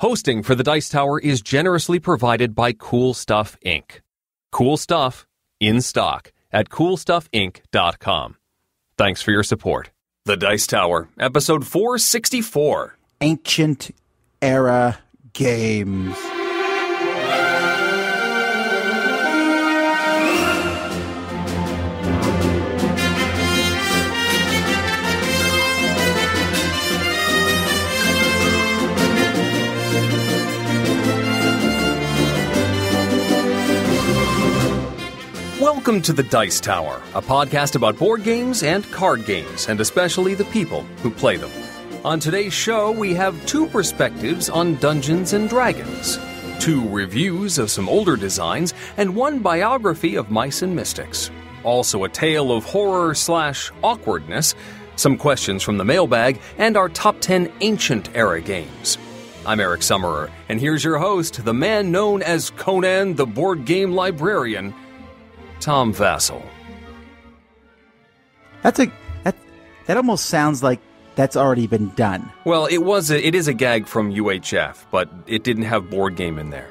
Hosting for the Dice Tower is generously provided by Cool Stuff Inc. Cool Stuff in stock at coolstuffinc.com. Thanks for your support. The Dice Tower, episode 464. ancient era games. Welcome to the Dice Tower, a podcast about board games and card games, and especially the people who play them. On today's show, we have two perspectives on Dungeons and Dragons, two reviews of some older designs, and one biography of mice and mystics. Also, a tale of horror slash awkwardness, some questions from the mailbag, and our top 10 ancient era games. I'm Eric Summerer, and here's your host, the man known as Conan the Board Game Librarian, Tom Vasel. That's a that that almost sounds like that's already been done. Well, it was a, it is a gag from UHF, but it didn't have board game in there.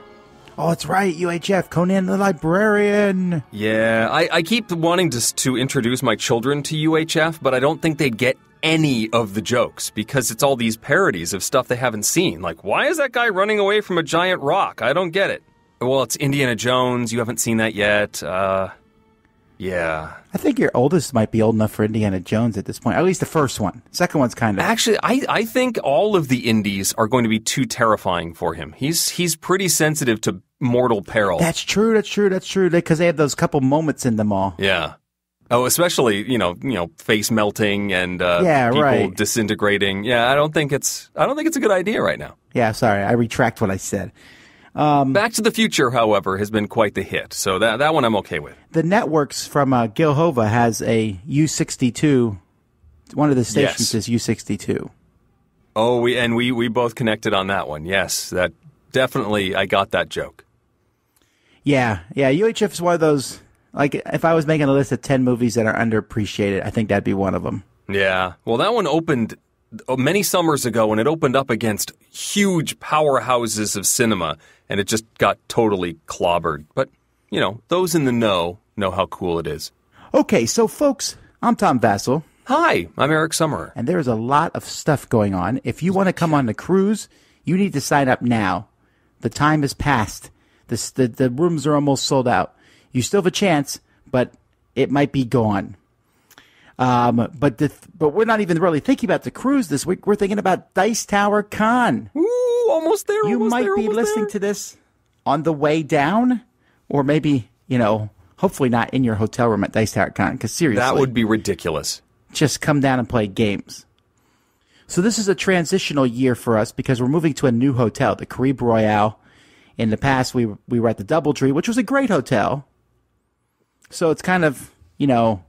Oh, it's right, UHF, Conan the Librarian. Yeah, I, I keep wanting to to introduce my children to UHF, but I don't think they'd get any of the jokes because it's all these parodies of stuff they haven't seen. Like, why is that guy running away from a giant rock? I don't get it. Well, it's Indiana Jones. You haven't seen that yet. Uh, yeah. I think your oldest might be old enough for Indiana Jones at this point. At least the first one. Second one's kind of Actually, I, I think all of the indies are going to be too terrifying for him. He's he's pretty sensitive to mortal peril. That's true. That's true. That's true. Because they have those couple moments in them all. yeah. Oh, especially you know you know face melting and uh, Yeah, people right. disintegrating. Yeah, I don't think it's I don't think it's a good idea right now. Yeah, sorry, I retract what I said. Back to the Future, however, has been quite the hit. So that that one I'm okay with. The networks from uh, Gil Hova has a U62. One of the stations Yes. is U62. Oh, we and we we both connected on that one. Yes, that definitely I got that joke. Yeah, yeah. UHF is one of those. Like, if I was making a list of ten movies that are underappreciated, I think that'd be one of them. Yeah. Well, that one opened uh, many summers ago, and it opened up against huge powerhouses of cinema, and it just got totally clobbered. But you know, those in the know know how cool it is. Okay, so folks, I'm Tom Vasel, Hi, I'm Eric Summerer. and there's a lot of stuff going on. If you want to come on the cruise, you need to sign up now. The time has passed. The, the the rooms are almost sold out. You still have a chance, but it might be gone. Um, but the, but we're not even really thinking about the cruise this week. We're thinking about Dice Tower Con. Ooh, almost there. you almost might there, be listening there. to this on the way down, or maybe you know, hopefully not in your hotel room at Dice Tower Con. Because seriously, That would be ridiculous. just come down and play games. So this is a transitional year for us because we're moving to a new hotel, the Caribe Royale. In the past, we we were at the DoubleTree, which was a great hotel. So it's kind of you know,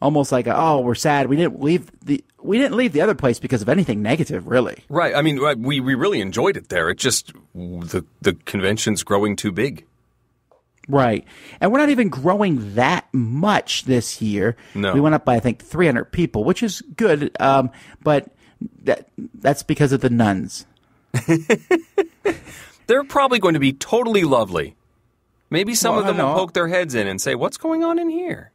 almost like a, oh, we're sad we didn't leave the we didn't leave the other place because of anything negative, really. Right. I mean, we we really enjoyed it there. It just the the convention's growing too big. Right. And we're not even growing that much this year. No. We went up by, I think, 300 people, which is good. Um, but that, that's because of the nuns. They're probably going to be totally lovely. Maybe some Well, of them will know. poke their heads in and say, "What's going on in here?"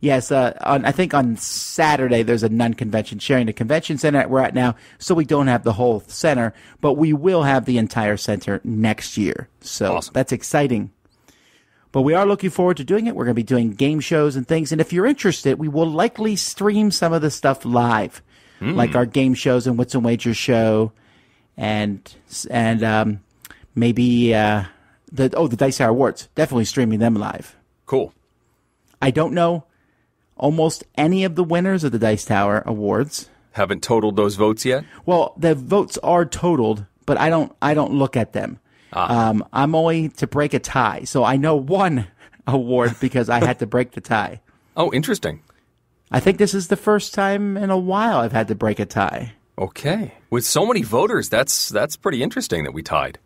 Yes, uh, on, I think on Saturday there's a nun convention sharing the convention center that we're at now, so we don't have the whole center, but we will have the entire center next year. So Awesome. that's exciting. But we are looking forward to doing it. We're going to be doing game shows and things, and if you're interested, we will likely stream some of the stuff live, like our game shows and Wits and Wagers show, and and um, maybe uh, the oh the Dice Tower Awards. Definitely streaming them live. Cool. I don't know almost any of the winners of the Dice Tower Awards. Haven't totaled those votes yet. Well, the votes are totaled, but I don't I don't look at them. Um, I'm only to break a tie, so I know one award because I had to break the tie. Oh, interesting. I think this is the first time in a while I've had to break a tie. Okay. With so many voters, that's that's pretty interesting that we tied.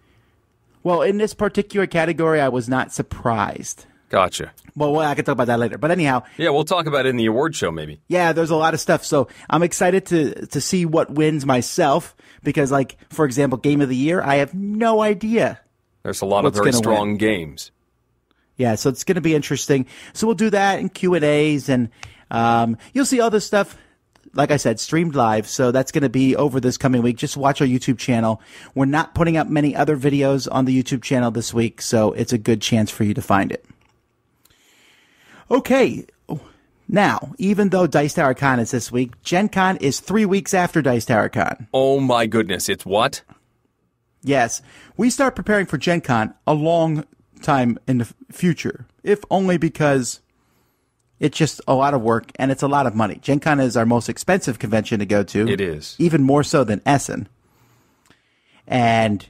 Well, in this particular category, I was not surprised. Gotcha. Well, well, I can talk about that later. But anyhow, Yeah, we'll talk about it in the award show maybe. yeah, there's a lot of stuff. So I'm excited to to see what wins myself. because, like, for example, game of the year, I have no idea. There's a lot of very strong win? games. Yeah, so it's going to be interesting. So we'll do that and Q and A's, and um, you'll see all this stuff. Like I said, streamed live. So that's going to be over this coming week. Just watch our YouTube channel. We're not putting up many other videos on the YouTube channel this week, so it's a good chance for you to find it. Okay. Now, even though Dice Tower Con is this week, Gen Con is three weeks after Dice Tower Con. Oh my goodness, it's what? Yes, we start preparing for Gen Con a long time in the future, if only because it's just a lot of work and it's a lot of money. Gen Con is our most expensive convention to go to. It is. Even more so than Essen. And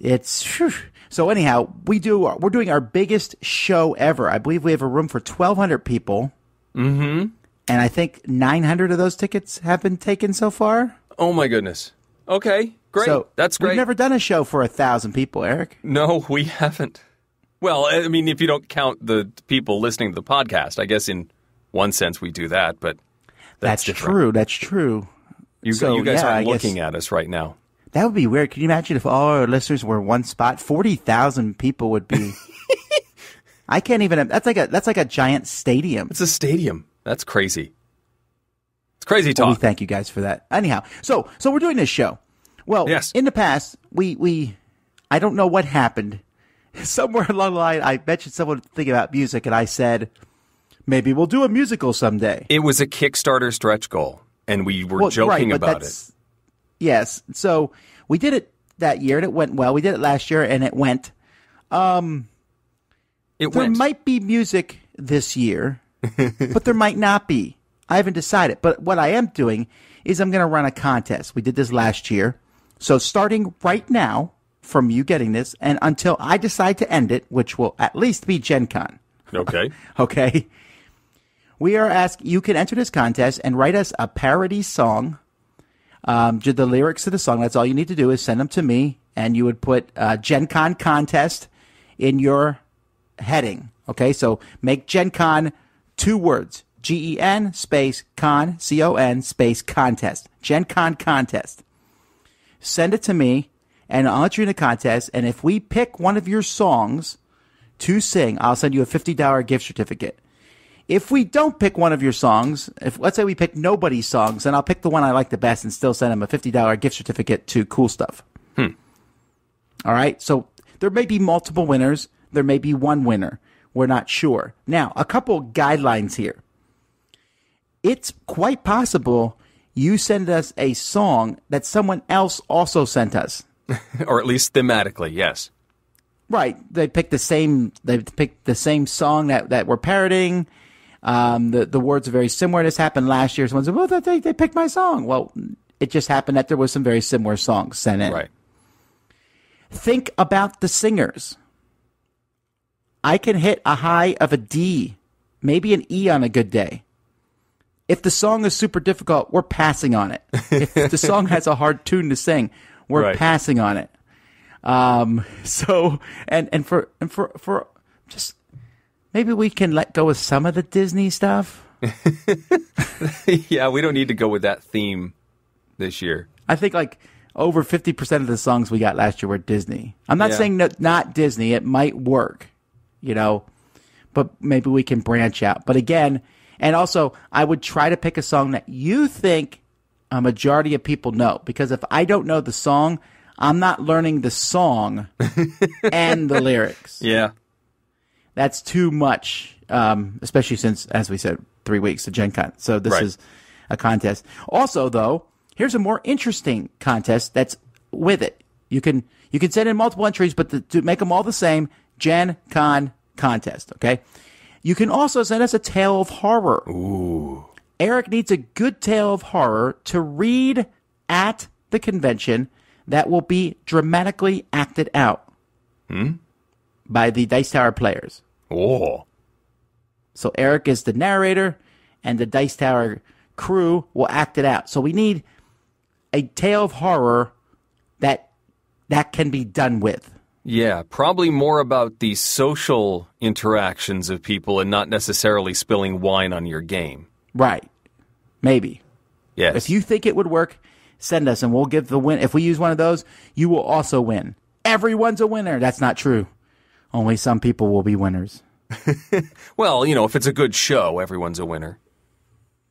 it's phew. So anyhow, we do we're doing our biggest show ever. I believe we have a room for 1200 people. Mhm. And I think 900 of those tickets have been taken so far. Oh my goodness. Okay, great. So That's great. We've never done a show for a thousand people, Eric. No, we haven't. Well, I mean, if you don't count the people listening to the podcast, I guess in one sense we do that, but That's, that's, true. That's true. You, So, you guys yeah, I aren't guess- looking at us right now. That would be weird. Can you imagine if all our listeners were one spot? Forty thousand people would be. I can't even. That's like a that's like a giant stadium. It's a stadium. That's crazy. It's crazy Well, we thank you guys for that. Anyhow, so so we're doing this show. Well, Yes. in the past, we we I don't know what happened. Somewhere along the line, I mentioned someone thinking about music, and I said maybe we'll do a musical someday. it was a Kickstarter stretch goal, and we were Well, joking right, about it. Yes. So we did it that year, and it went well. We did it last year, and it went. Um, it There went. might be music this year, but there might not be. I haven't decided. But what I am doing is I'm going to run a contest. We did this last year. So starting right now from you getting this and until I decide to end it, which will at least be Gen Con. okay. Okay. We are asking, you can enter this contest and write us a parody song. Um, ju- the lyrics to the song. That's all you need to do is send them to me and you would put, uh, Gen Con contest in your heading. Okay. So make Gen Con two words. G-E-N space con, C-O-N space contest. Gen Con contest. Send it to me and I'll enter you in a contest. And if we pick one of your songs, to sing, I'll send you a $50 gift certificate. If we don't pick one of your songs, if let's say we pick nobody's songs, then I'll pick the one I like the best and still send them a $50 gift certificate to Cool Stuff. Hmm. All right. So there may be multiple winners. There may be one winner. We're not sure. Now, a couple guidelines here. It's quite possible you send us a song that someone else also sent us. or at least thematically, yes. Right. They picked the same. They picked the same song that that we're parodying. Um, the the words are very similar. This happened last year. Someone said, "Well, they they picked my song." Well, it just happened that there was some very similar songs sent in. Right. Think about the singers. I can hit a high of a D, maybe an E on a good day. If the song is super difficult, we're passing on it. If the song has a hard tune to sing, we're Right. passing on it. Um, so and and for and for for just maybe we can let go of some of the Disney stuff. yeah, we don't need to go with that theme this year. I think like over 50% of the songs we got last year were Disney. I'm not Yeah. saying no, not Disney. It might work, you know, but maybe we can branch out. But again, and also I would try to pick a song that you think a majority of people know because if I don't know the song, I'm not learning the song and the lyrics. Yeah. That's too much, um, especially since, as we said, three weeks to Gen Con. So this Right. is a contest. Also, though, here's a more interesting contest that's with it. You can you can send in multiple entries, but to, to make them all the same, Gen Con contest. Okay. You can also send us a tale of horror. Ooh. Eric needs a good tale of horror to read at the convention that will be dramatically acted out hmm? by the Dice Tower players. Oh. So Eric is the narrator, and the Dice Tower crew will act it out. So we need a tale of horror that that can be done with. Yeah, probably more about the social interactions of people and not necessarily spilling wine on your game. Right. Maybe. Yes. If you think it would work, send us and we'll give the win. If we use one of those, you will also win. Everyone's a winner. That's not true. Only some people will be winners. Well, you know, if it's a good show, everyone's a winner.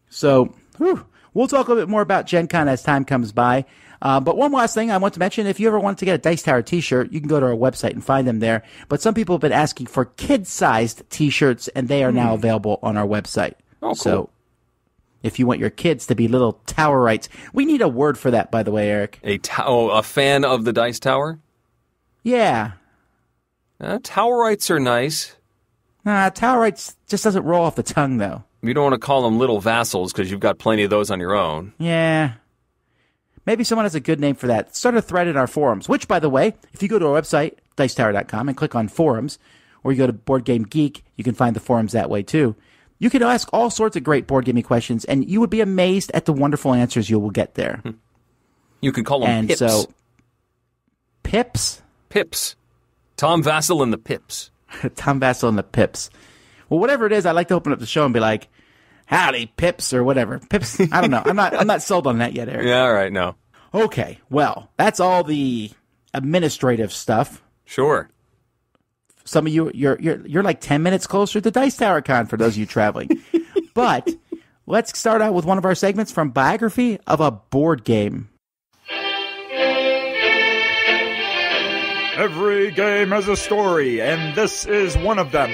So, whew, we'll talk a bit more about Gen Con as time comes by. Uh, but one last thing I want to mention, if you ever want to get a Dice Tower t-shirt, you can go to our website and find them there. But some people have been asking for kid-sized t-shirts, and they are now available on our website. Hmm. Oh, cool. So, if you want your kids to be little towerites, we need a word for that, by the way, Eric. A to- oh, a fan of the Dice Tower? Yeah. Uh, Towerites are nice. Nah, towerites just doesn't roll off the tongue, though. You don't want to call them little vassals because you've got plenty of those on your own. Yeah. Maybe someone has a good name for that. Start a thread in our forums, which, by the way, if you go to our website, dicetower.com, and click on forums, or you go to Board Game Geek, you can find the forums that way too. You can ask all sorts of great board gaming questions, and you would be amazed at the wonderful answers you will get there. You could call them and pips. so, Pips? pips. Tom Vasel and the Pips. Tom Vasel and the Pips. Well, whatever it is, I like to open up the show and be like, "Howdy, Pips," or whatever. Pips. I don't know. I'm not. I'm not sold on that yet, Eric. Yeah, all right, no. Okay. Well, that's all the administrative stuff. Sure. Some of you, you're you're you're like ten minutes closer to Dice Tower Con for those of you traveling. but let's start out with one of our segments from Biography of a Board Game. Every game has a story, and this is one of them.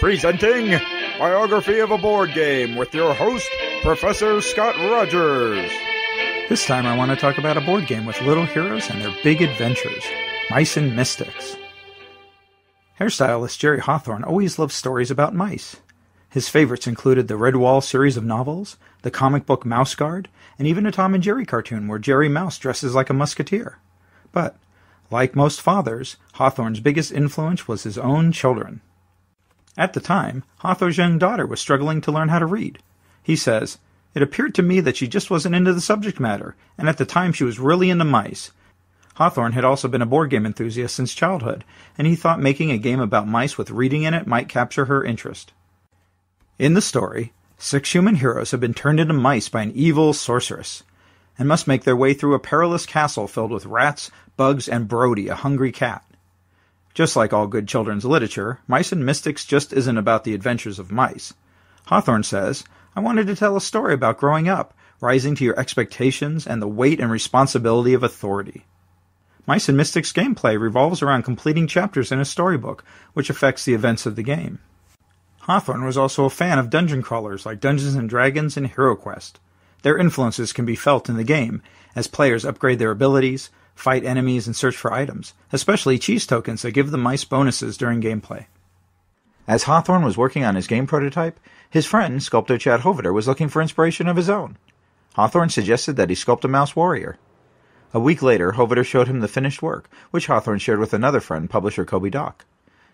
Presenting Biography of a Board Game with your host, Professor Scott Rogers. This time I want to talk about a board game with little heroes and their big adventures Mice and Mystics. Hairstylist Jerry Hawthorne always loved stories about mice. His favorites included the Redwall series of novels, the comic book Mouse Guard, and even a Tom and Jerry cartoon where Jerry Mouse dresses like a musketeer. But, like most fathers, Hawthorne's biggest influence was his own children. At the time, Hawthorne's young daughter was struggling to learn how to read. He says, It appeared to me that she just wasn't into the subject matter, and at the time she was really into mice. Hawthorne had also been a board game enthusiast since childhood, and he thought making a game about mice with reading in it might capture her interest. In the story, six human heroes have been turned into mice by an evil sorceress, and must make their way through a perilous castle filled with rats, bugs, and Brody, a hungry cat. Just like all good children's literature, Mice and Mystics just isn't about the adventures of mice. Hawthorne says, I wanted to tell a story about growing up, rising to your expectations, and the weight and responsibility of authority. Mice and Mystics gameplay revolves around completing chapters in a storybook, which affects the events of the game. Hawthorne was also a fan of dungeon crawlers like Dungeons and Dragons and HeroQuest. Their influences can be felt in the game as players upgrade their abilities, fight enemies, and search for items, especially cheese tokens that give the mice bonuses during gameplay. As Hawthorne was working on his game prototype, his friend, sculptor Chad Hoeffner, was looking for inspiration of his own. Hawthorne suggested that he sculpt a mouse warrior. A week later, Hoveder showed him the finished work, which Hawthorne shared with another friend, publisher Colby Dauch.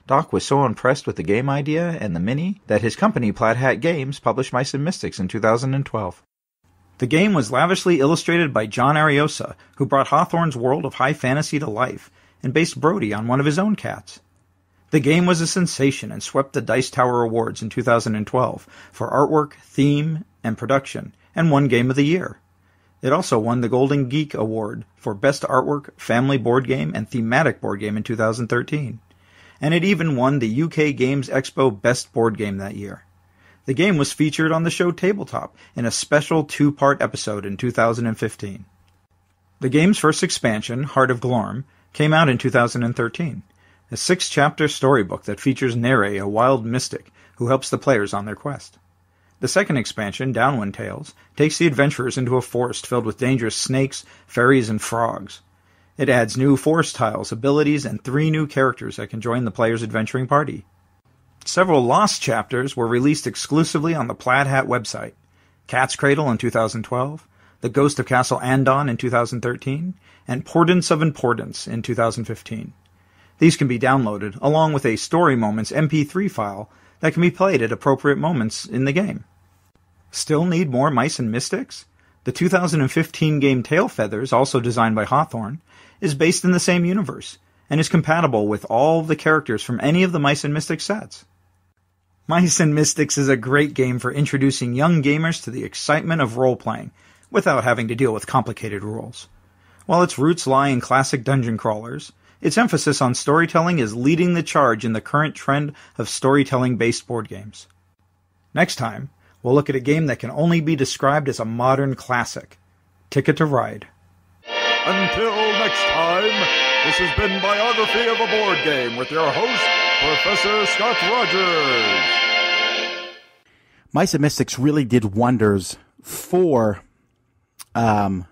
Dauch was so impressed with the game idea and the mini that his company, Plaid Hat Games, published Mice and Mystics in 2012. The game was lavishly illustrated by John Ariosa, who brought Hawthorne's world of high fantasy to life and based Brody on one of his own cats. The game was a sensation and swept the Dice Tower Awards in 2012 for artwork, theme, and production, and won Game of the Year. It also won the Golden Geek Award for Best Artwork, Family Board Game, and Thematic Board Game in 2013. And it even won the UK Games Expo Best Board Game that year. The game was featured on the show Tabletop in a special two part episode in 2015. The game's first expansion, Heart of Glorm, came out in 2013, a six chapter storybook that features Nere, a wild mystic who helps the players on their quest. The second expansion, Downwood Tales, takes the adventurers into a forest filled with dangerous snakes, fairies, and frogs. It adds new forest tiles, abilities, and three new characters that can join the player's adventuring party. Several Lost chapters were released exclusively on the Plaid Hat website. Cat's Cradle in 2012, The Ghost of Castle Andon in 2013, and Portents of Importance in 2015. These can be downloaded along with a Story Moments MP3 file that can be played at appropriate moments in the game. Still need more Mice and Mystics? The 2015 game Tail Feathers, also designed by Hawthorne, is based in the same universe and is compatible with all the characters from any of the Mice and Mystics sets. Mice and Mystics is a great game for introducing young gamers to the excitement of role playing, without having to deal with complicated rules. While its roots lie in classic dungeon crawlers, its emphasis on storytelling is leading the charge in the current trend of storytelling based board games. Next time, we'll look at a game that can only be described as a modern classic Ticket to Ride. Until next time, this has been Biography of a Board Game with your host, Professor Scott Rogers. Mice and Mystics really did wonders for um,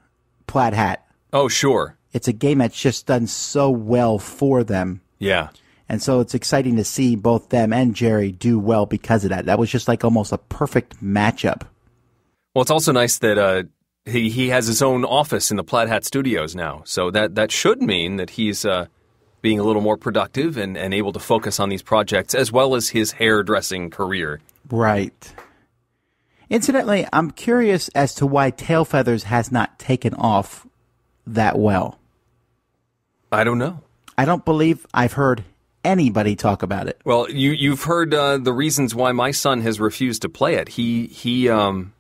Plaid Hat. Oh, sure. It's a game that's just done so well for them. Yeah. And so it's exciting to see both them and Jerry do well because of that. That was just like almost a perfect matchup. Well, it's also nice that uh, he he has his own office in the Plaid Hat Studios now, so that that should mean that he's uh, being a little more productive and, and able to focus on these projects as well as his hairdressing career. Right. Incidentally, I'm curious as to why Tail Feathers has not taken off that well. I don't know. I don't believe I've heard anybody talk about it. Well, you you've heard uh, the reasons why my son has refused to play it. He he um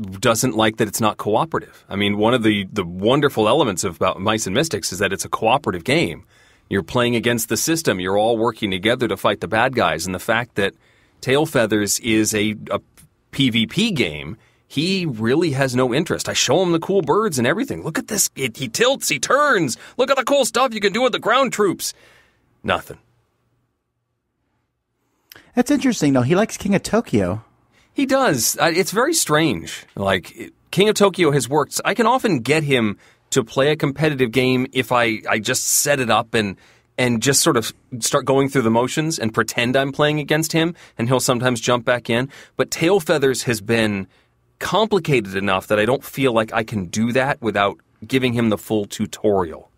doesn't like that it's not cooperative. I mean, one of the the wonderful elements of about Mice and Mystics is that it's a cooperative game. You're playing against the system. You're all working together to fight the bad guys, and the fact that Tail Feathers is a, a PvP game he really has no interest. I show him the cool birds and everything. Look at this. It, he tilts, he turns. Look at the cool stuff you can do with the ground troops. Nothing. That's interesting, though. He likes King of Tokyo. He does. Uh, it's very strange. Like, King of Tokyo has worked. I can often get him to play a competitive game if I, I just set it up and and just sort of start going through the motions and pretend I'm playing against him, and he'll sometimes jump back in. But Tail Feathers has been complicated enough that I don't feel like I can do that without giving him the full tutorial.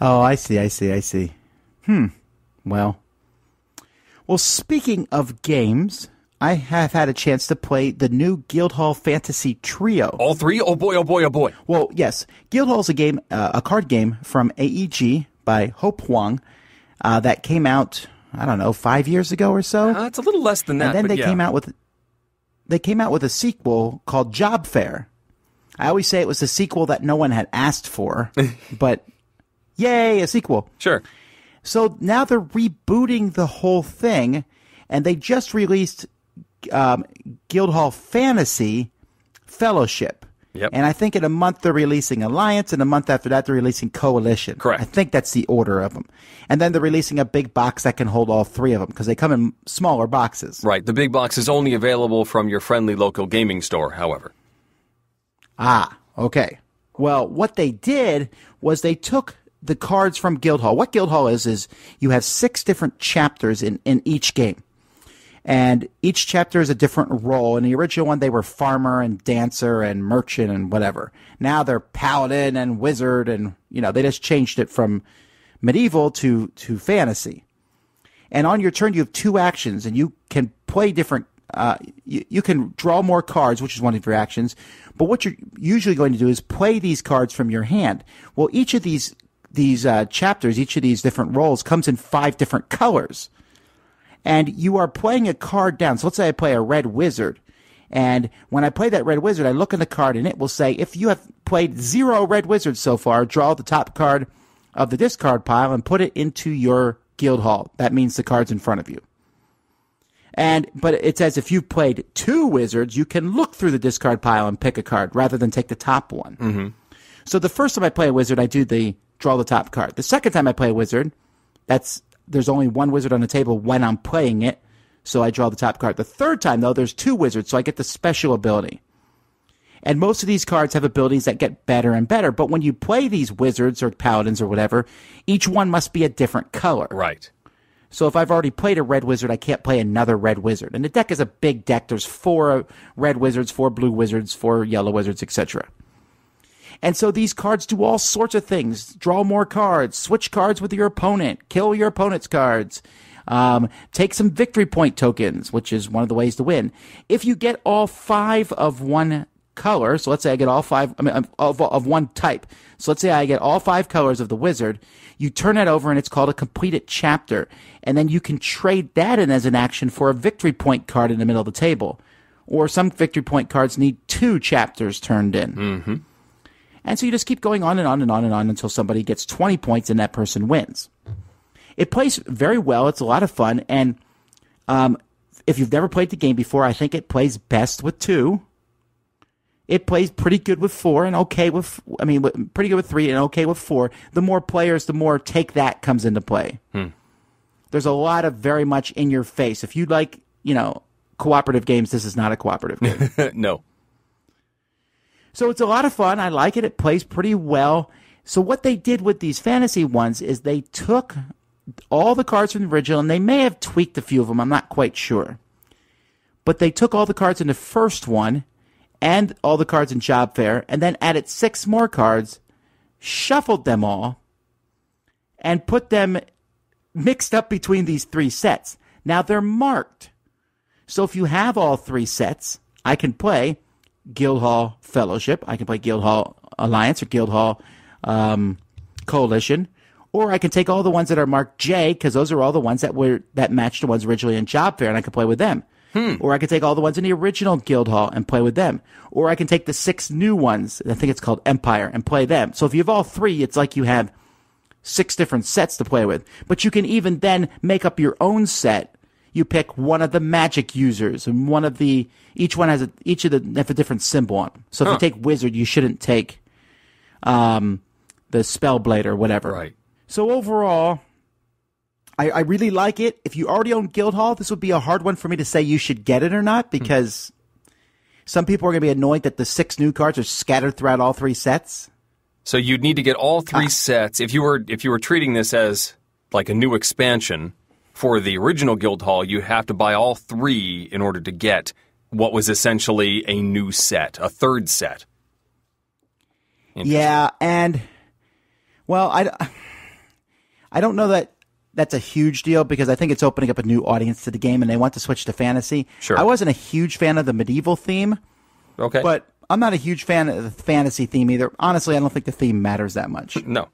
Oh, I see, I see, I see. Hmm. Well. Well, speaking of games, I have had a chance to play the new Guildhall Fantasy Trio. All three? Oh boy, oh boy, oh boy. Well, yes. Guildhall is a game, uh, a card game from AEG by Hope Hwang uh, that came out, I don't know, five years ago or so. Uh, it's a little less than that. and then they yeah. came out with they came out with a sequel called Job Fair. I always say it was a sequel that no one had asked for, but yay, a sequel. Sure. So now they're rebooting the whole thing, and they just released um, Guildhall Fantasy Fellowship. Yep. And I think in a month they're releasing Alliance, and a month after that they're releasing Coalition. Correct. I think that's the order of them. And then they're releasing a big box that can hold all three of them because they come in smaller boxes. Right. The big box is only available from your friendly local gaming store, however. Ah, okay. Well, what they did was they took the cards from Guildhall. What Guildhall is is you have six different chapters in, in each game. And each chapter is a different role. In the original one, they were farmer and dancer and merchant and whatever. Now they're paladin and wizard and, you know, they just changed it from medieval to, to fantasy. And on your turn, you have two actions and you can play different, uh, you, you can draw more cards, which is one of your actions. But what you're usually going to do is play these cards from your hand. Well, each of these, these, uh, chapters, each of these different roles comes in five different colors and you are playing a card down. So let's say I play a red wizard. And when I play that red wizard, I look in the card and it will say, if you have played zero red wizards so far, draw the top card of the discard pile and put it into your guild hall. That means the card's in front of you. And, but it says if you've played two wizards, you can look through the discard pile and pick a card rather than take the top one. Mm-hmm. So the first time I play a wizard, I do the draw the top card. The second time I play a wizard, that's there's only one wizard on the table when I'm playing it, so I draw the top card. The third time, though, there's two wizards, so I get the special ability. And most of these cards have abilities that get better and better, but when you play these wizards or paladins or whatever, each one must be a different color. Right. So if I've already played a red wizard, I can't play another red wizard. And the deck is a big deck. There's four red wizards, four blue wizards, four yellow wizards, etc. And so these cards do all sorts of things. Draw more cards, switch cards with your opponent, kill your opponent's cards, um, take some victory point tokens, which is one of the ways to win. If you get all five of one color, so let's say I get all five I mean, of, of one type. So let's say I get all five colors of the wizard. You turn it over and it's called a completed chapter. And then you can trade that in as an action for a victory point card in the middle of the table. or some victory point cards need two chapters turned in. Mm-hmm. And so you just keep going on and on and on and on until somebody gets 20 points and that person wins. It plays very well. It's a lot of fun. And um, if you've never played the game before, I think it plays best with two. It plays pretty good with four and okay with, I mean, pretty good with three and okay with four. The more players, the more take that comes into play. Hmm. There's a lot of very much in your face. If you like, you know, cooperative games, this is not a cooperative game. no. So it's a lot of fun. I like it. It plays pretty well. So what they did with these fantasy ones is they took all the cards from the original and they may have tweaked a few of them. I'm not quite sure. But they took all the cards in the first one and all the cards in Job Fair and then added six more cards, shuffled them all, and put them mixed up between these three sets. Now they're marked. So if you have all three sets, I can play Guildhall Fellowship. I can play Guildhall Alliance or Guildhall um, Coalition, or I can take all the ones that are marked J because those are all the ones that were that matched the ones originally in Job Fair, and I can play with them. Hmm. Or I can take all the ones in the original Guildhall and play with them. Or I can take the six new ones. I think it's called Empire and play them. So if you have all three, it's like you have six different sets to play with. But you can even then make up your own set you pick one of the magic users and one of the each one has a each of the have a different symbol on them. So if huh. you take wizard, you shouldn't take um the spellblade or whatever. Right. So overall, I, I really like it. If you already own Guildhall, this would be a hard one for me to say you should get it or not hmm. because some people are going to be annoyed that the six new cards are scattered throughout all three sets. So you'd need to get all three uh, sets if you were if you were treating this as like a new expansion for the original Guildhall, you have to buy all three in order to get what was essentially a new set, a third set. Yeah, and well, I, I don't know that that's a huge deal because I think it's opening up a new audience to the game and they want to switch to fantasy. Sure. I wasn't a huge fan of the medieval theme. Okay. But I'm not a huge fan of the fantasy theme either. Honestly, I don't think the theme matters that much. No.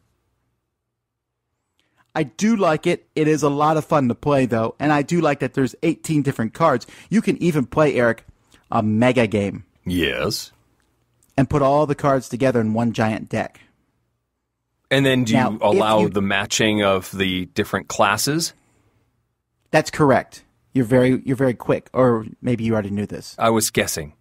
I do like it. It is a lot of fun to play though, and I do like that there's 18 different cards. You can even play Eric a mega game. Yes. And put all the cards together in one giant deck. And then do now, you allow you, the matching of the different classes? That's correct. You're very you're very quick, or maybe you already knew this. I was guessing.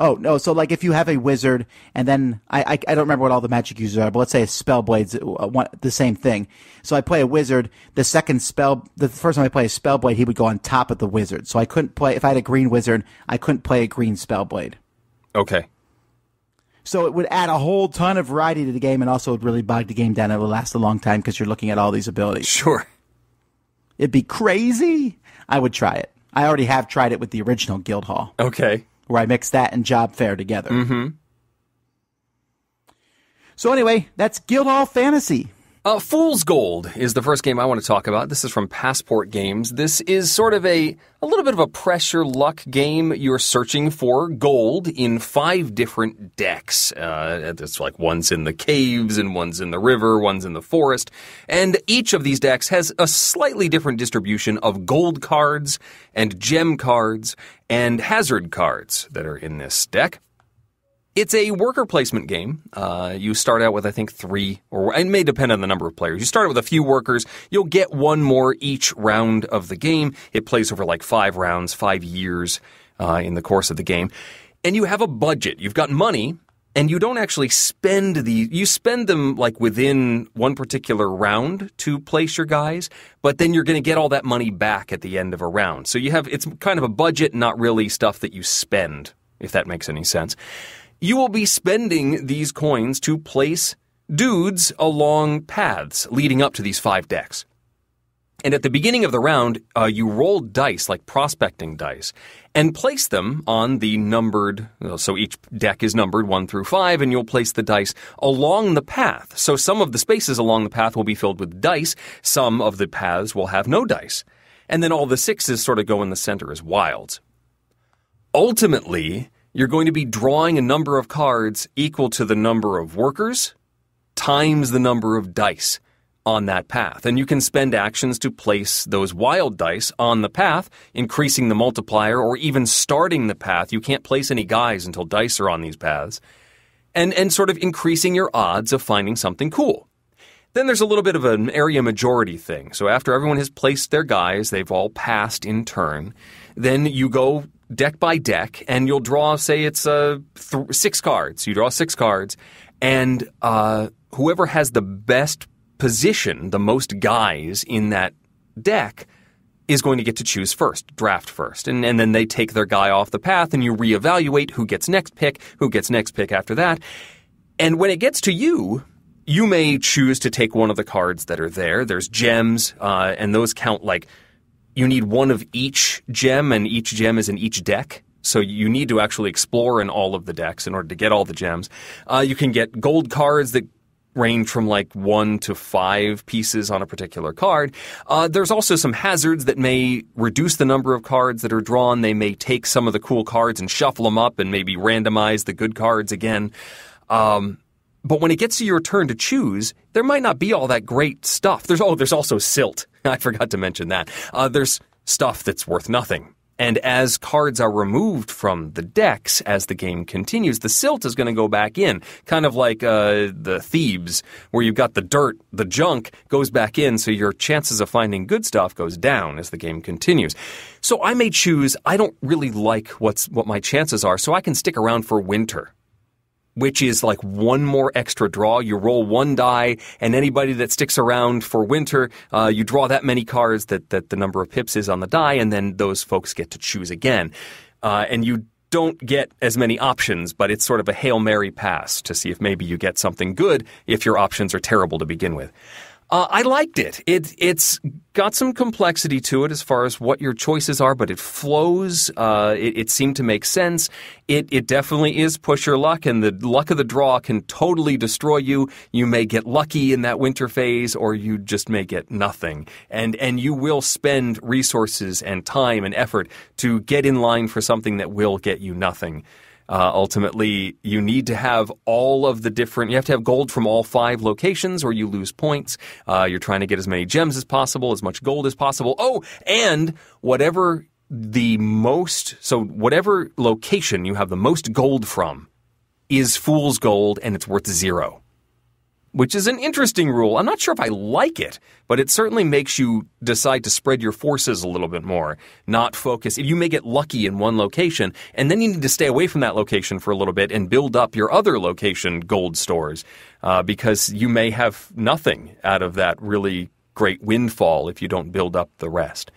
Oh no! So like, if you have a wizard, and then I, I, I don't remember what all the magic users are, but let's say a spellblade's uh, one, the same thing. So I play a wizard. The second spell, the first time I play a spellblade, he would go on top of the wizard. So I couldn't play if I had a green wizard. I couldn't play a green spellblade. Okay. So it would add a whole ton of variety to the game, and also would really bog the game down. It would last a long time because you're looking at all these abilities. Sure. It'd be crazy. I would try it. I already have tried it with the original Guildhall. Okay where I mix that and job fair together. Mm-hmm. So anyway, that's Guildhall Fantasy. Uh, Fool's Gold is the first game I want to talk about. This is from Passport Games. This is sort of a, a little bit of a pressure luck game. You're searching for gold in five different decks. Uh, it's like one's in the caves and one's in the river, one's in the forest. And each of these decks has a slightly different distribution of gold cards and gem cards and hazard cards that are in this deck. It's a worker placement game. Uh, you start out with, I think, three, or it may depend on the number of players. You start with a few workers. You'll get one more each round of the game. It plays over like five rounds, five years uh, in the course of the game. And you have a budget. You've got money, and you don't actually spend the you spend them like within one particular round to place your guys but then you're going to get all that money back at the end of a round so you have it's kind of a budget not really stuff that you spend if that makes any sense you will be spending these coins to place dudes along paths leading up to these five decks. And at the beginning of the round, uh, you roll dice like prospecting dice and place them on the numbered. So each deck is numbered one through five, and you'll place the dice along the path. So some of the spaces along the path will be filled with dice, some of the paths will have no dice. And then all the sixes sort of go in the center as wilds. Ultimately, you're going to be drawing a number of cards equal to the number of workers times the number of dice on that path. And you can spend actions to place those wild dice on the path, increasing the multiplier or even starting the path. You can't place any guys until dice are on these paths. And, and sort of increasing your odds of finding something cool. Then there's a little bit of an area majority thing. So after everyone has placed their guys, they've all passed in turn, then you go deck by deck and you'll draw, say it's uh, th- six cards. You draw six cards, and uh, whoever has the best position, the most guys in that deck, is going to get to choose first, draft first. And, and then they take their guy off the path and you reevaluate who gets next pick, who gets next pick after that. And when it gets to you, you may choose to take one of the cards that are there. There's gems, uh, and those count like you need one of each gem, and each gem is in each deck. So you need to actually explore in all of the decks in order to get all the gems. Uh, you can get gold cards that range from like one to five pieces on a particular card. Uh, there's also some hazards that may reduce the number of cards that are drawn. They may take some of the cool cards and shuffle them up and maybe randomize the good cards again. Um, but when it gets to your turn to choose, there might not be all that great stuff. There's oh, there's also silt. I forgot to mention that. Uh, there's stuff that's worth nothing. And as cards are removed from the decks as the game continues, the silt is going to go back in, kind of like uh, the Thebes, where you've got the dirt, the junk goes back in, so your chances of finding good stuff goes down as the game continues. So I may choose. I don't really like what's what my chances are, so I can stick around for winter which is like one more extra draw. You roll one die, and anybody that sticks around for winter, uh, you draw that many cards that, that the number of pips is on the die, and then those folks get to choose again. Uh, and you don't get as many options, but it's sort of a Hail Mary pass to see if maybe you get something good if your options are terrible to begin with. Uh, I liked it. It it's got some complexity to it as far as what your choices are, but it flows. Uh, it, it, seemed to make sense. It it definitely is push your luck, and the luck of the draw can totally destroy you. You may get lucky in that winter phase, or you just may get nothing, and and you will spend resources and time and effort to get in line for something that will get you nothing. Uh, ultimately, you need to have all of the different, you have to have gold from all five locations or you lose points. Uh, you're trying to get as many gems as possible, as much gold as possible. Oh, and whatever the most, so whatever location you have the most gold from is fool's gold and it's worth zero which is an interesting rule. I'm not sure if I like it, but it certainly makes you decide to spread your forces a little bit more, not focus. You may get lucky in one location, and then you need to stay away from that location for a little bit and build up your other location gold stores, uh, because you may have nothing out of that really great windfall if you don't build up the rest.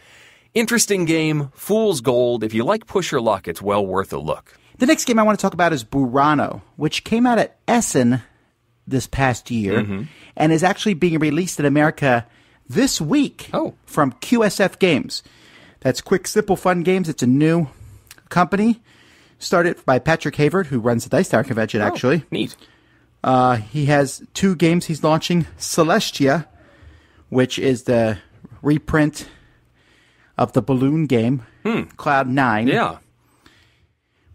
Interesting game, Fool's Gold. If you like push your luck, it's well worth a look. The next game I want to talk about is Burano, which came out at Essen this past year mm-hmm. and is actually being released in America this week oh. from QSF Games. That's Quick Simple Fun Games. It's a new company started by Patrick Havert, who runs the Dice Tower convention, oh, actually. Neat. Uh, he has two games he's launching Celestia, which is the reprint of the balloon game, hmm. Cloud 9. Yeah.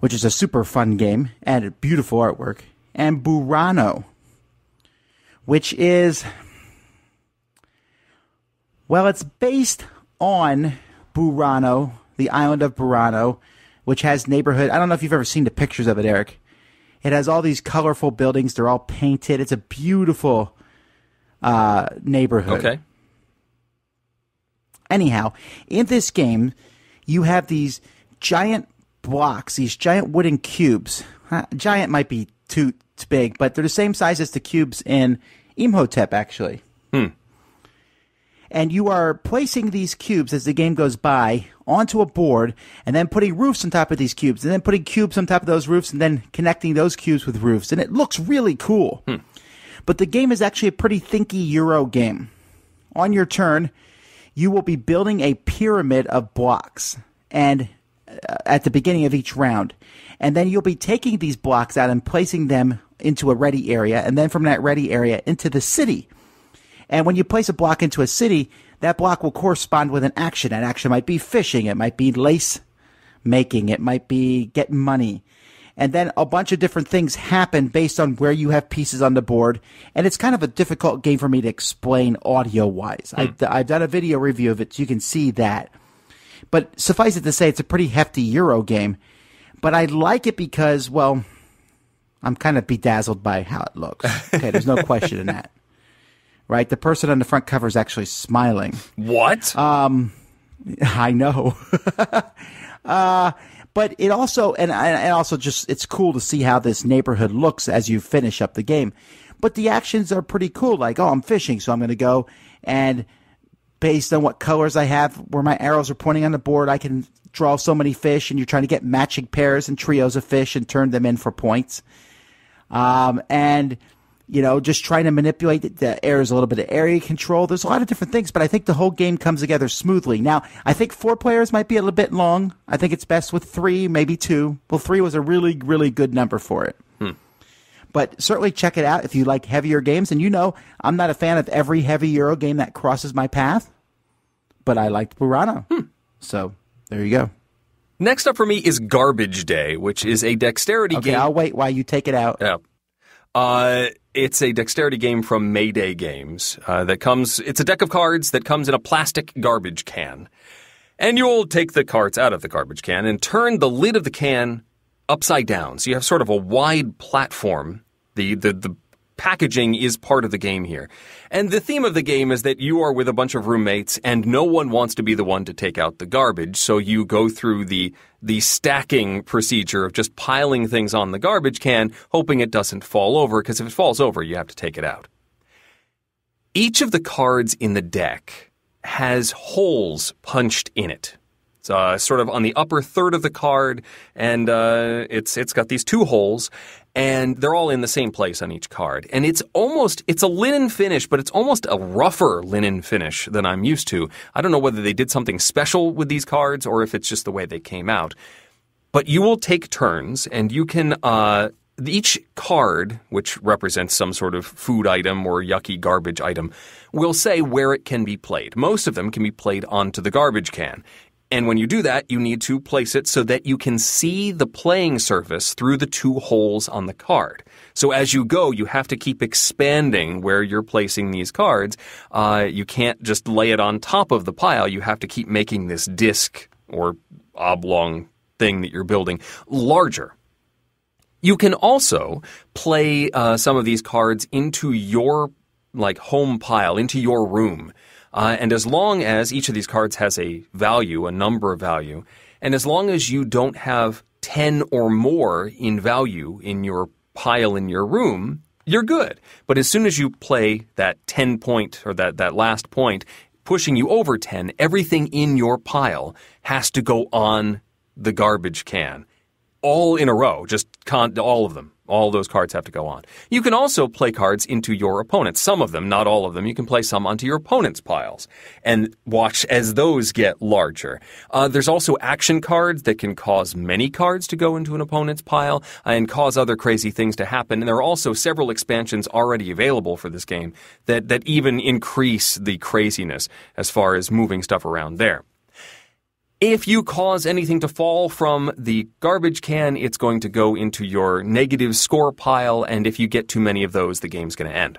Which is a super fun game and beautiful artwork. And Burano, which is, well, it's based on Burano, the island of Burano, which has neighborhood. I don't know if you've ever seen the pictures of it, Eric. It has all these colorful buildings. They're all painted. It's a beautiful uh, neighborhood. Okay. Anyhow, in this game, you have these giant blocks, these giant wooden cubes. Giant might be too, too big, but they're the same size as the cubes in Imhotep, actually. Hmm. And you are placing these cubes as the game goes by onto a board and then putting roofs on top of these cubes and then putting cubes on top of those roofs and then connecting those cubes with roofs. And it looks really cool. Hmm. But the game is actually a pretty thinky Euro game. On your turn, you will be building a pyramid of blocks and uh, at the beginning of each round. And then you'll be taking these blocks out and placing them into a ready area, and then from that ready area into the city. And when you place a block into a city, that block will correspond with an action. An action might be fishing, it might be lace making, it might be getting money. and then a bunch of different things happen based on where you have pieces on the board. And it's kind of a difficult game for me to explain audio wise. Hmm. I've, I've done a video review of it, so you can see that. But suffice it to say, it's a pretty hefty Euro game. But I like it because, well, I'm kind of bedazzled by how it looks. Okay, there's no question in that. Right? The person on the front cover is actually smiling. What? I know. uh, but it also, and, and also just, it's cool to see how this neighborhood looks as you finish up the game. But the actions are pretty cool. Like, oh, I'm fishing, so I'm going to go and based on what colors I have, where my arrows are pointing on the board, I can draw so many fish, and you're trying to get matching pairs and trios of fish and turn them in for points. Um, and you know, just trying to manipulate the- the areas a little bit of area control. There's a lot of different things, but I think the whole game comes together smoothly. Now, I think four players might be a little bit long. I think it's best with three, maybe two. Well, three was a really, really good number for it. But certainly check it out if you like heavier games. And you know, I'm not a fan of every heavy Euro game that crosses my path, but I liked Burano. So there you go. Next up for me is Garbage Day, which is a dexterity Okay, game. I'll wait while you take it out. Yeah. Uh, it's a dexterity game from Mayday Games uh, that comes. It's a deck of cards that comes in a plastic garbage can, and you'll take the cards out of the garbage can and turn the lid of the can upside down. So you have sort of a wide platform. The the the packaging is part of the game here. And the theme of the game is that you are with a bunch of roommates and no one wants to be the one to take out the garbage. So you go through the the stacking procedure of just piling things on the garbage can, hoping it doesn't fall over because if it falls over, you have to take it out. Each of the cards in the deck has holes punched in it. It's uh, sort of on the upper third of the card, and uh, it's it's got these two holes, and they're all in the same place on each card. And it's almost it's a linen finish, but it's almost a rougher linen finish than I'm used to. I don't know whether they did something special with these cards or if it's just the way they came out. But you will take turns, and you can. Uh, each card, which represents some sort of food item or yucky garbage item, will say where it can be played. Most of them can be played onto the garbage can. And when you do that, you need to place it so that you can see the playing surface through the two holes on the card. So as you go, you have to keep expanding where you're placing these cards. Uh, you can't just lay it on top of the pile. You have to keep making this disc or oblong thing that you're building larger. You can also play uh, some of these cards into your like home pile, into your room. Uh, and as long as each of these cards has a value, a number of value, and as long as you don't have 10 or more in value in your pile in your room, you're good. But as soon as you play that 10 point or that, that last point, pushing you over 10, everything in your pile has to go on the garbage can all in a row, just con- all of them. All those cards have to go on. You can also play cards into your opponents. Some of them, not all of them. You can play some onto your opponent's piles and watch as those get larger. Uh, there's also action cards that can cause many cards to go into an opponent's pile and cause other crazy things to happen. And there are also several expansions already available for this game that, that even increase the craziness as far as moving stuff around there. If you cause anything to fall from the garbage can, it's going to go into your negative score pile, and if you get too many of those, the game's going to end.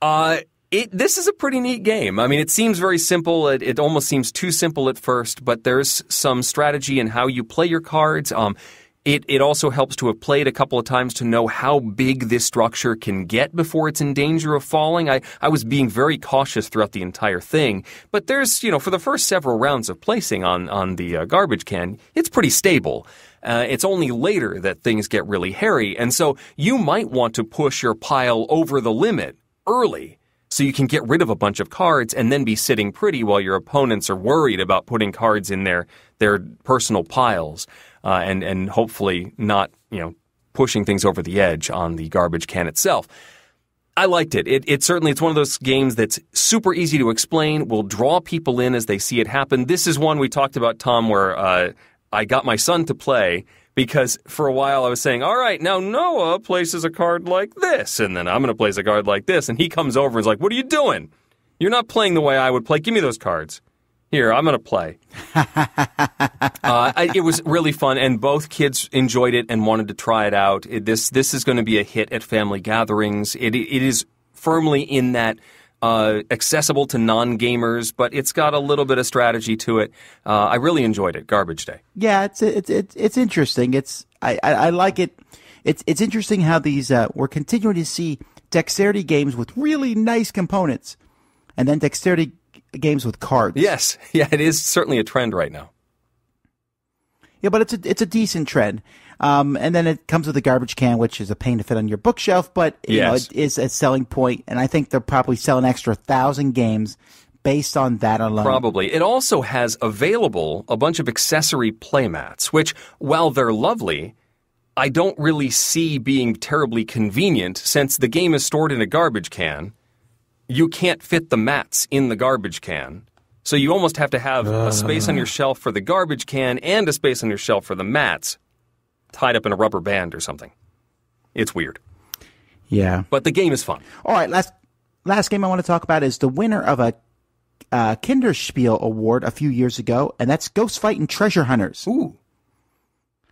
Uh, it, this is a pretty neat game. I mean, it seems very simple. It, it almost seems too simple at first, but there's some strategy in how you play your cards. Um, it, it also helps to have played a couple of times to know how big this structure can get before it's in danger of falling. I, I was being very cautious throughout the entire thing, but there's, you know, for the first several rounds of placing on, on the uh, garbage can, it's pretty stable. Uh, it's only later that things get really hairy, and so you might want to push your pile over the limit early so you can get rid of a bunch of cards and then be sitting pretty while your opponents are worried about putting cards in their their personal piles uh, and and hopefully not you know pushing things over the edge on the garbage can itself. I liked it. it. It certainly it's one of those games that's super easy to explain. Will draw people in as they see it happen. This is one we talked about, Tom, where uh, I got my son to play because for a while I was saying, all right, now Noah places a card like this, and then I'm going to place a card like this. And he comes over and is like, what are you doing? You're not playing the way I would play. Give me those cards. Here, I'm going to play. uh, I, it was really fun, and both kids enjoyed it and wanted to try it out. It, this this is going to be a hit at family gatherings. It it is firmly in that. Uh, accessible to non-gamers, but it's got a little bit of strategy to it. Uh, I really enjoyed it. Garbage Day. Yeah, it's it's it's, it's interesting. It's I, I, I like it. It's it's interesting how these uh, we're continuing to see dexterity games with really nice components, and then dexterity games with cards. Yes, yeah, it is certainly a trend right now. Yeah, but it's a it's a decent trend. Um, and then it comes with a garbage can, which is a pain to fit on your bookshelf, but you Yes. know it is a selling point, and I think they'll probably sell an extra thousand games based on that alone. Probably. It also has available a bunch of accessory playmats, which, while they're lovely, I don't really see being terribly convenient since the game is stored in a garbage can. You can't fit the mats in the garbage can. So you almost have to have a space on your shelf for the garbage can and a space on your shelf for the mats tied up in a rubber band or something. It's weird. Yeah. But the game is fun. All right, last last game I want to talk about is the winner of a uh, Kinderspiel award a few years ago, and that's Ghost Fighting Treasure Hunters. Ooh.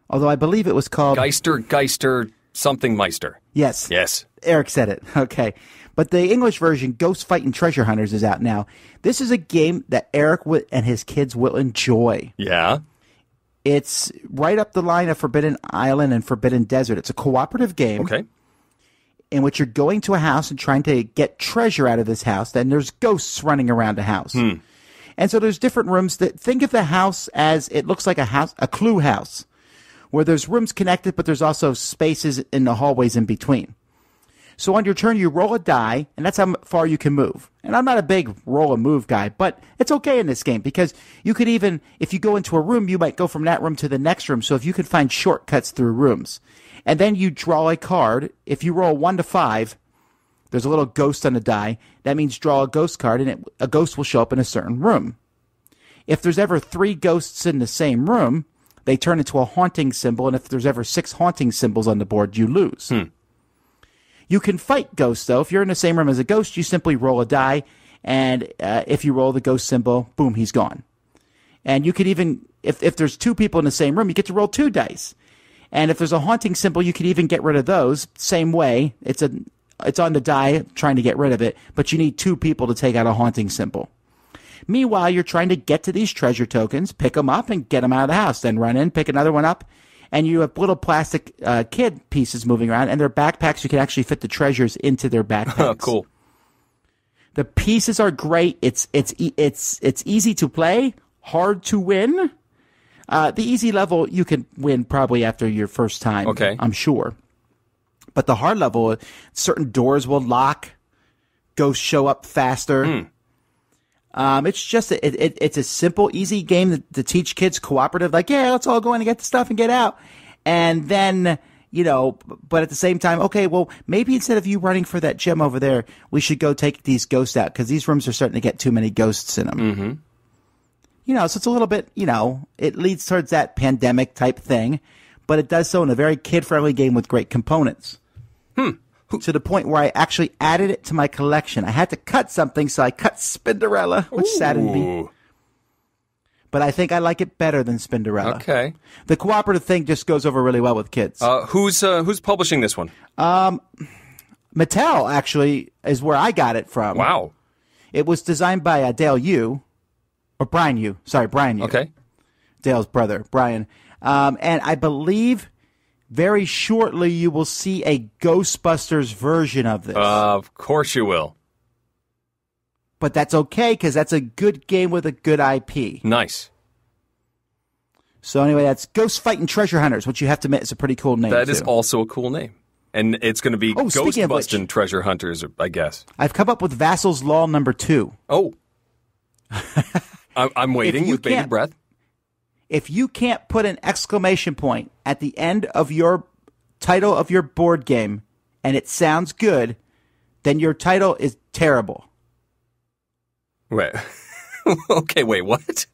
Although I believe it was called Geister, Geister, something Meister. Yes, Yes. Eric said it. Okay. But the English version, Ghost Fighting Treasure Hunters, is out now. This is a game that Eric and his kids will enjoy. Yeah. It's right up the line of Forbidden Island and Forbidden Desert. It's a cooperative game Okay. in which you're going to a house and trying to get treasure out of this house. Then there's ghosts running around the house. Hmm. And so there's different rooms that think of the house as it looks like a house, a clue house, where there's rooms connected, but there's also spaces in the hallways in between. So on your turn, you roll a die, and that's how far you can move. And I'm not a big roll and move guy, but it's okay in this game because you could even, if you go into a room, you might go from that room to the next room. So if you can find shortcuts through rooms, and then you draw a card. If you roll one to five, there's a little ghost on the die. That means draw a ghost card, and it, a ghost will show up in a certain room. If there's ever three ghosts in the same room, they turn into a haunting symbol, and if there's ever six haunting symbols on the board, you lose. You can fight ghosts, though. If you're in the same room as a ghost, you simply roll a die, and uh, if you roll the ghost symbol, boom, he's gone. And you could even, if, if there's two people in the same room, you get to roll two dice. And if there's a haunting symbol, you could even get rid of those. Same way, it's a, it's on the die trying to get rid of it, but you need two people to take out a haunting symbol. Meanwhile, you're trying to get to these treasure tokens, pick them up, and get them out of the house. Then run in, pick another one up, and you have little plastic uh, kid pieces moving around, and their backpacks. You can actually fit the treasures into their backpacks. Oh, cool. The pieces are great. It's it's it's it's easy to play, hard to win. Uh, the easy level you can win probably after your first time. Okay. I'm sure. But the hard level, certain doors will lock, ghosts show up faster. Um, it's just a, it, it, it's a simple, easy game to, to teach kids cooperative. Like, yeah, let's all go in and get the stuff and get out. And then, you know, but at the same time, okay, well, maybe instead of you running for that gem over there, we should go take these ghosts out because these rooms are starting to get too many ghosts in them. Mm-hmm. You know, so it's a little bit, you know, it leads towards that pandemic type thing, but it does so in a very kid friendly game with great components. To the point where I actually added it to my collection. I had to cut something, so I cut Spinderella, which saddened me. But I think I like it better than Spinderella. okay. The cooperative thing just goes over really well with kids. Uh, who's uh, who's publishing this one? Mattel actually is where I got it from. Wow. It was designed by uh, Dale Yu, or Brian Yu. Sorry, Brian Yu. Okay. Dale's brother, Brian. Um, and I believe very shortly you will see a Ghostbusters version of this. Uh, of course you will. but that's okay because that's a good game with a good IP. Nice. So anyway, that's Ghost Fighting Treasure Hunters, which you have to admit is a pretty cool name. That is too. also a cool name. And it's going to be Oh, Ghost Treasure Hunters, I guess. I've come up with Vasel's Law number two. Oh. I'm, I'm waiting with bated breath. If you can't put an exclamation point at the end of your title of your board game and it sounds good, then your title is terrible. Wait. okay, wait, what?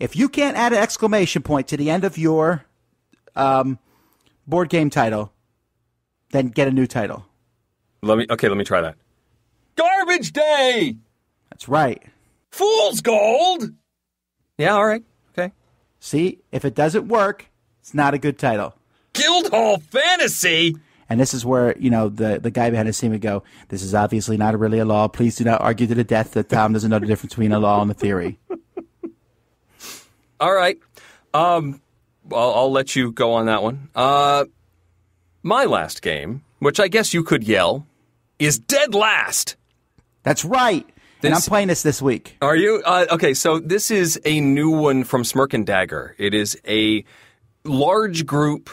If you can't add an exclamation point to the end of your um, board game title, then get a new title. Let me okay, let me try that. Garbage Day. That's right. Fool's Gold? Yeah, all right. See, if it doesn't work, it's not a good title. Guildhall Fantasy? And this is where, you know, the, the guy behind the scene would go, This is obviously not really a law. Please do not argue to the death that Tom doesn't know the difference between a law and a theory. All right. Um, I'll, I'll let you go on that one. Uh, my last game, which I guess you could yell, is Dead Last. That's right. And I'm playing this this week. Are you? Uh, okay, so this is a new one from Smirk and Dagger. It is a large group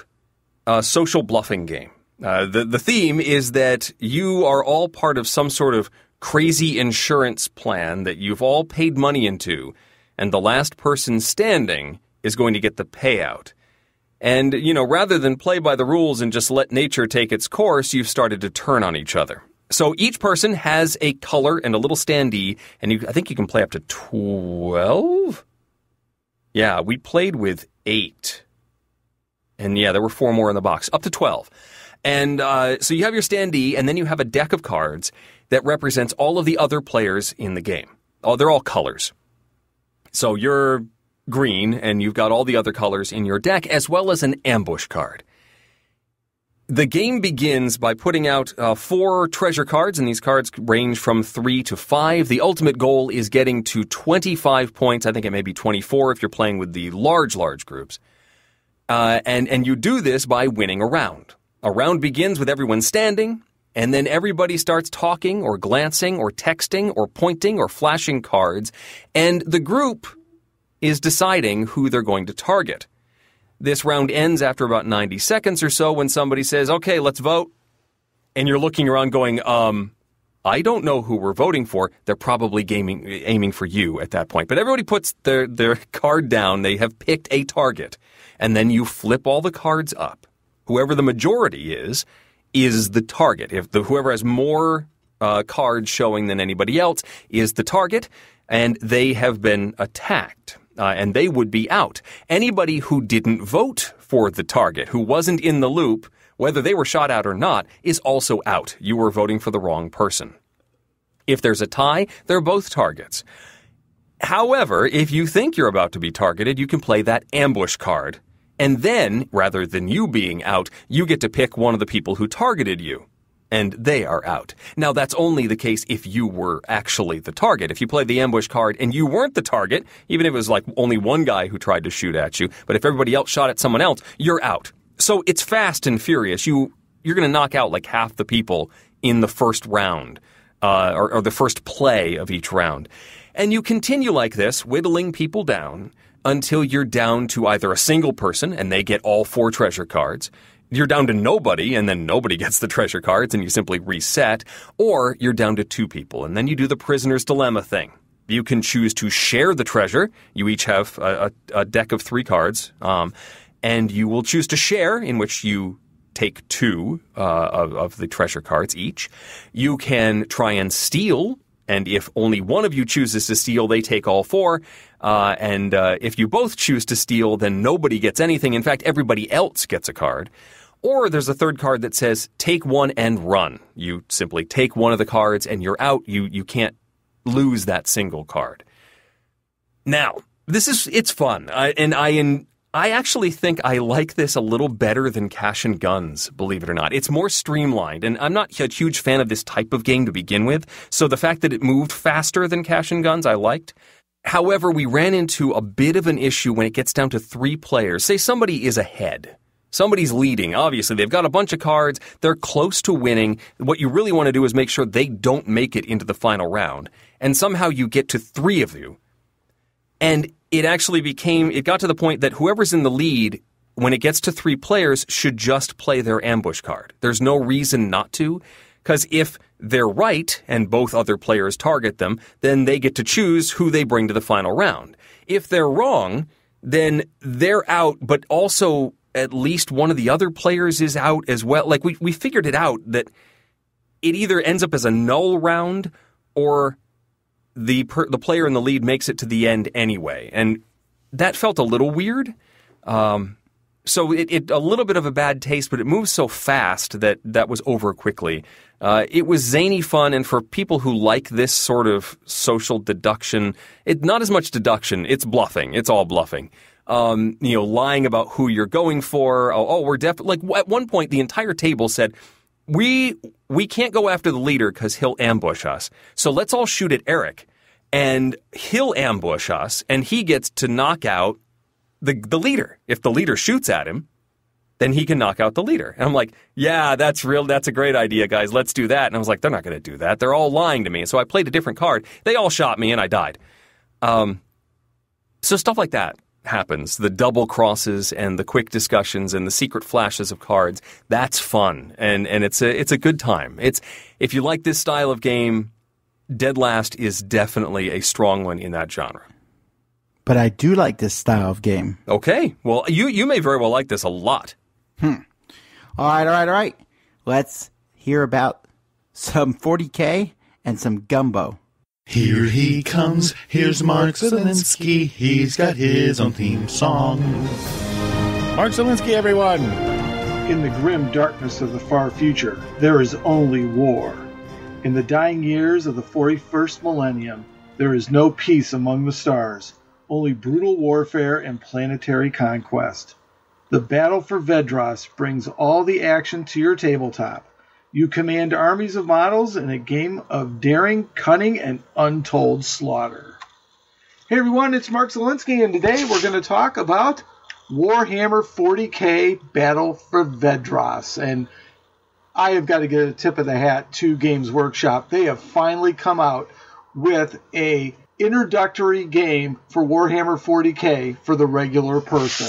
uh, social bluffing game. Uh, the the theme is that you are all part of some sort of crazy insurance plan that you've all paid money into, and the last person standing is going to get the payout. And you know, rather than play by the rules and just let nature take its course, you've started to turn on each other. So each person has a color and a little standee, and you, I think you can play up to twelve. Yeah, we played with eight. And yeah, there were four more in the box, up to 12. And uh, so you have your standee, and then you have a deck of cards that represents all of the other players in the game. Oh, they're all colors. So you're green, and you've got all the other colors in your deck, as well as an ambush card. The game begins by putting out uh, four treasure cards, and these cards range from three to five. The ultimate goal is getting to 25 points. I think it may be 24 if you're playing with the large, large groups. Uh, and, and you do this by winning a round. A round begins with everyone standing, and then everybody starts talking or glancing or texting or pointing or flashing cards, and the group is deciding who they're going to target. This round ends after about 90 seconds or so when somebody says, okay, let's vote. And you're looking around going, um, I don't know who we're voting for. They're probably gaming, aiming for you at that point. But everybody puts their, their card down. They have picked a target. And then you flip all the cards up. Whoever the majority is, is the target. If the, whoever has more uh, cards showing than anybody else is the target, and they have been attacked. Uh, and they would be out. Anybody who didn't vote for the target, who wasn't in the loop, whether they were shot out or not, is also out. You were voting for the wrong person. If there's a tie, they're both targets. However, if you think you're about to be targeted, you can play that ambush card. And then, rather than you being out, you get to pick one of the people who targeted you. And they are out. Now, that's only the case if you were actually the target. If you played the ambush card and you weren't the target, even if it was like only one guy who tried to shoot at you, but if everybody else shot at someone else, you're out. So it's fast and furious. You, you're going to knock out like half the people in the first round, uh, or, or the first play of each round. And you continue like this, whittling people down until you're down to either a single person and they get all four treasure cards. You're down to nobody and then nobody gets the treasure cards and you simply reset. Or you're down to two people and then you do the prisoner's dilemma thing. You can choose to share the treasure. You each have a, a, a deck of three cards. Um, and you will choose to share, in which you take two uh, of, of the treasure cards each. You can try and steal, and if only one of you chooses to steal, they take all four. Uh, and uh, if you both choose to steal, then nobody gets anything. In fact, everybody else gets a card. Or there's a third card that says take one and run. You simply take one of the cards and you're out. You you can't lose that single card. Now, this is it's fun, I, and I in, I actually think I like this a little better than Cash and Guns. Believe it or not, it's more streamlined, and I'm not a huge fan of this type of game to begin with. So the fact that it moved faster than Cash and Guns, I liked. However, we ran into a bit of an issue when it gets down to three players. Say somebody is ahead. Somebody's leading. Obviously, they've got a bunch of cards. They're close to winning. What you really want to do is make sure they don't make it into the final round. And somehow you get to three of you. And it actually became, it got to the point that whoever's in the lead, when it gets to three players, should just play their ambush card. There's no reason not to. Because if they're right and both other players target them, then they get to choose who they bring to the final round. If they're wrong, then they're out, but also at least one of the other players is out as well. Like we, we figured it out that it either ends up as a null round or the per, the player in the lead makes it to the end anyway, and that felt a little weird. Um, so it, it a little bit of a bad taste, but it moves so fast that that was over quickly. Uh, it was zany fun, and for people who like this sort of social deduction, it not as much deduction. It's bluffing. It's all bluffing. Um, you know, lying about who you're going for. Oh, oh we're definitely like at one point the entire table said we we can't go after the leader because he'll ambush us. So let's all shoot at Eric, and he'll ambush us, and he gets to knock out the the leader. If the leader shoots at him, then he can knock out the leader. And I'm like, yeah, that's real. That's a great idea, guys. Let's do that. And I was like, they're not going to do that. They're all lying to me. So I played a different card. They all shot me, and I died. Um, so stuff like that happens. The double crosses and the quick discussions and the secret flashes of cards. That's fun, and and it's a it's a good time. It's if you like this style of game, Dead Last is definitely a strong one in that genre. But I do like this style of game. Okay, well you you may very well like this a lot. Hmm. All right, all right, all right. Let's hear about some 40k and some gumbo. Here he comes, here's Mark Zielinski. He's got his own theme song. Mark Zielinski, everyone! In the grim darkness of the far future, there is only war. In the dying years of the 41st millennium, there is no peace among the stars, only brutal warfare and planetary conquest. The battle for Vedros brings all the action to your tabletop. You command armies of models in a game of daring, cunning, and untold slaughter. Hey everyone, it's Mark Zielinski, and today we're going to talk about Warhammer 40k Battle for Vedros. And I have got to get a tip of the hat to Games Workshop. They have finally come out with a introductory game for Warhammer 40k for the regular person.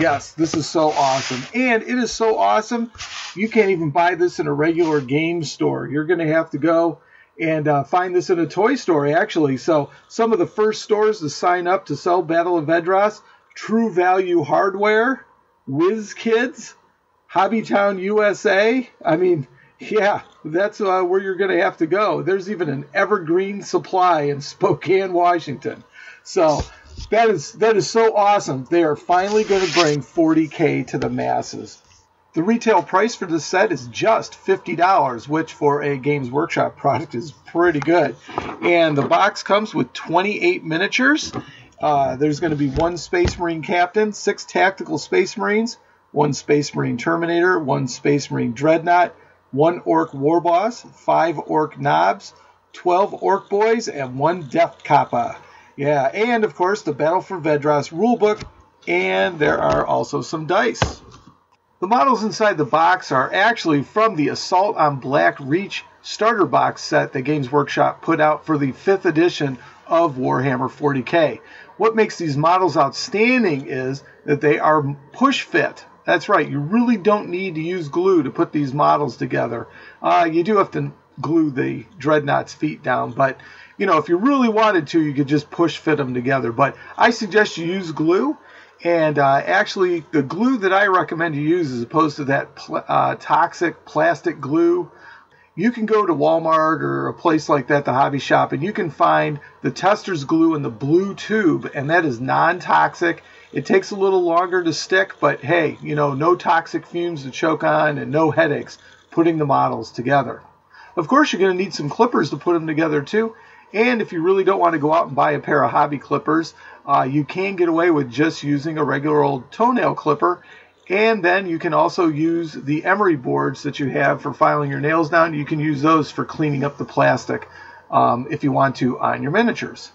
Yes, this is so awesome. And it is so awesome, you can't even buy this in a regular game store. You're going to have to go and uh, find this in a toy store, actually. So, some of the first stores to sign up to sell Battle of Vedros True Value Hardware, Whiz Kids, Hobbytown USA. I mean, yeah, that's uh, where you're going to have to go. There's even an Evergreen Supply in Spokane, Washington. So that is that is so awesome. They are finally going to bring 40k to the masses. The retail price for this set is just $50, which for a Games Workshop product is pretty good. And the box comes with 28 miniatures. Uh, there's going to be one Space Marine Captain, six Tactical Space Marines, one Space Marine Terminator, one Space Marine Dreadnought, one orc war boss, five orc knobs, 12 orc boys, and one death kappa. Yeah, and of course the Battle for Vedros rulebook, and there are also some dice. The models inside the box are actually from the Assault on Black Reach starter box set that Games Workshop put out for the 5th edition of Warhammer 40k. What makes these models outstanding is that they are push fit. That's right. You really don't need to use glue to put these models together. Uh, you do have to glue the Dreadnought's feet down, but you know if you really wanted to, you could just push fit them together. But I suggest you use glue. And uh, actually, the glue that I recommend you use, as opposed to that pl- uh, toxic plastic glue, you can go to Walmart or a place like that, the hobby shop, and you can find the Testors glue in the blue tube, and that is non toxic it takes a little longer to stick, but hey, you know, no toxic fumes to choke on and no headaches putting the models together. Of course, you're going to need some clippers to put them together too. And if you really don't want to go out and buy a pair of hobby clippers, uh, you can get away with just using a regular old toenail clipper. And then you can also use the emery boards that you have for filing your nails down. You can use those for cleaning up the plastic um, if you want to on your miniatures.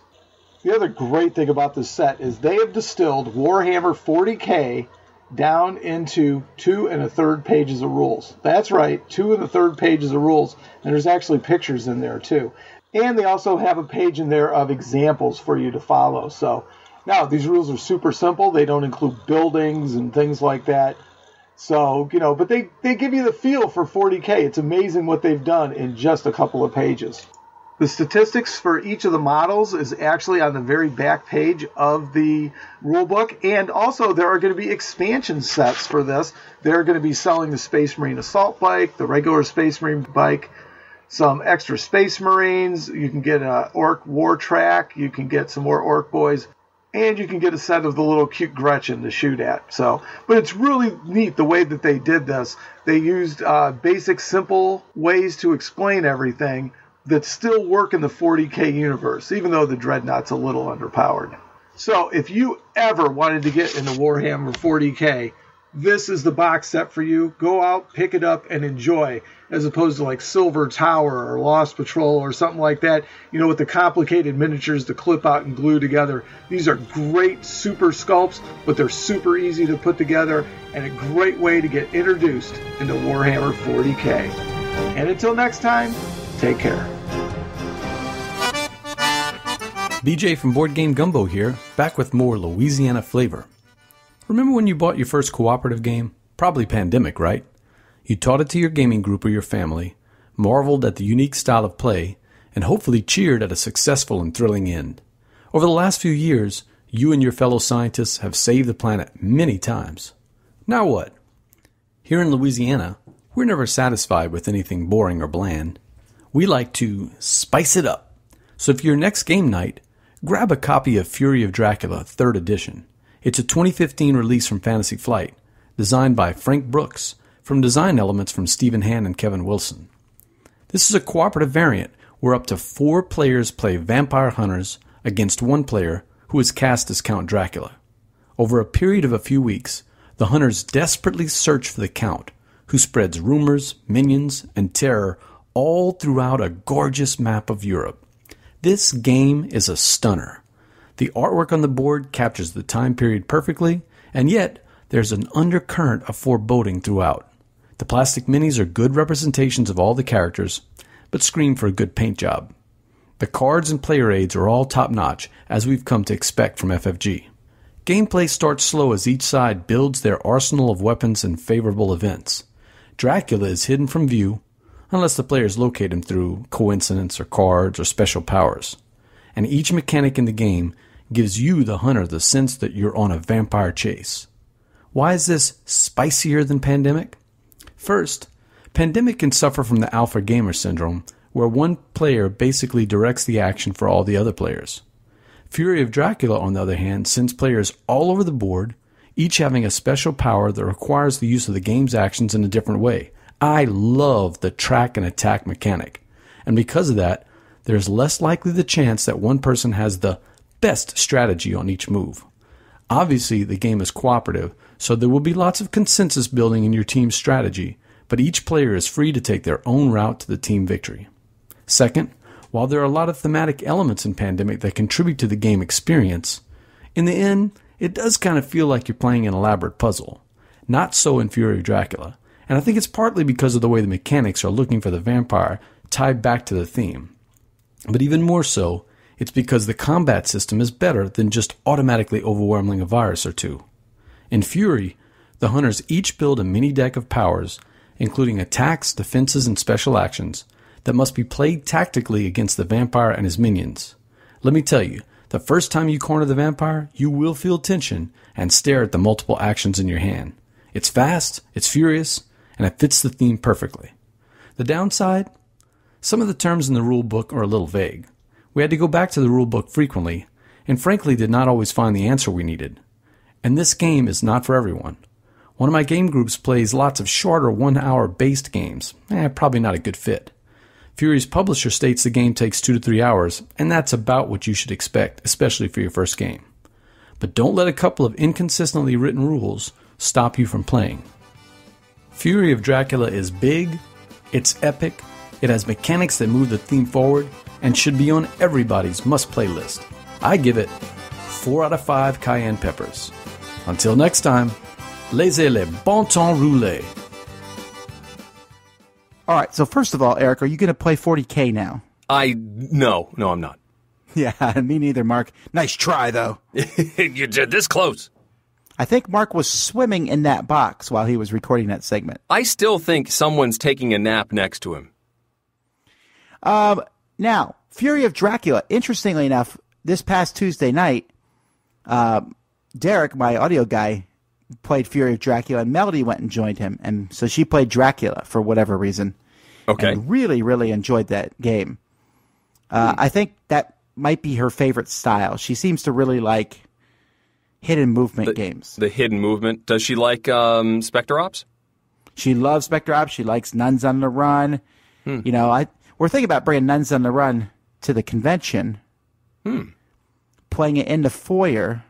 The other great thing about this set is they have distilled Warhammer 40k down into two and a third pages of rules. That's right, two and a third pages of rules, and there's actually pictures in there too. And they also have a page in there of examples for you to follow. So now these rules are super simple. They don't include buildings and things like that. So, you know, but they, they give you the feel for 40K. It's amazing what they've done in just a couple of pages. The statistics for each of the models is actually on the very back page of the rulebook, and also there are going to be expansion sets for this. They're going to be selling the Space Marine Assault Bike, the regular Space Marine Bike, some extra Space Marines. You can get a Orc War Track. You can get some more Orc Boys. and you can get a set of the little cute Gretchin to shoot at. So, but it's really neat the way that they did this. They used uh, basic, simple ways to explain everything that still work in the 40k universe, even though the Dreadnought's a little underpowered. So, if you ever wanted to get into Warhammer 40k, this is the box set for you. Go out, pick it up, and enjoy, as opposed to like Silver Tower or Lost Patrol or something like that, you know, with the complicated miniatures to clip out and glue together. These are great super sculpts, but they're super easy to put together and a great way to get introduced into Warhammer 40k. And until next time, take care. BJ from Board Game Gumbo here, back with more Louisiana flavor. Remember when you bought your first cooperative game? Probably Pandemic, right? You taught it to your gaming group or your family, marveled at the unique style of play, and hopefully cheered at a successful and thrilling end. Over the last few years, you and your fellow scientists have saved the planet many times. Now what? Here in Louisiana, we're never satisfied with anything boring or bland. We like to spice it up. So for your next game night, grab a copy of Fury of Dracula 3rd Edition. It's a 2015 release from Fantasy Flight, designed by Frank Brooks, from design elements from Stephen Hand and Kevin Wilson. This is a cooperative variant where up to four players play vampire hunters against one player who is cast as Count Dracula. Over a period of a few weeks, the hunters desperately search for the Count, who spreads rumors, minions, and terror all throughout a gorgeous map of Europe. This game is a stunner. The artwork on the board captures the time period perfectly, and yet there's an undercurrent of foreboding throughout. The plastic minis are good representations of all the characters, but scream for a good paint job. The cards and player aids are all top notch, as we've come to expect from FFG. Gameplay starts slow as each side builds their arsenal of weapons and favorable events. Dracula is hidden from view, unless the players locate him through coincidence or cards or special powers. And each mechanic in the game gives you, the hunter, the sense that you're on a vampire chase. Why is this spicier than Pandemic? First, Pandemic can suffer from the alpha gamer syndrome, where one player basically directs the action for all the other players. Fury of Dracula, on the other hand, sends players all over the board, each having a special power that requires the use of the game's actions in a different way. I love the track and attack mechanic, and because of that, there's less likely the chance that one person has the best strategy on each move. Obviously, the game is cooperative, so there will be lots of consensus building in your team's strategy, but each player is free to take their own route to the team victory. Second, while there are a lot of thematic elements in Pandemic that contribute to the game experience, in the end, it does kind of feel like you're playing an elaborate puzzle. Not so in Fury of Dracula, and I think it's partly because of the way the mechanics are looking for the vampire tied back to the theme. But even more so, it's because the combat system is better than just automatically overwhelming a virus or two. In Fury, the hunters each build a mini deck of powers, including attacks, defenses, and special actions, that must be played tactically against the vampire and his minions. Let me tell you, the first time you corner the vampire, you will feel tension and stare at the multiple actions in your hand. It's fast, it's furious, and it fits the theme perfectly. The downside? Some of the terms in the rule book are a little vague. We had to go back to the rule book frequently, and frankly did not always find the answer we needed. And this game is not for everyone. One of my game groups plays lots of shorter one hour based games. Eh, probably not a good fit. Fury's publisher states the game takes two to three hours, and that's about what you should expect, especially for your first game. But don't let a couple of inconsistently written rules stop you from playing. Fury of Dracula is big, it's epic, it has mechanics that move the theme forward, and should be on everybody's must play list. I give it 4 out of 5 cayenne peppers. Until next time, laissez le bon temps rouler. All right. So first of all, Eric, are you going to play 40k now? I no, no, I'm not. Yeah, me neither, Mark. Nice try, though. you did this close. I think Mark was swimming in that box while he was recording that segment. I still think someone's taking a nap next to him. Um, now, Fury of Dracula. Interestingly enough, this past Tuesday night, uh, Derek, my audio guy, played Fury of Dracula, and Melody went and joined him, and so she played Dracula for whatever reason. Okay. And really, really enjoyed that game. Uh, I think that might be her favorite style. She seems to really like hidden movement the, games. The hidden movement. Does she like um, Spectre Ops? She loves Spectre Ops. She likes Nuns on the Run. You know, I we're thinking about bringing Nuns on the Run to the convention, playing it in the foyer,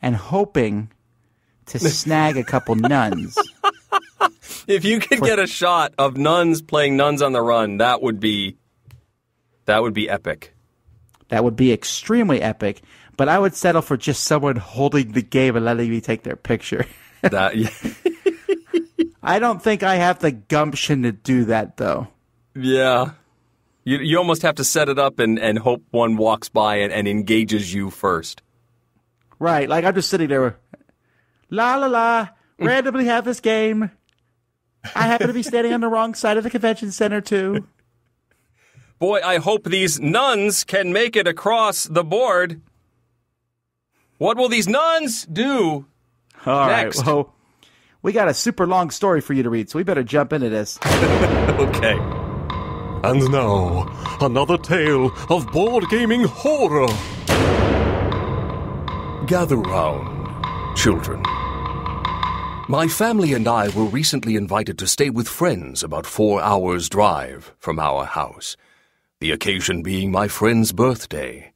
and hoping to snag a couple nuns. If you could get a shot of nuns playing Nuns on the Run, that would be that would be epic. That would be extremely epic. But I would settle for just someone holding the game and letting me take their picture. That yeah. I don't think I have the gumption to do that, though. Yeah. You, you almost have to set it up and, and hope one walks by and, and engages you first. Right, like I'm just sitting there, la la la, randomly have this game. I happen to be standing on the wrong side of the convention center too. Boy, I hope these nuns can make it across the board. What will these nuns do? All right, Next. well, we got a super long story for you to read, so we better jump into this. Okay. And now, another tale of board gaming horror. Gather round, children. My family and I were recently invited to stay with friends about four hours' drive from our house. The occasion being my friend's birthday.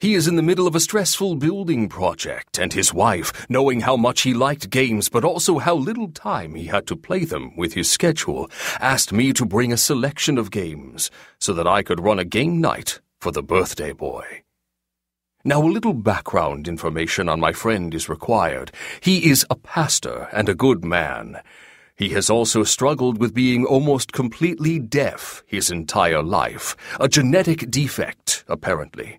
He is in the middle of a stressful building project, and his wife, knowing how much he liked games but also how little time he had to play them with his schedule, asked me to bring a selection of games so that I could run a game night for the birthday boy. Now, a little background information on my friend is required. He is a pastor and a good man. He has also struggled with being almost completely deaf his entire life, a genetic defect, apparently.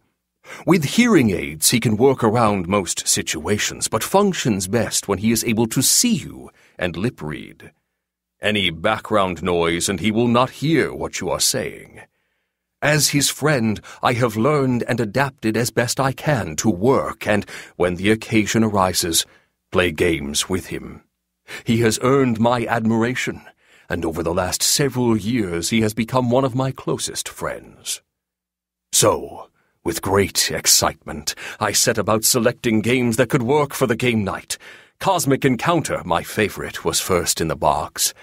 With hearing aids, he can work around most situations, but functions best when he is able to see you and lip read. Any background noise, and he will not hear what you are saying. As his friend, I have learned and adapted as best I can to work and, when the occasion arises, play games with him. He has earned my admiration, and over the last several years he has become one of my closest friends. So, with great excitement, I set about selecting games that could work for the game night. Cosmic Encounter, my favorite, was first in the box.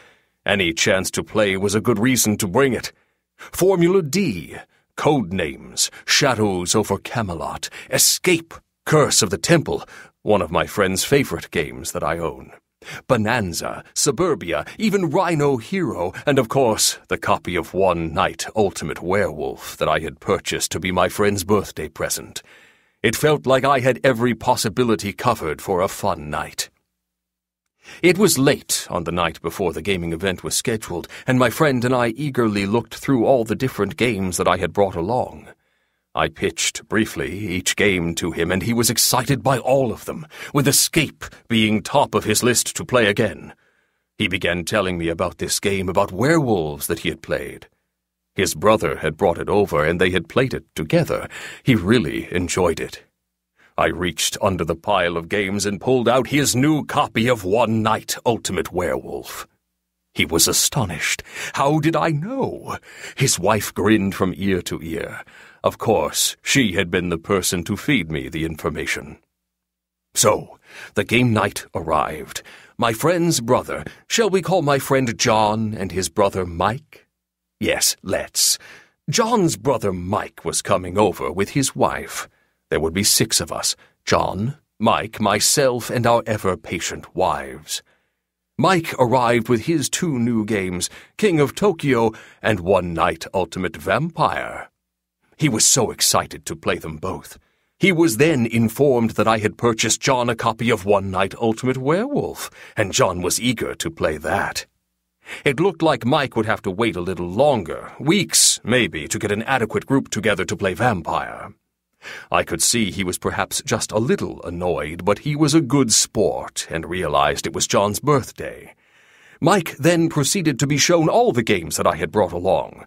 Any chance to play was a good reason to bring it. Formula D, Code Names, Shadows over Camelot, Escape, Curse of the Temple, one of my friend's favorite games that I own. Bonanza, Suburbia, even Rhino Hero, and of course, the copy of One Night Ultimate Werewolf that I had purchased to be my friend's birthday present. It felt like I had every possibility covered for a fun night. It was late on the night before the gaming event was scheduled, and my friend and I eagerly looked through all the different games that I had brought along. I pitched briefly each game to him, and he was excited by all of them, with Escape being top of his list to play again. He began telling me about this game about werewolves that he had played. His brother had brought it over, and they had played it together. He really enjoyed it. I reached under the pile of games and pulled out his new copy of One Night Ultimate Werewolf. He was astonished. How did I know? His wife grinned from ear to ear. Of course, she had been the person to feed me the information. So, the game night arrived. My friend's brother, shall we call my friend John and his brother Mike? Yes, let's. John's brother Mike was coming over with his wife. There would be six of us John, Mike, myself, and our ever patient wives. Mike arrived with his two new games, King of Tokyo and One Night Ultimate Vampire. He was so excited to play them both. He was then informed that I had purchased John a copy of One Night Ultimate Werewolf, and John was eager to play that. It looked like Mike would have to wait a little longer, weeks maybe, to get an adequate group together to play Vampire. I could see he was perhaps just a little annoyed, but he was a good sport and realized it was John's birthday. Mike then proceeded to be shown all the games that I had brought along.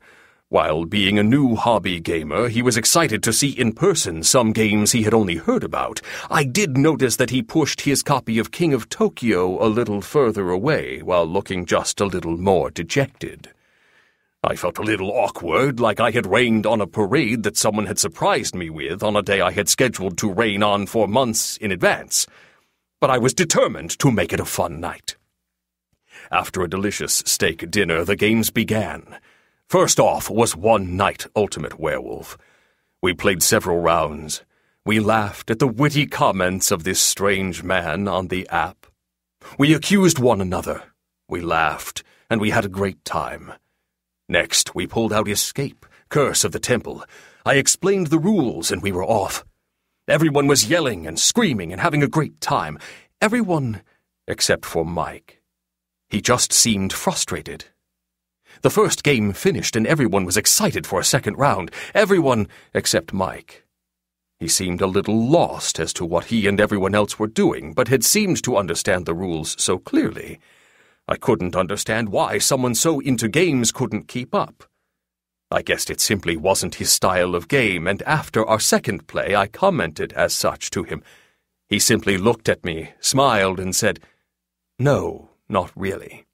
While being a new hobby gamer, he was excited to see in person some games he had only heard about. I did notice that he pushed his copy of King of Tokyo a little further away while looking just a little more dejected. I felt a little awkward, like I had rained on a parade that someone had surprised me with on a day I had scheduled to rain on for months in advance. But I was determined to make it a fun night. After a delicious steak dinner, the games began. First off was One Night Ultimate Werewolf. We played several rounds. We laughed at the witty comments of this strange man on the app. We accused one another. We laughed, and we had a great time. Next, we pulled out Escape, Curse of the Temple. I explained the rules, and we were off. Everyone was yelling and screaming and having a great time. Everyone except for Mike. He just seemed frustrated. The first game finished, and everyone was excited for a second round. Everyone except Mike. He seemed a little lost as to what he and everyone else were doing, but had seemed to understand the rules so clearly. I couldn't understand why someone so into games couldn't keep up. I guessed it simply wasn't his style of game, and after our second play, I commented as such to him. He simply looked at me, smiled, and said, No, not really.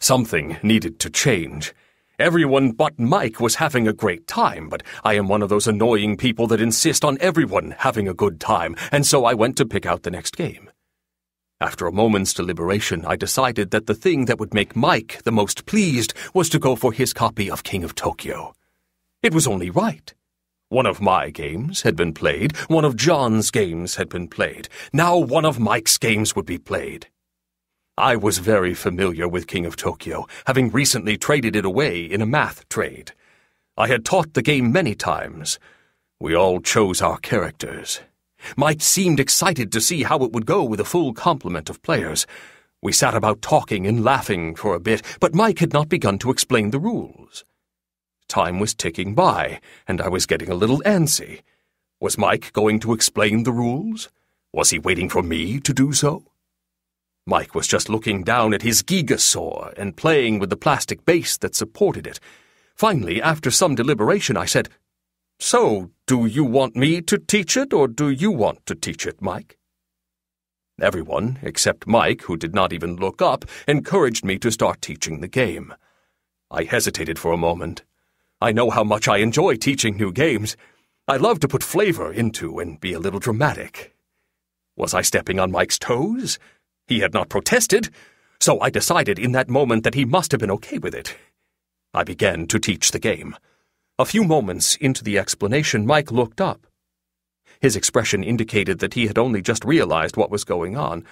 Something needed to change. Everyone but Mike was having a great time, but I am one of those annoying people that insist on everyone having a good time, and so I went to pick out the next game. After a moment's deliberation, I decided that the thing that would make Mike the most pleased was to go for his copy of King of Tokyo. It was only right. One of my games had been played, one of John's games had been played. Now one of Mike's games would be played. I was very familiar with King of Tokyo, having recently traded it away in a math trade. I had taught the game many times. We all chose our characters. Mike seemed excited to see how it would go with a full complement of players. We sat about talking and laughing for a bit, but Mike had not begun to explain the rules. Time was ticking by, and I was getting a little antsy. Was Mike going to explain the rules? Was he waiting for me to do so? Mike was just looking down at his Gigazaur and playing with the plastic base that supported it. Finally, after some deliberation, I said, So, do you want me to teach it, or do you want to teach it, Mike? Everyone, except Mike, who did not even look up, encouraged me to start teaching the game. I hesitated for a moment. I know how much I enjoy teaching new games. I love to put flavor into and be a little dramatic. Was I stepping on Mike's toes? He had not protested, so I decided in that moment that he must have been okay with it. I began to teach the game. A few moments into the explanation, Mike looked up. His expression indicated that he had only just realized what was going on.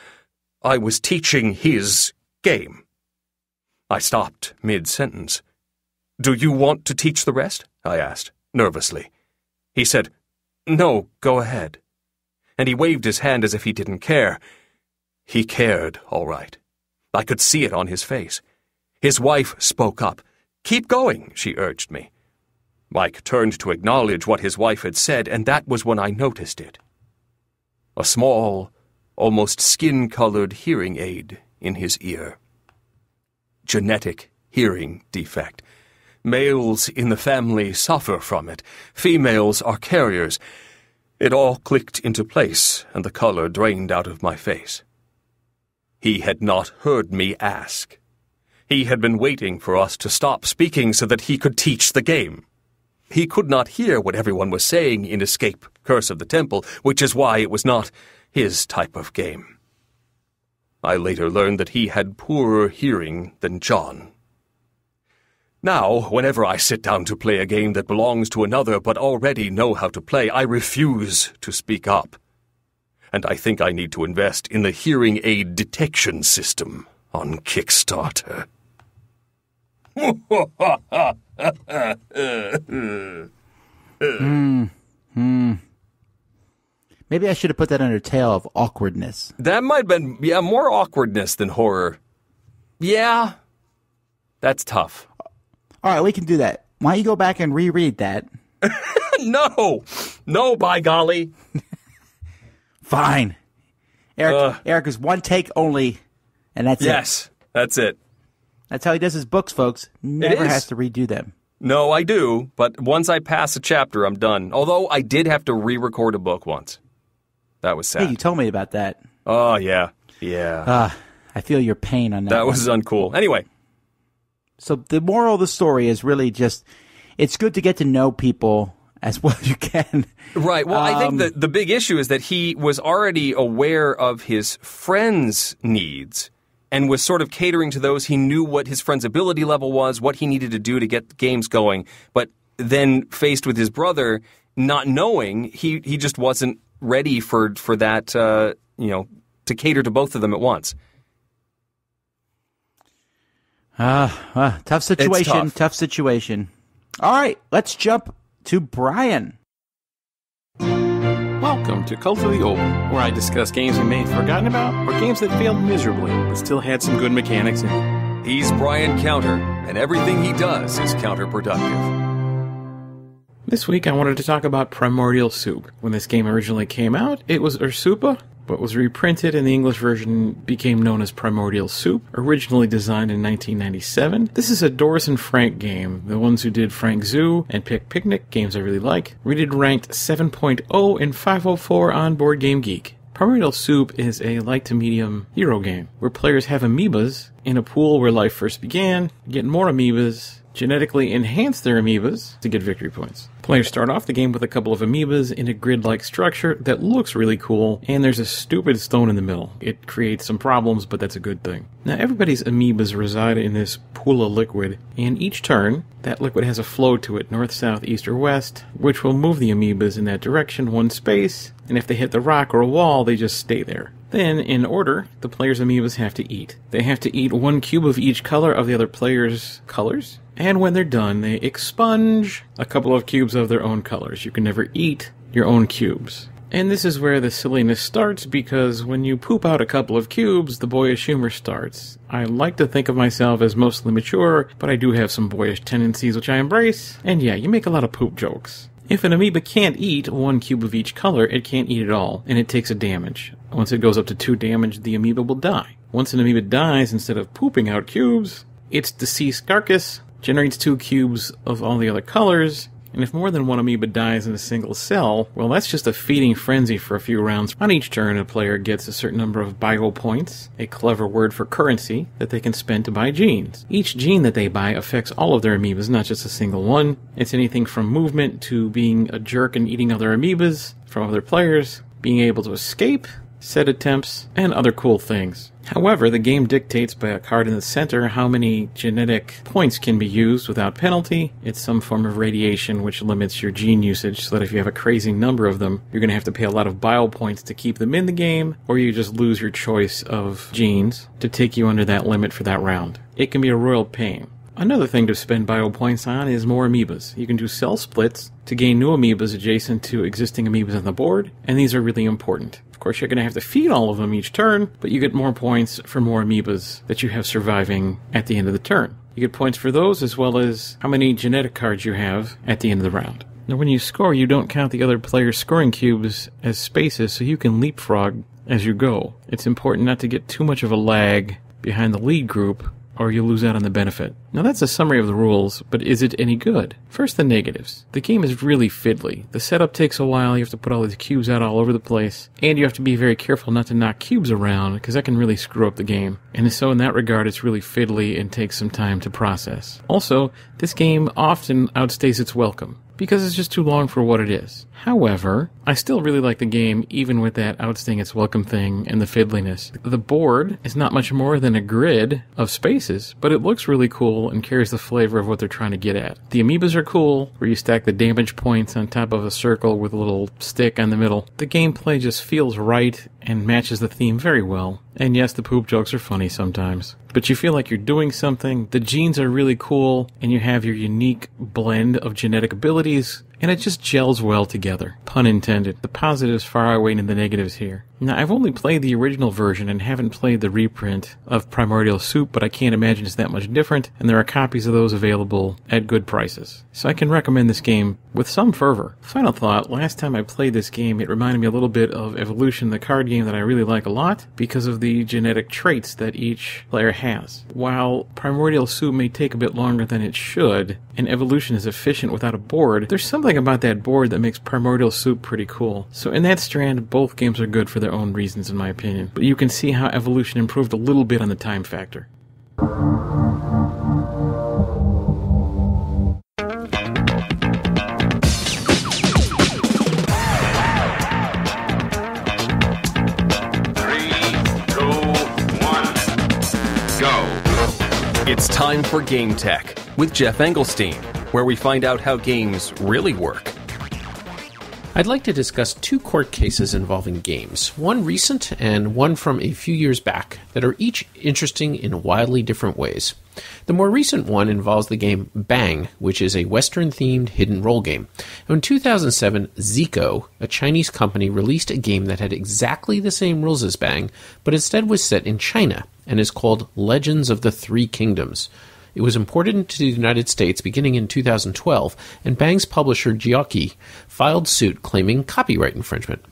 I was teaching his game. I stopped mid sentence. Do you want to teach the rest? I asked, nervously. He said, No, go ahead. And he waved his hand as if he didn't care. He cared, all right. I could see it on his face. His wife spoke up. Keep going, she urged me. Mike turned to acknowledge what his wife had said, and that was when I noticed it. A small, almost skin colored hearing aid in his ear. Genetic hearing defect. Males in the family suffer from it. Females are carriers. It all clicked into place, and the color drained out of my face. He had not heard me ask. He had been waiting for us to stop speaking so that he could teach the game. He could not hear what everyone was saying in Escape, Curse of the Temple, which is why it was not his type of game. I later learned that he had poorer hearing than John. Now, whenever I sit down to play a game that belongs to another but already know how to play, I refuse to speak up and I think I need to invest in the hearing aid detection system on Kickstarter. Hmm. Hmm. Maybe I should have put that under tale of awkwardness. That might have been, yeah, more awkwardness than horror. Yeah, that's tough. All right, we can do that. Why don't you go back and reread that? no, no, by golly. Fine. Eric, Uh. Eric is one take only, and that's it. Yes, that's it. That's how he does his books, folks. Never has to redo them. No, I do, but once I pass a chapter, I'm done. Although I did have to re record a book once. That was sad. Hey, you told me about that. oh, yeah. Yeah. Ah, I feel your pain on that. that one. was uncool. Anyway, So the moral of the story is really just it's good to get to know people as well as you can. Right. Well, I think Um, that the big issue is that he was already aware of his friends' needs and was sort of catering to those. He knew what his friend's ability level was, what he needed to do to get games going. But then faced with his brother, not knowing, he, he just wasn't ready for, for that, uh, you know, to cater to both of them at once. Ah, ah, tough situation. tough. tough situation. All right, let's jump to Brian. Welcome to Cult of the Old, where I discuss games we may have forgotten about or games that failed miserably but still had some good mechanics in them. He's Brian Counter, and everything he does is counterproductive. This week I wanted to talk about Primordial Soup. When this game originally came out, it was Ursuppe, but was reprinted and the English version became known as Primordial Soup, originally designed in 1997. This is a Doris and Frank game, the ones who did Frank Zoo and Pick Picnic, games I really like. Rated ranked 7.0 and 504 on Board Game Geek. Primordial Soup is a light to medium Euro game where players have amoebas in a pool where life first began, get more amoebas, genetically enhance their amoebas to get victory points. Players start off the game with a couple of amoebas in a grid like structure that looks really cool, and there's a stupid stone in the middle. It creates some problems, but that's a good thing. Now, everybody's amoebas reside in this pool of liquid, and each turn, that liquid has a flow to it north, south, east, or west, which will move the amoebas in that direction one space, and if they hit the rock or a wall, they just stay there. Then, in order, the player's amoebas have to eat. They have to eat one cube of each color of the other player's colors, and when they're done, they expunge a couple of cubes of their own colors. You can never eat your own cubes. And this is where the silliness starts because when you poop out a couple of cubes, the boyish humor starts. I like to think of myself as mostly mature, but I do have some boyish tendencies which I embrace. And yeah, you make a lot of poop jokes. If an amoeba can't eat one cube of each color, it can't eat at all, and it takes a damage. Once it goes up to two damage, the amoeba will die. Once an amoeba dies, instead of pooping out cubes, its deceased carcass generates two cubes of all the other colors, and if more than one amoeba dies in a single cell, well, that's just a feeding frenzy for a few rounds. On each turn, a player gets a certain number of bio points, a clever word for currency, that they can spend to buy genes. Each gene that they buy affects all of their amoebas, not just a single one. It's anything from movement to being a jerk and eating other amoebas from other players, being able to escape, set attempts, and other cool things. However, the game dictates by a card in the center how many genetic points can be used without penalty. It's some form of radiation which limits your gene usage so that if you have a crazy number of them, you're going to have to pay a lot of bio points to keep them in the game, or you just lose your choice of genes to take you under that limit for that round. It can be a royal pain. Another thing to spend bio points on is more amoebas. You can do cell splits to gain new amoebas adjacent to existing amoebas on the board, and these are really important. Of course, you're going to have to feed all of them each turn, but you get more points for more amoebas that you have surviving at the end of the turn. You get points for those as well as how many genetic cards you have at the end of the round. Now, when you score, you don't count the other player's scoring cubes as spaces, so you can leapfrog as you go. It's important not to get too much of a lag behind the lead group or you'll lose out on the benefit. Now that's a summary of the rules, but is it any good? First, the negatives. The game is really fiddly. The setup takes a while, you have to put all these cubes out all over the place, and you have to be very careful not to knock cubes around, because that can really screw up the game. And so in that regard, it's really fiddly and takes some time to process. Also, this game often outstays its welcome because it's just too long for what it is. However, I still really like the game, even with that outstaying its welcome thing and the fiddliness. The board is not much more than a grid of spaces, but it looks really cool and carries the flavor of what they're trying to get at. The amoebas are cool, where you stack the damage points on top of a circle with a little stick on the middle. The gameplay just feels right and matches the theme very well. And yes, the poop jokes are funny sometimes. But you feel like you're doing something, the genes are really cool, and you have your unique blend of genetic abilities, and it just gels well together. Pun intended. The positives far outweigh the negatives here. Now, I've only played the original version and haven't played the reprint of Primordial Soup, but I can't imagine it's that much different, and there are copies of those available at good prices. So I can recommend this game with some fervor. Final thought, last time I played this game, it reminded me a little bit of Evolution, the card game that I really like a lot, because of the genetic traits that each player has. While Primordial Soup may take a bit longer than it should, and Evolution is efficient without a board, there's something about that board that makes Primordial Soup pretty cool. So in that strand, both games are good for their their own reasons, in my opinion, but you can see how evolution improved a little bit on the time factor. It's time for GameTek with Geoff Engelstein, where we find out how games really work. I'd like to discuss two court cases involving games, one recent and one from a few years back, that are each interesting in wildly different ways. The more recent one involves the game Bang, which is a Western themed hidden role game. In 2007, Ziko, a Chinese company, released a game that had exactly the same rules as Bang, but instead was set in China and is called Legends of the Three Kingdoms. It was imported into the United States beginning in 2012, and Bang's publisher Giochi filed suit claiming copyright infringement.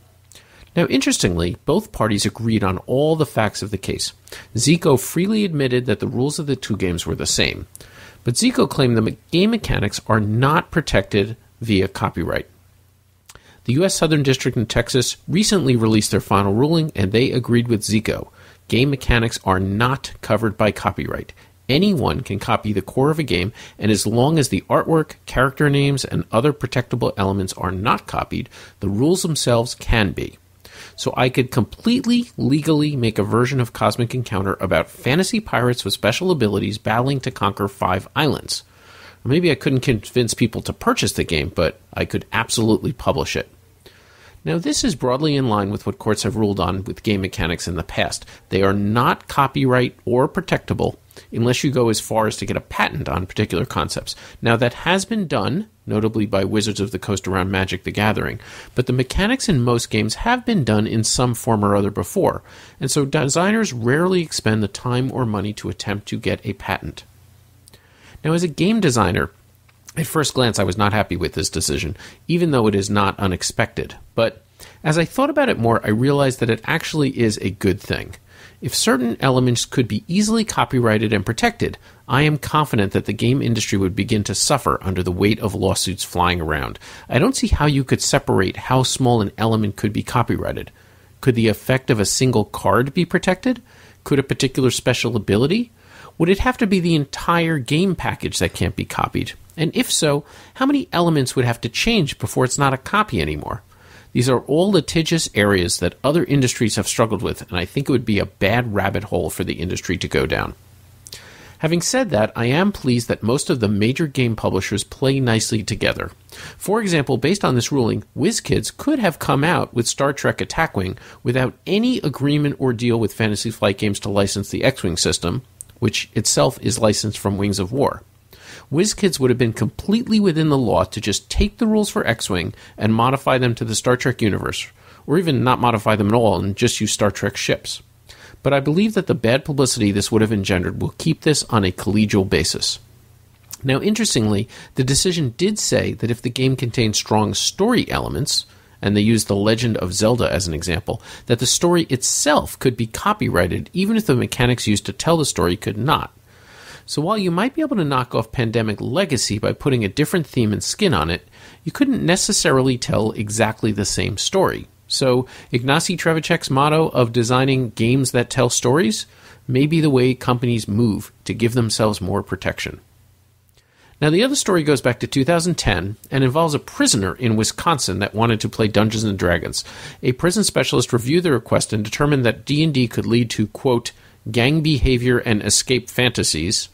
Now, interestingly, both parties agreed on all the facts of the case. Ziko freely admitted that the rules of the two games were the same, but Ziko claimed the game mechanics are not protected via copyright. The U.S. Southern District in Texas recently released their final ruling, and they agreed with Ziko. Game mechanics are not covered by copyright. Anyone can copy the core of a game, and as long as the artwork, character names, and other protectable elements are not copied, the rules themselves can be. So I could completely legally make a version of Cosmic Encounter about fantasy pirates with special abilities battling to conquer five islands. Maybe I couldn't convince people to purchase the game, but I could absolutely publish it. Now, this is broadly in line with what courts have ruled on with game mechanics in the past. They are not copyright or protectable unless you go as far as to get a patent on particular concepts. Now, that has been done, notably by Wizards of the Coast around Magic the Gathering, but the mechanics in most games have been done in some form or other before, and so designers rarely expend the time or money to attempt to get a patent. Now, as a game designer, at first glance, I was not happy with this decision, even though it is not unexpected. But as I thought about it more, I realized that it actually is a good thing. If certain elements could be easily copyrighted and protected, I am confident that the game industry would begin to suffer under the weight of lawsuits flying around. I don't see how you could separate how small an element could be copyrighted. Could the effect of a single card be protected? Could a particular special ability? Would it have to be the entire game package that can't be copied? And if so, how many elements would have to change before it's not a copy anymore? These are all litigious areas that other industries have struggled with, and I think it would be a bad rabbit hole for the industry to go down. Having said that, I am pleased that most of the major game publishers play nicely together. For example, based on this ruling, WizKids could have come out with Star Trek Attack Wing without any agreement or deal with Fantasy Flight Games to license the X Wing system, which itself is licensed from Wings of War. WizKids would have been completely within the law to just take the rules for X Wing and modify them to the Star Trek universe, or even not modify them at all and just use Star Trek ships. But I believe that the bad publicity this would have engendered will keep this on a collegial basis. Now, interestingly, the decision did say that if the game contained strong story elements, and they used The Legend of Zelda as an example, that the story itself could be copyrighted even if the mechanics used to tell the story could not. So while you might be able to knock off Pandemic Legacy by putting a different theme and skin on it, you couldn't necessarily tell exactly the same story. So Ignacy Trzewiczek's motto of designing games that tell stories may be the way companies move to give themselves more protection. Now, the other story goes back to 2010 and involves a prisoner in Wisconsin that wanted to play Dungeons and Dragons. A prison specialist reviewed the request and determined that D&D could lead to quote gang behavior and escape fantasies,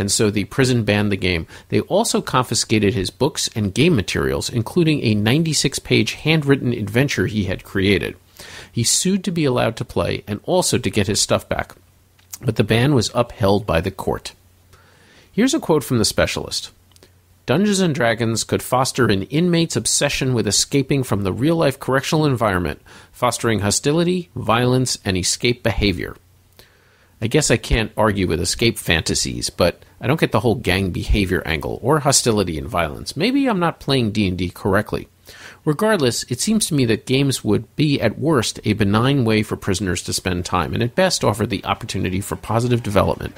and so the prison banned the game. They also confiscated his books and game materials, including a 96 page handwritten adventure he had created. He sued to be allowed to play and also to get his stuff back, but the ban was upheld by the court. Here's a quote from the specialist. Dungeons and Dragons could foster an inmate's obsession with escaping from the real life correctional environment, fostering hostility, violence, and escape behavior. I guess I can't argue with escape fantasies, but I don't get the whole gang behavior angle or hostility and violence. Maybe I'm not playing D&D correctly. Regardless, it seems to me that games would be at worst a benign way for prisoners to spend time and at best offer the opportunity for positive development.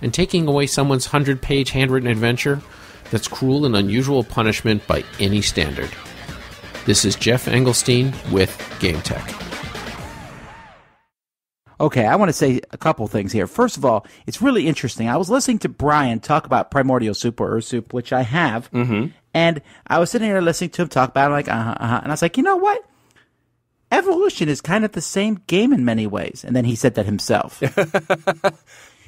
And taking away someone's 100-page handwritten adventure, that's cruel and unusual punishment by any standard. This is Geoff Engelstein with GameTek. Okay, I want to say a couple things here. First of all, it's really interesting. I was listening to Brian talk about primordial soup or soup, which I have, mm-hmm. and I was sitting here listening to him talk about it, like, uh-huh, uh-huh, and I was like, you know what? Evolution is kind of the same game in many ways. And then he said that himself.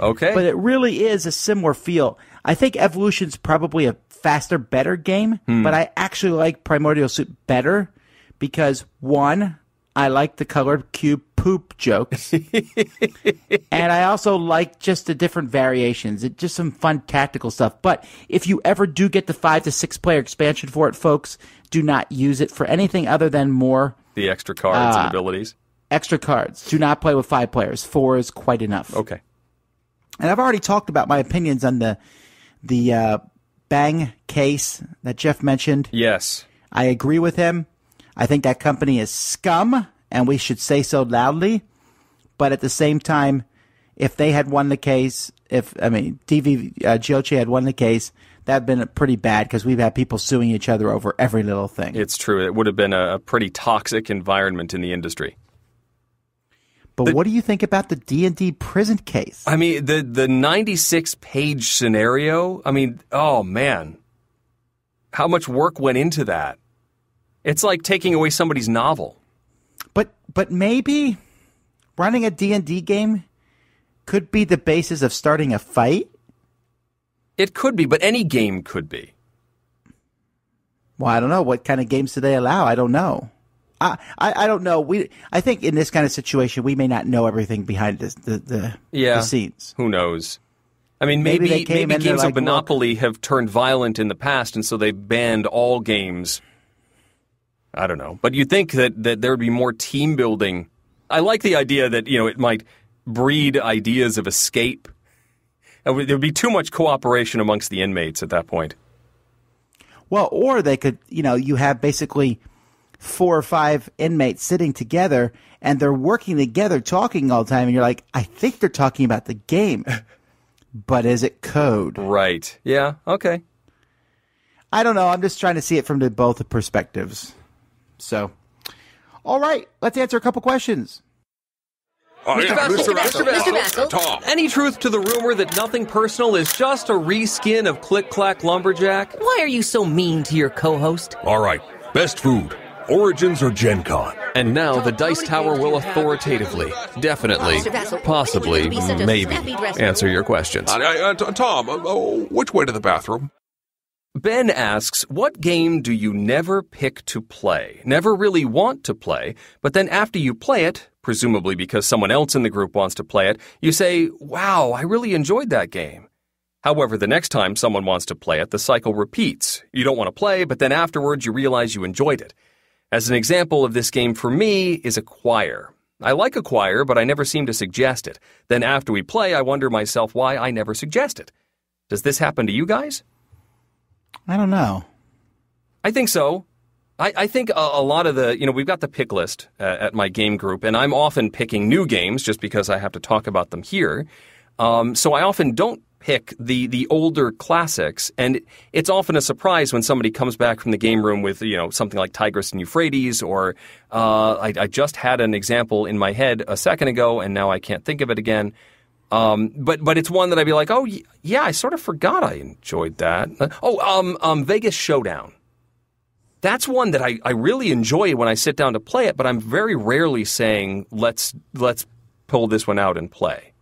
Okay. but it really is a similar feel. I think Evolution's probably a faster, better game, but I actually like Primordial Soup better because one, I like the colored cube poop jokes, and I also like just the different variations. It just some fun tactical stuff. But if you ever do get the five to six player expansion for it, folks, do not use it for anything other than more the extra cards Ah. and abilities. extra cards. Do not play with five players. Four is quite enough. Okay. And I've already talked about my opinions on the the uh, Bang case that Geoff mentioned. Yes. I agree with him. I think that company is scum, and we should say so loudly. But at the same time, if they had won the case, if I mean dV uh, Giochi had won the case, that'd been pretty bad because we've had people suing each other over every little thing. It's true. It would have been a, pretty toxic environment in the industry. but what do you think about the D and D prison case? I mean, the the 96 page scenario, I mean, oh man. How much work went into that? It's like taking away somebody's novel. But maybe running a D&D game could be the basis of starting a fight. It could be, but any game could be. Well, I don't know what kind of games do they allow. I don't know. I, I, I don't know. We I think in this kind of situation we may not know everything behind the the, the, Yeah. the scenes. Who knows? I mean, Maybe maybe maybe, games like, of Monopoly have turned violent in the past, and so they banned all games. I don't know, but you'd think that that there would be more team building. I like the idea that you know it might breed ideas of escape. There would there would be too much cooperation amongst the inmates at that point. Well, or they could, you know, you have basically four or five inmates sitting together and they're working together talking all the time and you're like, I think they're talking about the game. but is it code? Right? Yeah. Okay. I don't know. I'm just trying to see it from the both perspectives. So, all right, let's answer a couple questions. Oh, yeah, Vasel, Mr. Mr. Vasel. Vasel. Tom. Any truth to the rumor that nothing personal is just a reskin of Click Clack Lumberjack? Why are you so mean to your co-host? All right. Best food. Origins or Gen Con? And now the Dice Tower will authoritatively, definitely, possibly, maybe answer your questions. Uh, uh, Tom, uh, which way to the bathroom? Ben asks, What game do you never pick to play? Never really want to play, but then after you play it, presumably because someone else in the group wants to play it, you say, Wow, I really enjoyed that game. However, the next time someone wants to play it, the cycle repeats. You don't want to play, but then afterwards you realize you enjoyed it. As an example of this game for me is Acquire. I like Acquire, but I never seem to suggest it. Then after we play, I wonder myself why I never suggest it. Does this happen to you guys? I don't know. I think so. I, I think a, a lot of the, you know, we've got the pick list uh, at my game group, and I'm often picking new games just because I have to talk about them here. Um, so I often don't pick the the older classics, and it's often a surprise when somebody comes back from the game room with, you know, something like Tigris and Euphrates, or uh, I, I just had an example in my head a second ago, and now I can't think of it again. Um, but but it's one that I'd be like, oh yeah, I sort of forgot I enjoyed that. Uh, oh, um, um, Vegas Showdown. That's one that I, I really enjoy when I sit down to play it, but I'm very rarely saying let's let's pull this one out and play.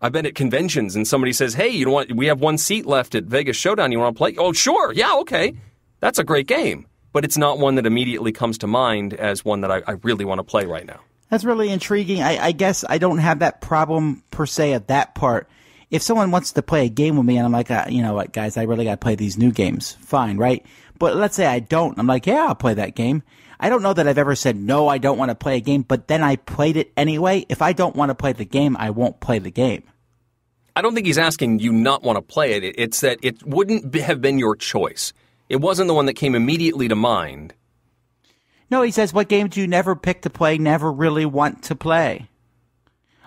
I've been at conventions and somebody says, "Hey, you what? We have one seat left at Vegas Showdown. You want to play?" Oh, sure, yeah, okay, that's a great game. But it's not one that immediately comes to mind as one that I, I really want to play right now. That's really intriguing. I, I guess I don't have that problem per se at that part. If someone wants to play a game with me and I'm like, uh, you know what, guys, I really got to play these new games, fine, right? But let's say I don't. I'm like, yeah, I'll play that game. I don't know that I've ever said, no, I don't want to play a game, but then I played it anyway. If I don't want to play the game, I won't play the game. I don't think he's asking you not want to play it. It's that it wouldn't have been your choice. It wasn't the one that came immediately to mind. No, he says, what game do you never pick to play, never really want to play?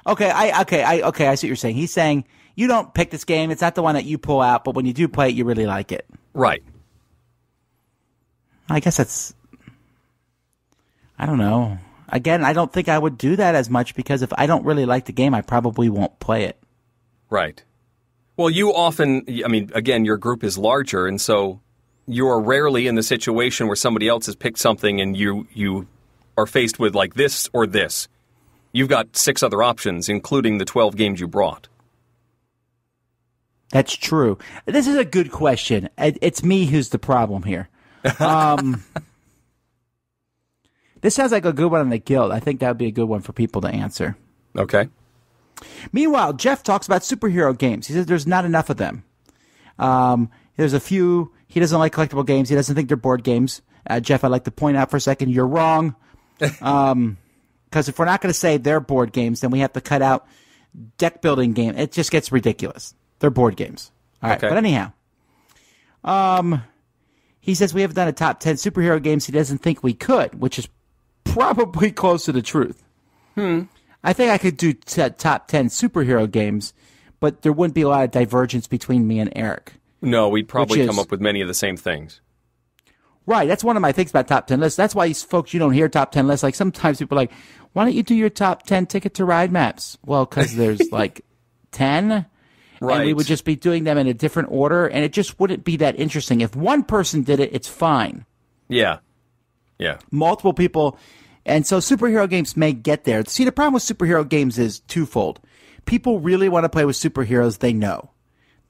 Okay, I okay, I okay, I see what you're saying. He's saying you don't pick this game, it's not the one that you pull out, but when you do play it, you really like it. Right. I guess that's I don't know. Again, I don't think I would do that as much because if I don't really like the game, I probably won't play it. Right. Well, you often, I mean, again, your group is larger, and so you're rarely in the situation where somebody else has picked something and you you are faced with like this or this, you've got six other options, including the 12 games you brought. That's true. This is a good question. It's me who's the problem here. Um, this sounds like a good one on the guild. I think that would be a good one for people to answer. Okay. Meanwhile, Jeff talks about superhero games. He says there's not enough of them. Um, there's a few. He doesn't like collectible games. He doesn't think they're board games. Uh, Jeff, I'd like to point out for a second, you're wrong. Um, because if we're not going to say they're board games, then we have to cut out deck building game. It just gets ridiculous. They're board games. All right. Okay. But anyhow, um, he says we haven't done a top 10 superhero games. He doesn't think we could, which is probably close to the truth. Hmm. I think I could do t- top 10 superhero games, but there wouldn't be a lot of divergence between me and Eric. No, we'd probably is- come up with many of the same things. Right. That's one of my things about top 10 lists. That's why folks, you don't hear top 10 lists. Like sometimes people are like, why don't you do your top 10 ticket to ride maps? Well, because there's like 10. And we would just be doing them in a different order, and it just wouldn't be that interesting. If one person did it, it's fine. Yeah. Yeah. multiple people. And so superhero games may get there. See, the problem with superhero games is twofold. People really want to play with superheroes they know.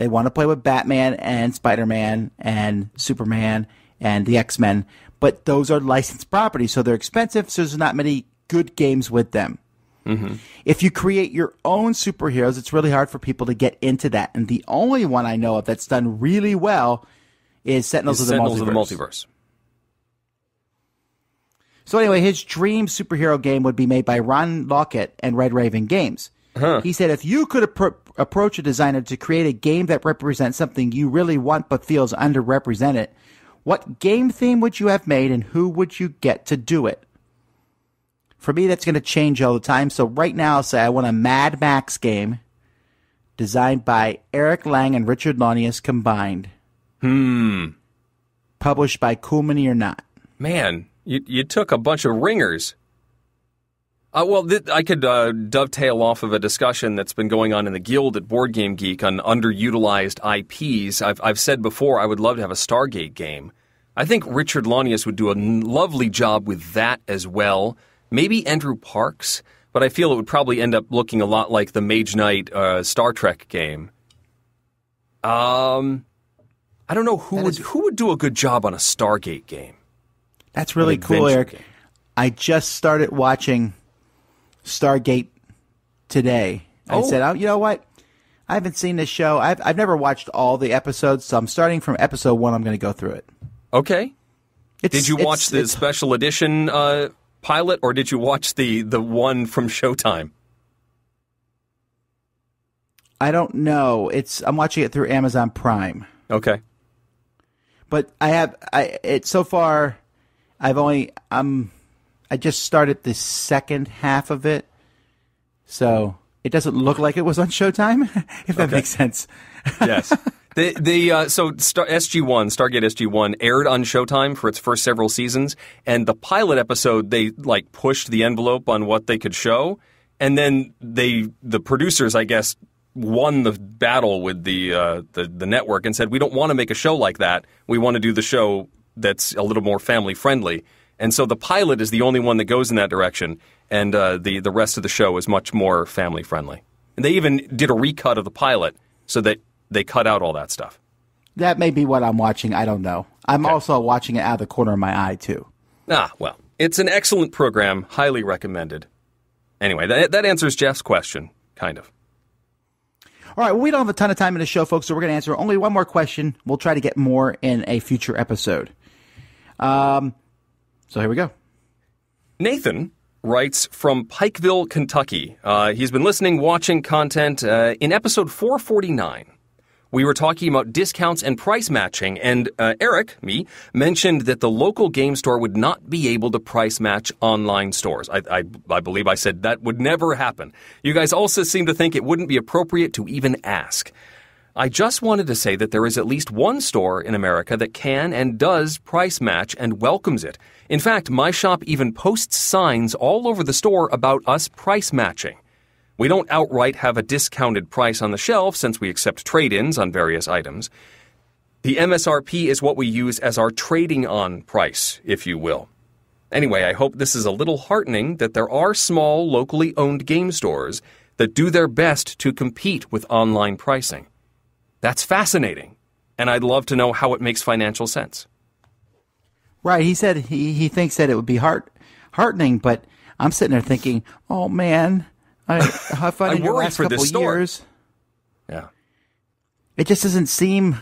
They want to play with Batman and Spider Man and Superman and the X Men, but those are licensed properties, so they're expensive, so there's not many good games with them. Mm-hmm. If you create your own superheroes, it's really hard for people to get into that. And the only one I know of that's done really well is Sentinels, of, the Sentinels of the Multiverse. So anyway, his dream superhero game would be made by Ryan Laukat and Red Raven Games. He said, if you could appro- approach a designer to create a game that represents something you really want but feels underrepresented, what game theme would you have made and who would you get to do it? For me, that's going to change all the time. So right now, I'll say I want a Mad Max game designed by Eric Lang and Richard Launius combined. Hmm. Published by Cool or Not. Man, you you took a bunch of ringers. Uh, well, th- I could uh, dovetail off of a discussion that's been going on in the guild at Board Game Geek on underutilized IPs. I've, I've said before I would love to have a Stargate game. I think Richard Launius would do a n- lovely job with that as well. Maybe Andrew Parks, but I feel it would probably end up looking a lot like the Mage Knight uh, Star Trek game. Um, I don't know who would who would do a good job on a Stargate game. That's really cool, Eric. game. I just started watching Stargate today. I Oh. said, oh, you know what? I haven't seen this show. I've, I've never watched all the episodes, so I'm starting from episode one. I'm going to go through it. Okay. It's, Did you it's- watch the special edition uh, pilot, or did you watch the the one from Showtime? I don't know. It's I'm watching it through Amazon Prime, Okay. but I have I it so far. I've only I'm I just started the second half of it, so it doesn't look like it was on Showtime. if that Okay. makes sense. Yes. the the uh, so Star, SG One Stargate SG One aired on Showtime for its first several seasons, and the pilot episode they like pushed the envelope on what they could show, and then they the producers I guess won the battle with the uh, the the network and said we don't want to make a show like that. We want to do the show that's a little more family friendly. And so the pilot is the only one that goes in that direction, and uh, the the rest of the show is much more family friendly. And they even did a recut of the pilot so that they cut out all that stuff. That may be what I'm watching. I don't know. I'm also watching it out of the corner of my eye too. Ah, well, it's an excellent program, highly recommended. Anyway, that, that answers Jeff's question, kind of. All right, well, we don't have a ton of time in the show, folks, so we're going to answer only one more question. We'll try to get more in a future episode. Um, so here we go. Nathan writes from Pikeville, Kentucky. Uh, he's been listening, watching content. Uh, in episode 449, we were talking about discounts and price matching, and uh, Eric, me, mentioned that the local game store would not be able to price match online stores. I, I, I believe I said that would never happen. You guys also seem to think it wouldn't be appropriate to even ask. I just wanted to say that there is at least one store in America that can and does price match and welcomes it. In fact, my shop even posts signs all over the store about us price matching. We don't outright have a discounted price on the shelf since we accept trade ins on various items. The MSRP is what we use as our trading on price, if you will. Anyway, I hope this is a little heartening that there are small, locally owned game stores that do their best to compete with online pricing. That's fascinating, and I'd love to know how it makes financial sense. Right. He said he, he thinks that it would be heart heartening, but I'm sitting there thinking, oh man, I, find I in the last for this couple store. years, Yeah. it just doesn't seem.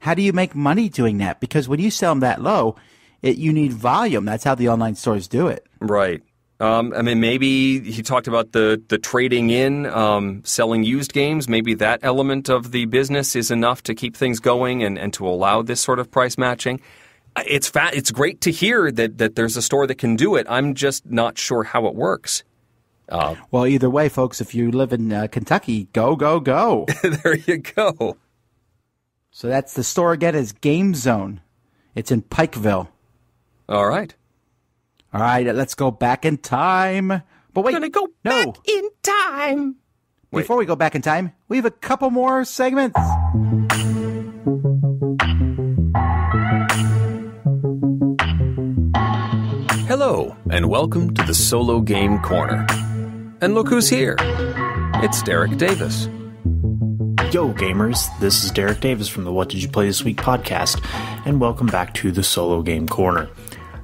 How do you make money doing that? Because when you sell them that low, it, you need volume. That's how the online stores do it. Right. Um, I mean, maybe he talked about the, the trading in, um, selling used games. Maybe that element of the business is enough to keep things going and, and to allow this sort of price matching. Uh, It's fa- It's great to hear that, that there's a store that can do it. I'm just not sure how it works. Well, either way, folks, if you live in uh, Kentucky, go, go, go. there you go. so that's the store again is Game Zone. It's in Pikeville. All right. All right, let's go back in time. But wait, Gonna go no. back in time. Wait. Before we go back in time, we have a couple more segments. Hello, and welcome to the Solo Game Corner. And look who's here. It's Derek Davis. Yo, gamers, this is Derek Davis from the What Did You Play This Week podcast, and welcome back to the Solo Game Corner.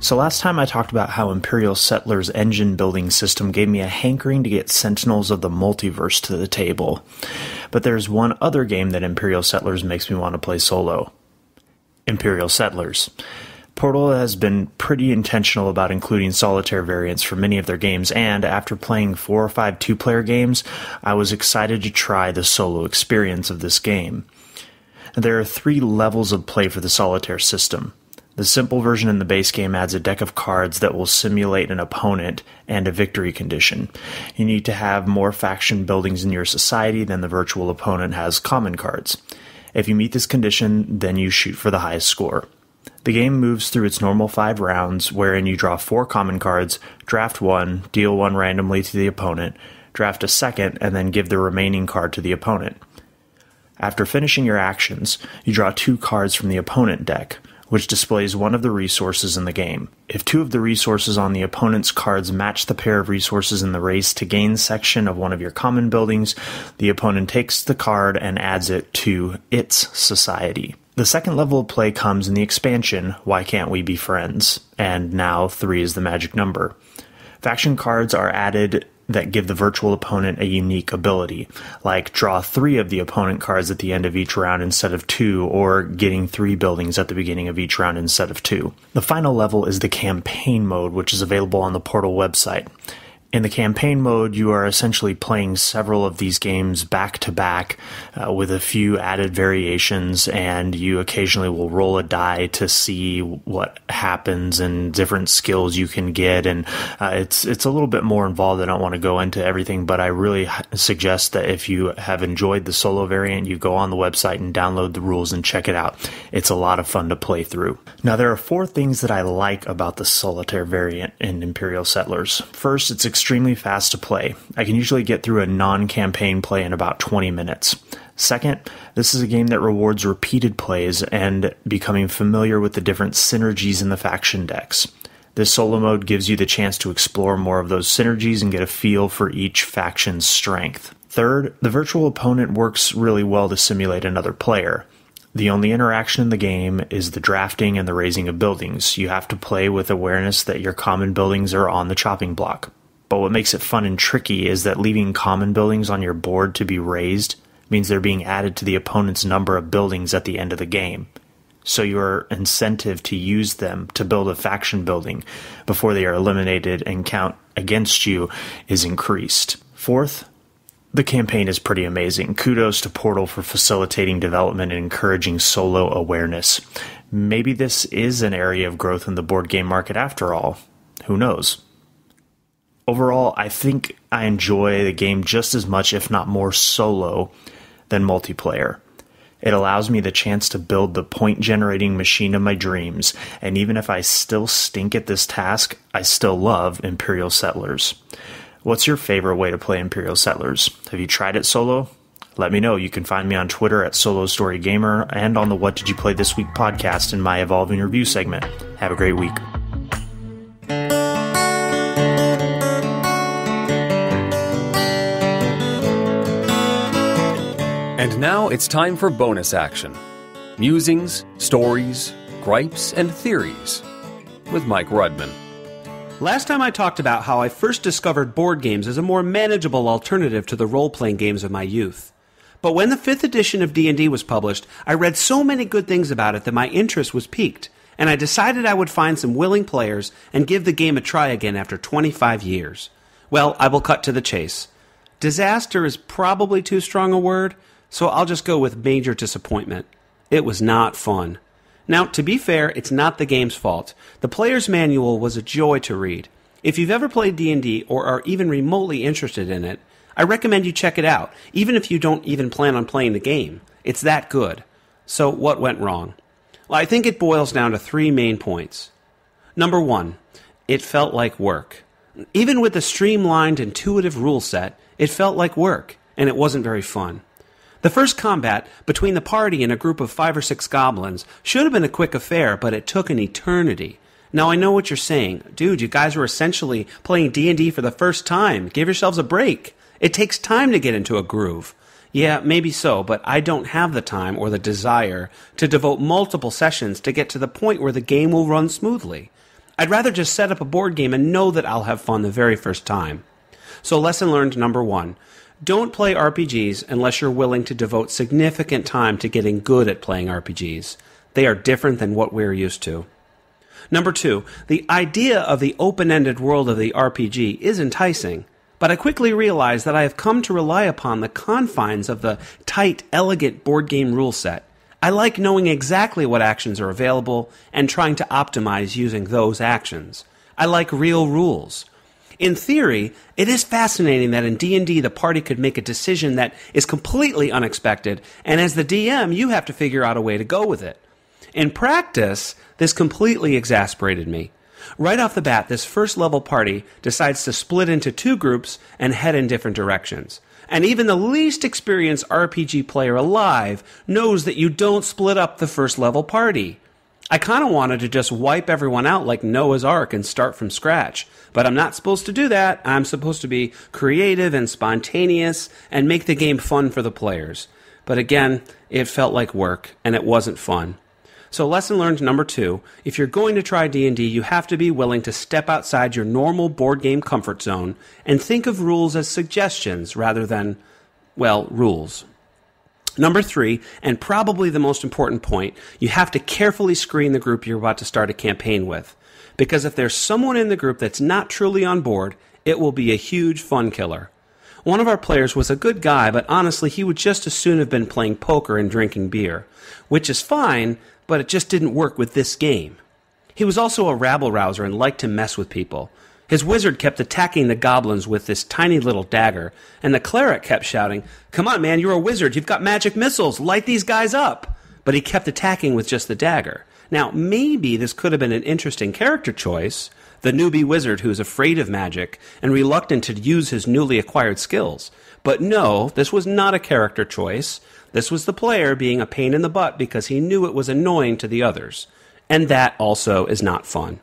So, last time I talked about how Imperial Settlers' engine building system gave me a hankering to get Sentinels of the Multiverse to the table. But there's one other game that Imperial Settlers makes me want to play solo Imperial Settlers. Portal has been pretty intentional about including solitaire variants for many of their games, and after playing four or five two player games, I was excited to try the solo experience of this game. There are three levels of play for the solitaire system. The simple version in the base game adds a deck of cards that will simulate an opponent and a victory condition. You need to have more faction buildings in your society than the virtual opponent has common cards. If you meet this condition, then you shoot for the highest score. The game moves through its normal five rounds, wherein you draw four common cards, draft one, deal one randomly to the opponent, draft a second, and then give the remaining card to the opponent. After finishing your actions, you draw two cards from the opponent deck, which displays one of the resources in the game. If two of the resources on the opponent's cards match the pair of resources in the race to gain section of one of your common buildings, the opponent takes the card and adds it to its society. The second level of play comes in the expansion, Why Can't We Be Friends? And now 3 is the magic number. Faction cards are added that give the virtual opponent a unique ability, like draw three of the opponent cards at the end of each round instead of two, or getting three buildings at the beginning of each round instead of two. The final level is the campaign mode, which is available on the Portal website. In the campaign mode, you are essentially playing several of these games back to back uh, with a few added variations, and you occasionally will roll a die to see what happens and different skills you can get. And uh, it's it's a little bit more involved. I don't want to go into everything, but I really suggest that if you have enjoyed the solo variant, you go on the website and download the rules and check it out. It's a lot of fun to play through. Now, there are four things that I like about the solitaire variant in Imperial Settlers. First, it's extremely fast to play. I can usually get through a non campaign play in about 20 minutes. Second, this is a game that rewards repeated plays and becoming familiar with the different synergies in the faction decks. This solo mode gives you the chance to explore more of those synergies and get a feel for each faction's strength. Third, the virtual opponent works really well to simulate another player. The only interaction in the game is the drafting and the raising of buildings. You have to play with awareness that your common buildings are on the chopping block. But what makes it fun and tricky is that leaving common buildings on your board to be raised means they're being added to the opponent's number of buildings at the end of the game. So your incentive to use them to build a faction building before they are eliminated and count against you is increased. Fourth, the campaign is pretty amazing. Kudos to Portal for facilitating development and encouraging solo awareness. Maybe this is an area of growth in the board game market after all. Who knows? Overall, I think I enjoy the game just as much, if not more, solo than multiplayer. It allows me the chance to build the point generating machine of my dreams, and even if I still stink at this task, I still love Imperial Settlers. What's your favorite way to play Imperial Settlers? Have you tried it solo? Let me know. You can find me on Twitter at Solo Story Gamer and on the What Did You Play This Week podcast in my Evolving Review segment. Have a great week. And now it's time for bonus action musings, stories, gripes, and theories with Mike Rudman. Last time I talked about how I first discovered board games as a more manageable alternative to the role-playing games of my youth. But when the 5th edition of D&D was published, I read so many good things about it that my interest was piqued, and I decided I would find some willing players and give the game a try again after 25 years. Well, I will cut to the chase. Disaster is probably too strong a word, so I'll just go with major disappointment. It was not fun. Now, to be fair, it's not the game's fault. The player's manual was a joy to read. If you've ever played D&D or are even remotely interested in it, I recommend you check it out, even if you don't even plan on playing the game. It's that good. So, what went wrong? Well, I think it boils down to three main points. Number one, it felt like work. Even with the streamlined, intuitive rule set, it felt like work, and it wasn't very fun. The first combat between the party and a group of five or six goblins should have been a quick affair, but it took an eternity. Now I know what you're saying. Dude, you guys were essentially playing D&D for the first time. Give yourselves a break. It takes time to get into a groove. Yeah, maybe so, but I don't have the time or the desire to devote multiple sessions to get to the point where the game will run smoothly. I'd rather just set up a board game and know that I'll have fun the very first time. So lesson learned number 1. Don't play RPGs unless you're willing to devote significant time to getting good at playing RPGs. They are different than what we're used to. Number two, the idea of the open ended world of the RPG is enticing, but I quickly realized that I have come to rely upon the confines of the tight, elegant board game rule set. I like knowing exactly what actions are available and trying to optimize using those actions. I like real rules. In theory, it is fascinating that in D&D the party could make a decision that is completely unexpected, and as the DM, you have to figure out a way to go with it. In practice, this completely exasperated me. Right off the bat, this first level party decides to split into two groups and head in different directions. And even the least experienced RPG player alive knows that you don't split up the first level party. I kind of wanted to just wipe everyone out like Noah's Ark and start from scratch. But I'm not supposed to do that. I'm supposed to be creative and spontaneous and make the game fun for the players. But again, it felt like work and it wasn't fun. So lesson learned number 2, if you're going to try D&D, you have to be willing to step outside your normal board game comfort zone and think of rules as suggestions rather than well, rules. Number three, and probably the most important point, you have to carefully screen the group you're about to start a campaign with. Because if there's someone in the group that's not truly on board, it will be a huge fun killer. One of our players was a good guy, but honestly, he would just as soon have been playing poker and drinking beer, which is fine, but it just didn't work with this game. He was also a rabble rouser and liked to mess with people. His wizard kept attacking the goblins with this tiny little dagger, and the cleric kept shouting, Come on, man, you're a wizard. You've got magic missiles. Light these guys up. But he kept attacking with just the dagger. Now, maybe this could have been an interesting character choice the newbie wizard who's afraid of magic and reluctant to use his newly acquired skills. But no, this was not a character choice. This was the player being a pain in the butt because he knew it was annoying to the others. And that also is not fun.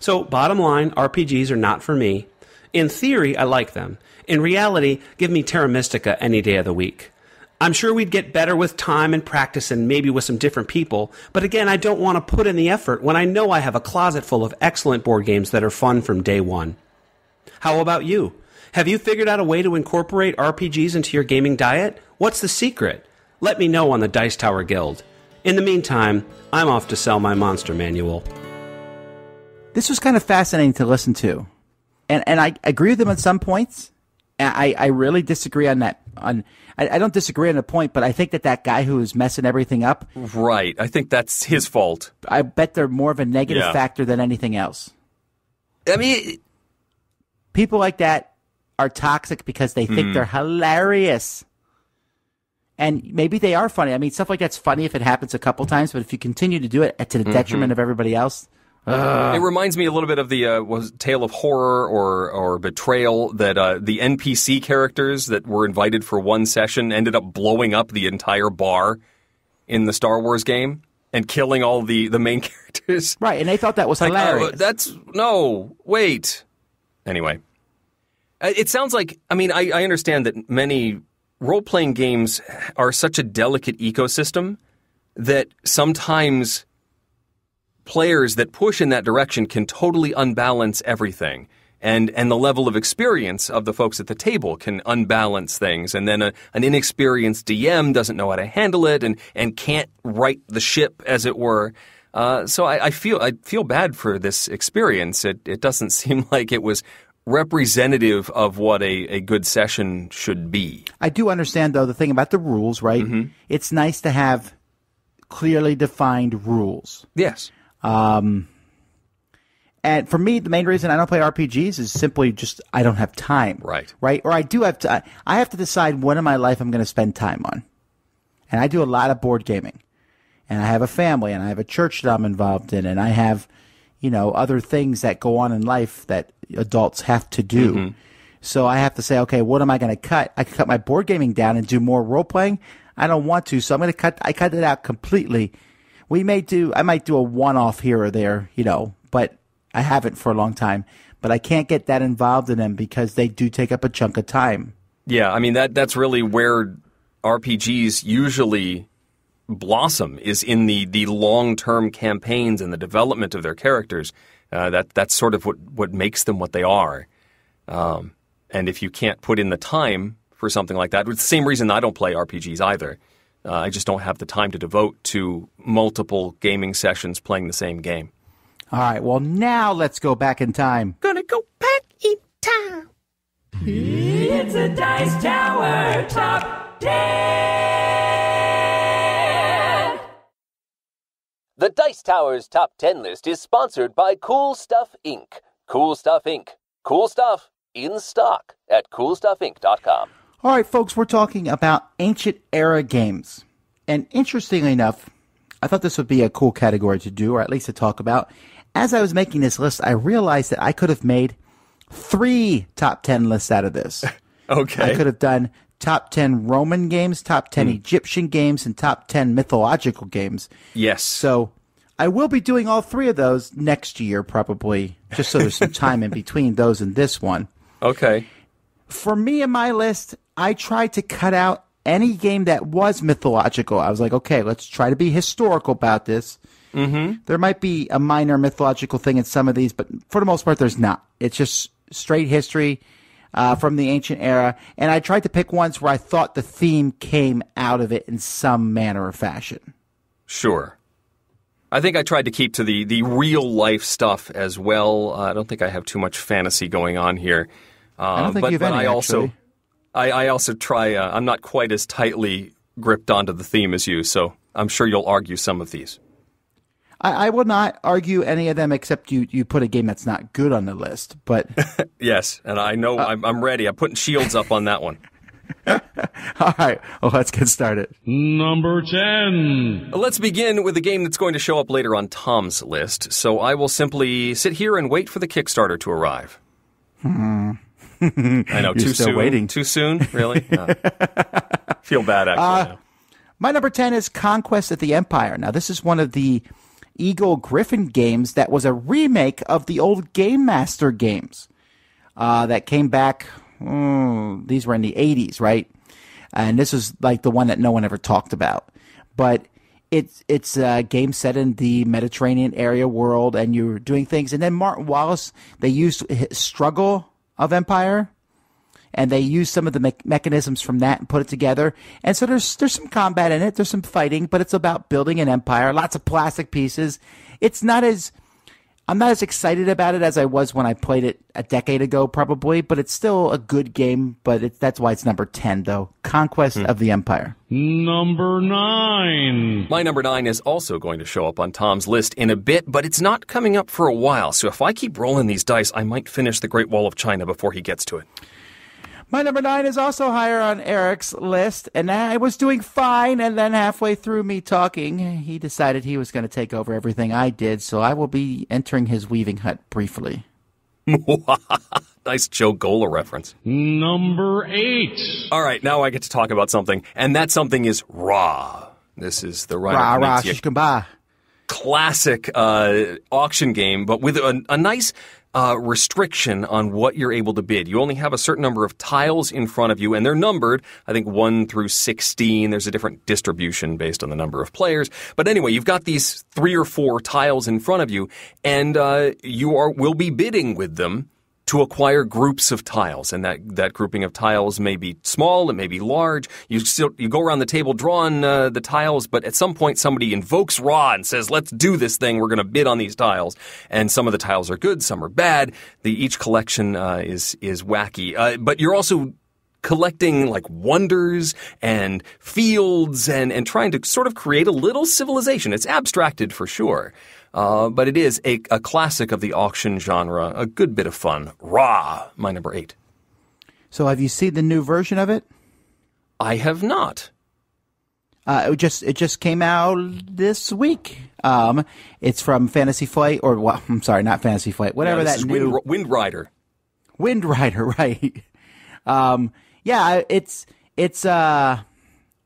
So, bottom line, RPGs are not for me. In theory, I like them. In reality, give me Terra Mystica any day of the week. I'm sure we'd get better with time and practice and maybe with some different people, but again, I don't want to put in the effort when I know I have a closet full of excellent board games that are fun from day one. How about you? Have you figured out a way to incorporate RPGs into your gaming diet? What's the secret? Let me know on the Dice Tower Guild. In the meantime, I'm off to sell my monster manual. This was kind of fascinating to listen to, and and I agree with them on some points. I I really disagree on that. On I, I don't disagree on the point, but I think that that guy who is messing everything up, Right. I think that's his fault. I bet they're more of a negative Yeah. factor than anything else. I mean, People like that are toxic because they think Mm. they're hilarious. And maybe they are funny. I mean, stuff like that's funny if it happens a couple times, but if you continue to do it to the Mhm. detriment of everybody else, ugh. it reminds me a little bit of the uh, was tale of horror or or betrayal that uh, the NPC characters that were invited for one session ended up blowing up the entire bar in the Star Wars game and killing all the the main characters. right? And they thought that was Like, hilarious. oh, that's no wait. Anyway, Uh, it sounds like I mean I, I understand that many role playing games are such a delicate ecosystem that sometimes players that push in that direction can totally unbalance everything. And, and the level of experience of the folks at the table can unbalance things. And then a, an inexperienced DM doesn't know how to handle it and, and can't right the ship, as it were. Uh, so I, I, feel I feel bad for this experience. It, it doesn't seem like it was representative of what a, a good session should be. I do understand though the thing about the rules, right? Mm-hmm. It's nice to have clearly defined rules. Yes. Um, and for me, the main reason I don't play RPGs is simply just I don't have time. Right. Right. Or I do have to. I have to decide what in my life I'm going to spend time on. And I do a lot of board gaming, and I have a family, and I have a church that I'm involved in, and I have, you know, other things that go on in life that adults have to do. Mm-hmm. So I have to say, okay, what am I going to cut? I can cut my board gaming down and do more role playing. I don't want to, so I'm going to cut. I cut it out completely. We may do. I might do a one-off here or there, you know, but I haven't for a long time. But I can't get that involved in them because they do take up a chunk of time. Yeah, I mean that that's really where RPGs usually blossom is in the the long term campaigns and the development of their characters. Uh, that that's sort of what what makes them what they are. Um, and if you can't put in the time for something like that, it's the same reason I don't play RPGs either. Uh, I just don't have the time to devote to multiple gaming sessions playing the same game. All right, well now let's go back in time. Gonna go back in time. It's a Dice Tower Top 10. The Dice Tower's Top 10 list is sponsored by Cool Stuff Inc. Cool Stuff Inc. Cool stuff in stock at coolstuffinc.com. All right, folks, we're talking about ancient era games. And interestingly enough, I thought this would be a cool category to do, or at least to talk about. As I was making this list, I realized that I could have made three top 10 lists out of this. Okay. I could have done top 10 Roman games, top 10 hmm. Egyptian games, and top 10 mythological games. Yes. So I will be doing all three of those next year, probably, just so there's some time in between those and this one. Okay. For me and my list, I tried to cut out any game that was mythological. I was like, okay, let's try to be historical about this. Mm-hmm. There might be a minor mythological thing in some of these, but for the most part, there's not. It's just straight history uh, from the ancient era. And I tried to pick ones where I thought the theme came out of it in some manner or fashion. Sure. I think I tried to keep to the, the real life stuff as well. Uh, I don't think I have too much fantasy going on here. I don't think but, you have but any, I also, actually. I, I also try. Uh, I'm not quite as tightly gripped onto the theme as you, so I'm sure you'll argue some of these. I, I will not argue any of them except you, you put a game that's not good on the list. But Yes, and I know I'm, I'm ready. I'm putting shields up on that one. all right, well, let's get started. Number 10. Let's begin with a game that's going to show up later on Tom's list. So I will simply sit here and wait for the Kickstarter to arrive. Hmm. I know, too still soon. waiting. Too soon, really? Feel bad actually. Uh. My number 10 is Conquest of the Empire. Now, this is one of the Eagle-Gryphon games that was a remake of the old Game Master games uh, that came back. mm, these were in the 80s, right? And this is like the one that no one ever talked about. But it's it's a game set in the Mediterranean area world, and you're doing things. And then Martin Wallace, they used struggle of empire and they use some of the me- mechanisms from that and put it together. And so there's there's some combat in it, there's some fighting, but it's about building an empire. Lots of plastic pieces. It's not as I'm not as excited about it as I was when I played it a decade ago, probably. But it's still a good game. But it's, that's why it's number ten, though. Conquest hmm. of the Empire. Number 9. My number nine is also going to show up on Tom's list in a bit, but it's not coming up for a while. So if I keep rolling these dice, I might finish the Great Wall of China before he gets to it. My number nine is also higher on Eric's list, and I was doing fine. And then halfway through me talking, he decided he was going to take over everything I did. So I will be entering his weaving hut briefly. nice Joe Gola reference. Number 8. All right, now I get to talk about something, and that something is Ra. This is the Rhino Rah rah Knizia shishkamba. classic uh, auction game, but with a, a nice uh, restriction on what you're able to bid. You only have a certain number of tiles in front of you, and they're numbered, I think, 1 through 16. There's a different distribution based on the number of players. But anyway, you've got these three or four tiles in front of you, and uh, you are will be bidding with them to acquire groups of tiles, and that, that grouping of tiles may be small, it may be large. You still you go around the table drawing uh, the tiles, but at some point somebody invokes Ra and says, "Let's do this thing. We're going to bid on these tiles." And some of the tiles are good, some are bad. The each collection uh, is is wacky, uh, but you're also collecting like wonders and fields and, and trying to sort of create a little civilization. It's abstracted for sure. Uh, but it is a, a classic of the auction genre, a good bit of fun. Ra, my number eight. So, have you seen the new version of it? I have not. Uh, it just it just came out this week. Um, it's from Fantasy Flight, or well, I'm sorry, not Fantasy Flight, whatever Yeah, that is new Wind, Wind Rider. Wind Rider, right? Um, yeah, it's it's uh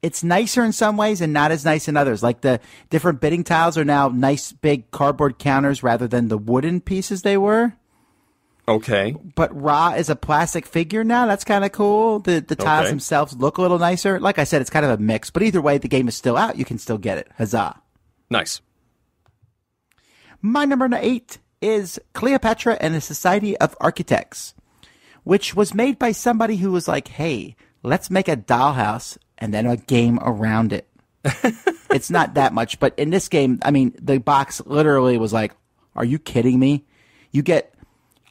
it's nicer in some ways and not as nice in others. Like the different bidding tiles are now nice big cardboard counters rather than the wooden pieces they were. Okay. But Ra is a plastic figure now. That's kind of cool. The the tiles Okay. themselves look a little nicer. Like I said, it's kind of a mix. But either way, the game is still out. You can still get it. Huzzah! Nice. My number eight is Cleopatra and the Society of Architects, which was made by somebody who was like, hey, let's make a dollhouse and then a game around it. it's not that much, but in this game, I mean, the box literally was like, are you kidding me? You get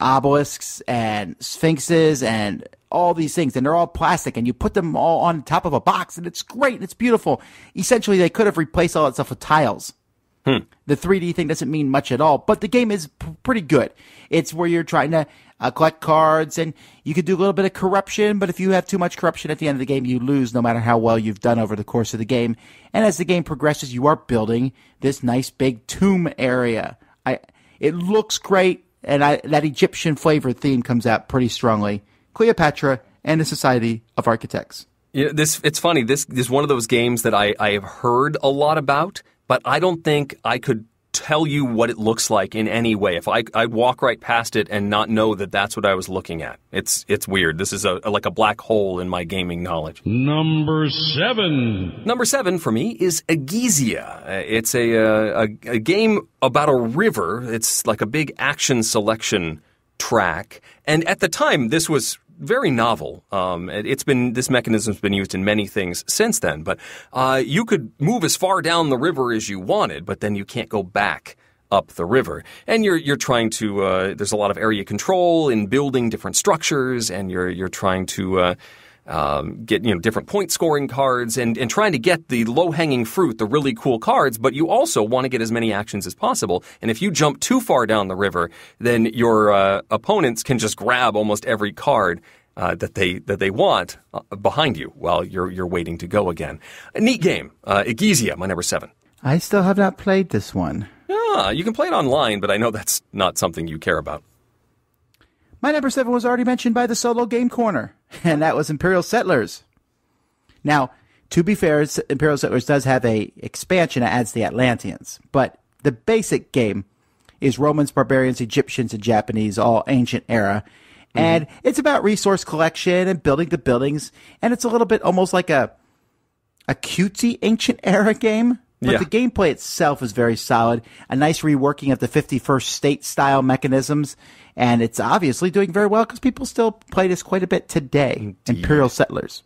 obelisks and sphinxes and all these things, and they're all plastic, and you put them all on top of a box, and it's great and it's beautiful. Essentially, they could have replaced all that stuff with tiles. The 3D thing doesn't mean much at all, but the game is p- pretty good. It's where you're trying to uh, collect cards, and you could do a little bit of corruption, but if you have too much corruption at the end of the game, you lose no matter how well you've done over the course of the game. And as the game progresses, you are building this nice big tomb area. I, it looks great, and I, that Egyptian flavor theme comes out pretty strongly. Cleopatra and the Society of Architects. You know, this it's funny. This, this is one of those games that I, I have heard a lot about, but I don't think I could tell you what it looks like in any way. If I I walk right past it and not know that that's what I was looking at, it's it's weird. This is a, like a black hole in my gaming knowledge. Number seven. Number seven for me is Egizia. Uh, It's a, uh, a a game about a river. It's like a big action selection track, and at the time this was very novel. Um, it- it's been this mechanism's been used in many things since then, but uh, you could move as far down the river as you wanted, but then you can't go back up the river. And you're you're trying to uh, there's a lot of area control in building different structures, and you're you're trying to uh, um, get you know different point scoring cards and, and trying to get the low hanging fruit, the really cool cards. But you also want to get as many actions as possible. And if you jump too far down the river, then your uh, opponents can just grab almost every card. Uh, that they that they want uh, behind you while you're you're waiting to go again. A neat game, uh, my number seven. I still have not played this one. Ah, you can play it online, but I know that's not something you care about. My number seven was already mentioned by the solo game corner, and that was Imperial Settlers. Now, to be fair, Imperial Settlers does have a expansion that adds the Atlanteans, but the basic game is Romans, barbarians, Egyptians, and Japanese, all ancient era. Mm-hmm. And it's about resource collection and building the buildings, and it's a little bit almost like a a cutesy ancient era game. But Yeah. the gameplay itself is very solid. A nice reworking of the 51st state style mechanisms. And it's obviously doing very well because people still play this quite a bit today. Imperial Settlers.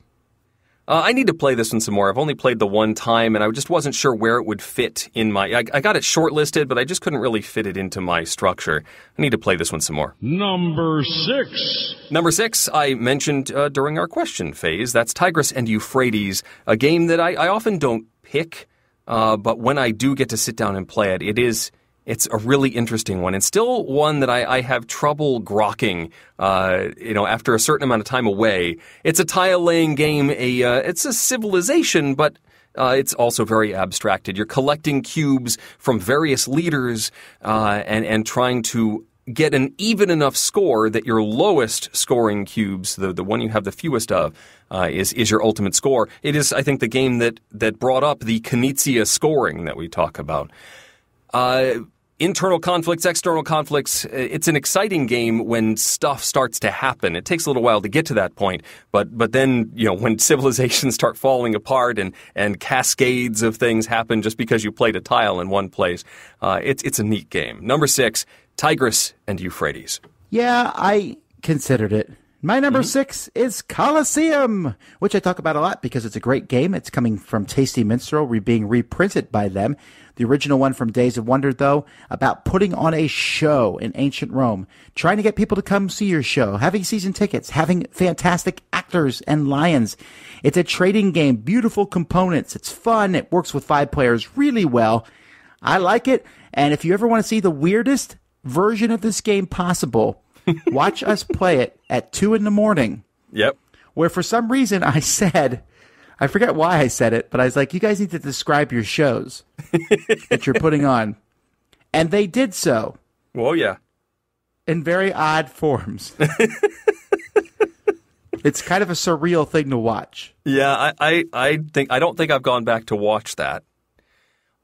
Uh, I need to play this one some more. I've only played the one time, and I just wasn't sure where it would fit in my. I, I got it shortlisted, but I just couldn't really fit it into my structure. I need to play this one some more. Number six. Number six, I mentioned uh, during our question phase. That's Tigris and Euphrates, a game that I, I often don't pick, uh, but when I do get to sit down and play it, it is. It's a really interesting one, and still one that I, I have trouble grokking. Uh, you know, after a certain amount of time away, it's a tile laying game. A uh, it's a civilization, but uh, it's also very abstracted. You're collecting cubes from various leaders uh, and and trying to get an even enough score that your lowest scoring cubes, the, the one you have the fewest of, uh, is is your ultimate score. It is, I think, the game that that brought up the Knizia scoring that we talk about. Uh, internal conflicts, external conflicts. It's an exciting game when stuff starts to happen. It takes a little while to get to that point, but but then you know when civilizations start falling apart and and cascades of things happen just because you played a tile in one place. Uh, it's it's a neat game. Number six, Tigris and Euphrates. Yeah, I considered it. My number six is Colosseum, which I talk about a lot because it's a great game. It's coming from Tasty Minstrel, re- being reprinted by them. The original one from Days of Wonder, though, about putting on a show in ancient Rome, trying to get people to come see your show, having season tickets, having fantastic actors and lions. It's a trading game, beautiful components. It's fun. It works with five players really well. I like it. And if you ever want to see the weirdest version of this game possible, watch us play it at two in the morning. Yep. Where for some reason I said, I forget why I said it, but I was like, you guys need to describe your shows that you're putting on. And they did so Oh yeah. in very odd forms. it's kind of a surreal thing to watch. Yeah, I, I, I think I don't think I've gone back to watch that.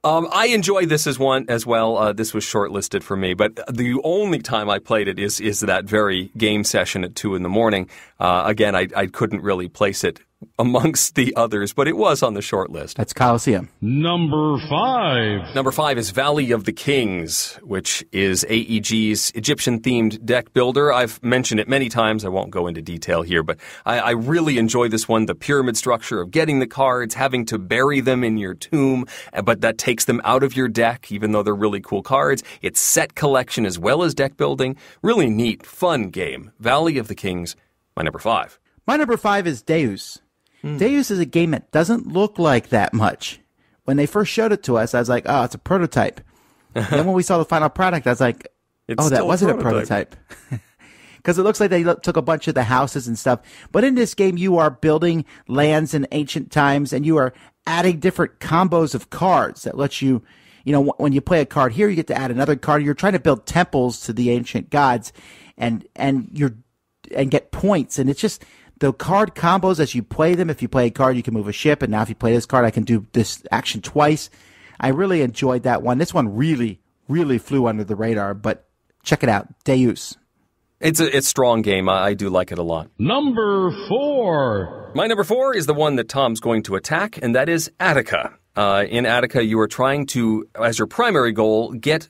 Um, I enjoy this as one as well. Uh, this was shortlisted for me, but the only time I played it is is that very game session at two in the morning. Uh, again, I, I couldn't really place it amongst the others, but it was on the short list. That's Colosseum. Number five. Number five is Valley of the Kings, which is AEG's Egyptian themed deck builder. I've mentioned it many times. I won't go into detail here, but I, I really enjoy this one. The pyramid structure of getting the cards, having to bury them in your tomb, uh, but that takes them out of your deck, even though they're really cool cards. It's set collection as well as deck building. Really neat, fun game. Valley of the Kings, my number five. My number five is Deus. Deus is a game that doesn't look like that much. When they first showed it to us, I was like, oh, it's a prototype. then when we saw the final product, I was like, It's oh, that wasn't a prototype. Because it looks like they took a bunch of the houses and stuff. But in this game, you are building lands in ancient times and you are adding different combos of cards that lets you, you know, wh- when you play a card here, you get to add another card. You're trying to build temples to the ancient gods and, and you're, and get points. And it's just the card combos as you play them. If you play a card, you can move a ship. And now if you play this card, I can do this action twice. I really enjoyed that one. This one really, really flew under the radar, but check it out. Deus. It's a it's strong game. I, I do like it a lot. Number four. My number four is the one that Tom's going to attack, and that is Attica. Uh, in Attica, you are trying to, as your primary goal, get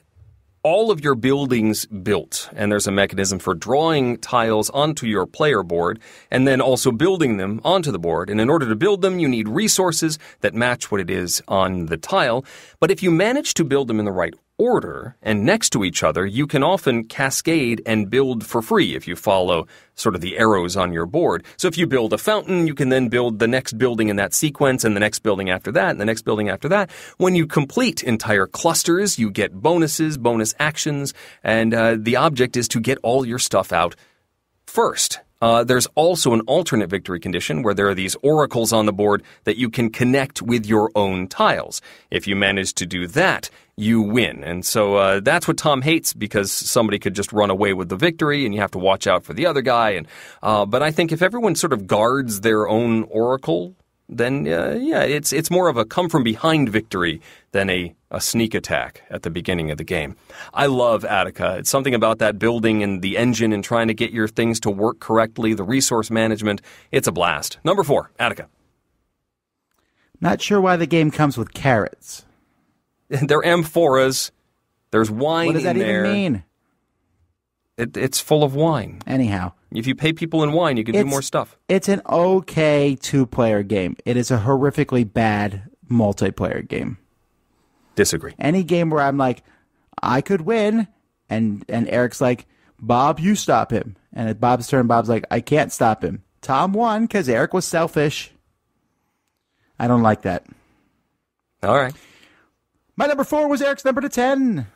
all of your buildings built. And there's a mechanism for drawing tiles onto your player board and then also building them onto the board. And in order to build them, you need resources that match what it is on the tile. But if you manage to build them in the right order and next to each other, you can often cascade and build for free if you follow sort of the arrows on your board. So if you build a fountain, you can then build the next building in that sequence and the next building after that and the next building after that. When you complete entire clusters, you get bonuses, bonus actions, and uh, the object is to get all your stuff out first. Uh, there's also an alternate victory condition where there are these oracles on the board that you can connect with your own tiles. If you manage to do that, you win. And so uh, that's what Tom hates because somebody could just run away with the victory and you have to watch out for the other guy. And uh, but I think if everyone sort of guards their own oracle, then uh, yeah, it's it's more of a come from behind victory than a, a sneak attack at the beginning of the game. I love Attica. It's something about that building and the engine and trying to get your things to work correctly, the resource management. It's a blast. Number four, Attica. Not sure why the game comes with carrots. They're amphoras. There's wine there. What does that even there. mean? It, it's full of wine. Anyhow, If you pay people in wine, you can do more stuff. it's an okay two player game. It is a horrifically bad multiplayer game. Disagree. Any game where I'm like, I could win, and and Eric's like, Bob, you stop him. And at Bob's turn, Bob's like, I can't stop him. Tom won because Eric was selfish. I don't like that. All right. My number four was Eric's number to 10,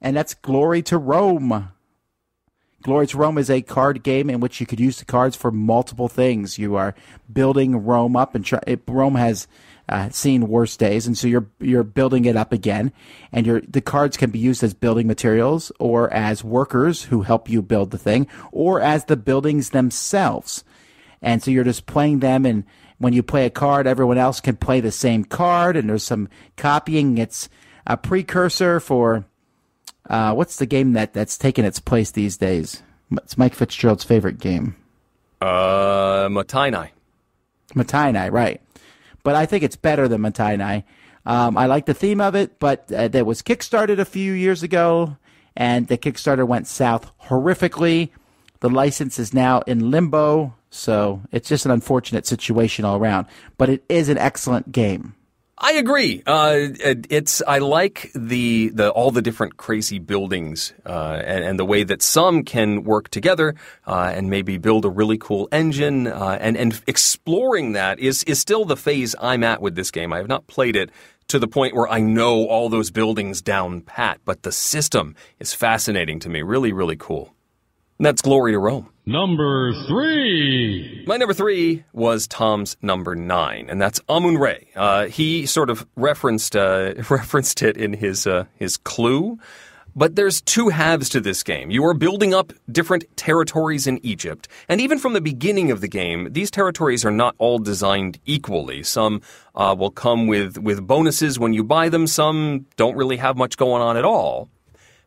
and that's Glory to Rome. Glory to Rome is a card game in which you could use the cards for multiple things. You are building Rome up, and try, it, Rome has uh, seen worse days, and so you're you're building it up again. And your the cards can be used as building materials, or as workers who help you build the thing, or as the buildings themselves. And so you're just playing them, and when you play a card, everyone else can play the same card, and there's some copying. It's a precursor for Uh, what's the game that that's taken its place these days? It's Mike Fitzgerald's favorite game. Uh, Mottainai. Mottainai, right. But I think it's better than Mottainai. Um, I like the theme of it, but uh, that was kickstarted a few years ago, and the Kickstarter went south horrifically. The license is now in limbo, so it's just an unfortunate situation all around. But it is an excellent game. I agree. Uh, it's I like the the all the different crazy buildings uh, and, and the way that some can work together uh, and maybe build a really cool engine uh, and and exploring that is is still the phase I'm at with this game. I have not played it to the point where I know all those buildings down pat, but the system is fascinating to me. Really, really cool. That's Glory to Rome. Number three. My number three was Tom's number nine, and that's Amun Re. Uh, he sort of referenced uh, referenced it in his uh, his clue. But there's two halves to this game. You are building up different territories in Egypt, and even from the beginning of the game, these territories are not all designed equally. Some uh, will come with with bonuses when you buy them. Some don't really have much going on at all.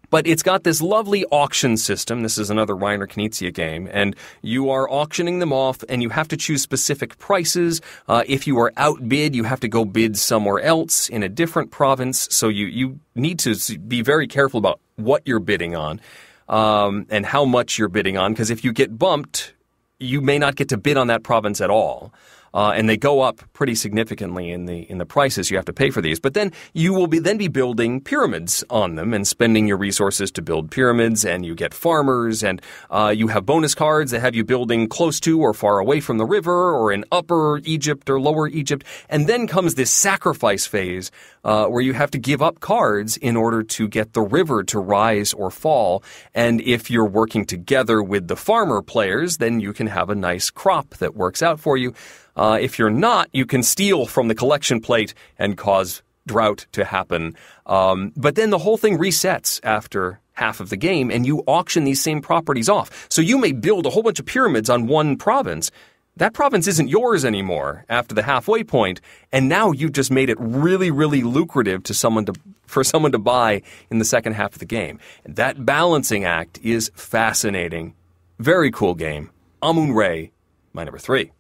But it's got this lovely auction system. This is another Reiner Knizia game, and you are auctioning them off, and you have to choose specific prices. Uh, if you are outbid, you have to go bid somewhere else in a different province. So you you need to be very careful about what you're bidding on um, and how much you're bidding on, because if you get bumped, you may not get to bid on that province at all. Uh, and they go up pretty significantly in the in the prices you have to pay for these. But then you will be then be building pyramids on them and spending your resources to build pyramids. And you get farmers, and uh, you have bonus cards that have you building close to or far away from the river, or in Upper Egypt or Lower Egypt. And then comes this sacrifice phase uh, where you have to give up cards in order to get the river to rise or fall. And if you're working together with the farmer players, then you can have a nice crop that works out for you. Uh, if you're not, you can steal from the collection plate and cause drought to happen. Um, but then the whole thing resets after half of the game, and you auction these same properties off. So you may build a whole bunch of pyramids on one province. That province isn't yours anymore after the halfway point, and now you've just made it really, really lucrative to someone to for someone to buy in the second half of the game. And that balancing act is fascinating. Very cool game. Amun Re, my number three.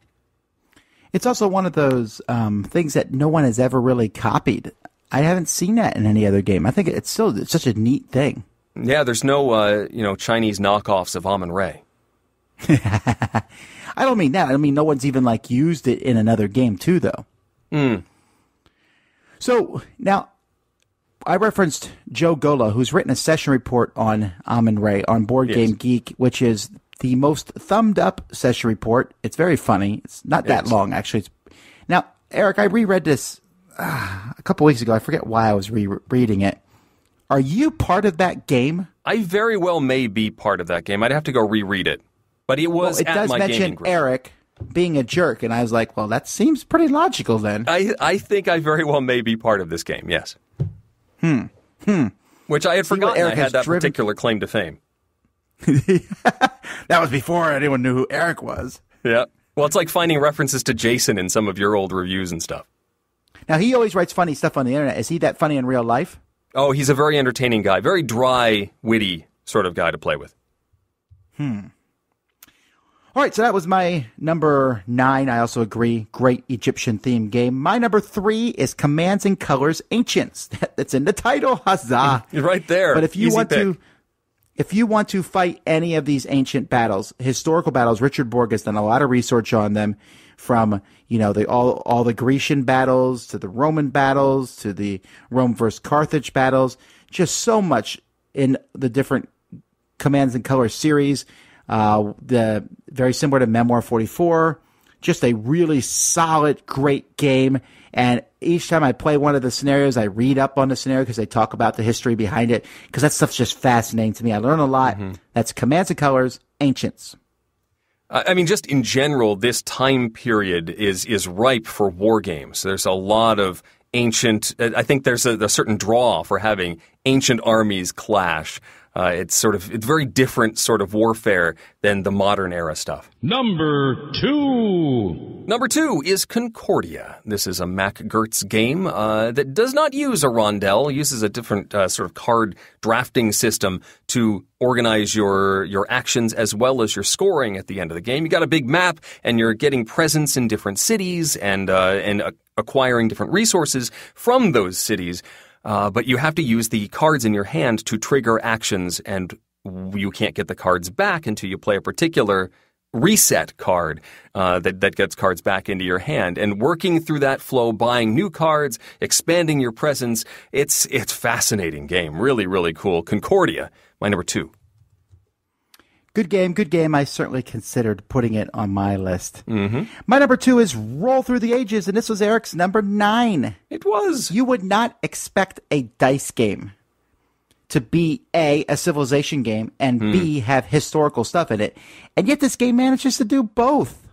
It's also one of those um, things that no one has ever really copied. I haven't seen that in any other game. I think it's still it's such a neat thing. Yeah, there's no uh, you know Chinese knockoffs of Amun Re. I don't mean that. I mean no one's even like used it in another game too, though. Hmm. So now, I referenced Joe Gola, who's written a session report on Amun Re on Board Yes. Game Geek, which is the most thumbed up session report. It's very funny. It's not that Yes. long, actually. It's, now, Eric, I reread this uh, a couple weeks ago. I forget why I was rereading it. Are you part of that game? I very well may be part of that game. I'd have to go reread it, but it was well, it at does my mention. Eric being a jerk, and I was like, well, that seems pretty logical then. I I think I very well may be part of this game. Yes. Hmm. Hmm. Which I had See forgotten. I had that driven- particular claim to fame. That was before anyone knew who Eric was. Yeah. Well, it's like finding references to Jason in some of your old reviews and stuff. Now he always writes funny stuff on the internet. Is he that funny in real life? Oh, he's a very entertaining guy, very dry, witty sort of guy to play with. Hmm. All right, so that was my number nine. I also agree. Great Egyptian themed game. My number three is Commands and Colors Ancients. That's in the title. Huzzah! You're right there. But if you Easy want to, pick. If you want to fight any of these ancient battles, historical battles, Richard Borg has done a lot of research on them, from you know the all all the Grecian battles to the Roman battles to the Rome versus Carthage battles. Just so much in the different Commands and Colors series. Uh, the very similar to Memoir 44. Just a really solid, great game. And each time I play one of the scenarios, I read up on the scenario because they talk about the history behind it. Because that stuff's just fascinating to me. I learn a lot. Mm-hmm. That's Commands and Colors, Ancients. I I mean, just in general, this time period is is ripe for war games. There's a lot of ancient. I think there's a, a certain draw for having ancient armies clash. Uh, it's sort of it's very different sort of warfare than the modern era stuff. Number two. Number two is Concordia. This is a Mac Gerdts game uh, that does not use a rondel. It uses a different uh, sort of card drafting system to organize your your actions as well as your scoring at the end of the game. You got a big map, and you're getting presence in different cities and uh, and uh, acquiring different resources from those cities. Uh, but you have to use the cards in your hand to trigger actions, and you can't get the cards back until you play a particular reset card uh, that, that gets cards back into your hand. And working through that flow, buying new cards, expanding your presence, it's, it's fascinating game. Really, really cool. Concordia, my number two. Good game, good game. I certainly considered putting it on my list. Mm-hmm. My number two is Roll Through the Ages, and this was Eric's number nine. It was. You would not expect a dice game to be A, a civilization game, and Hmm. B, have historical stuff in it. And yet this game manages to do both.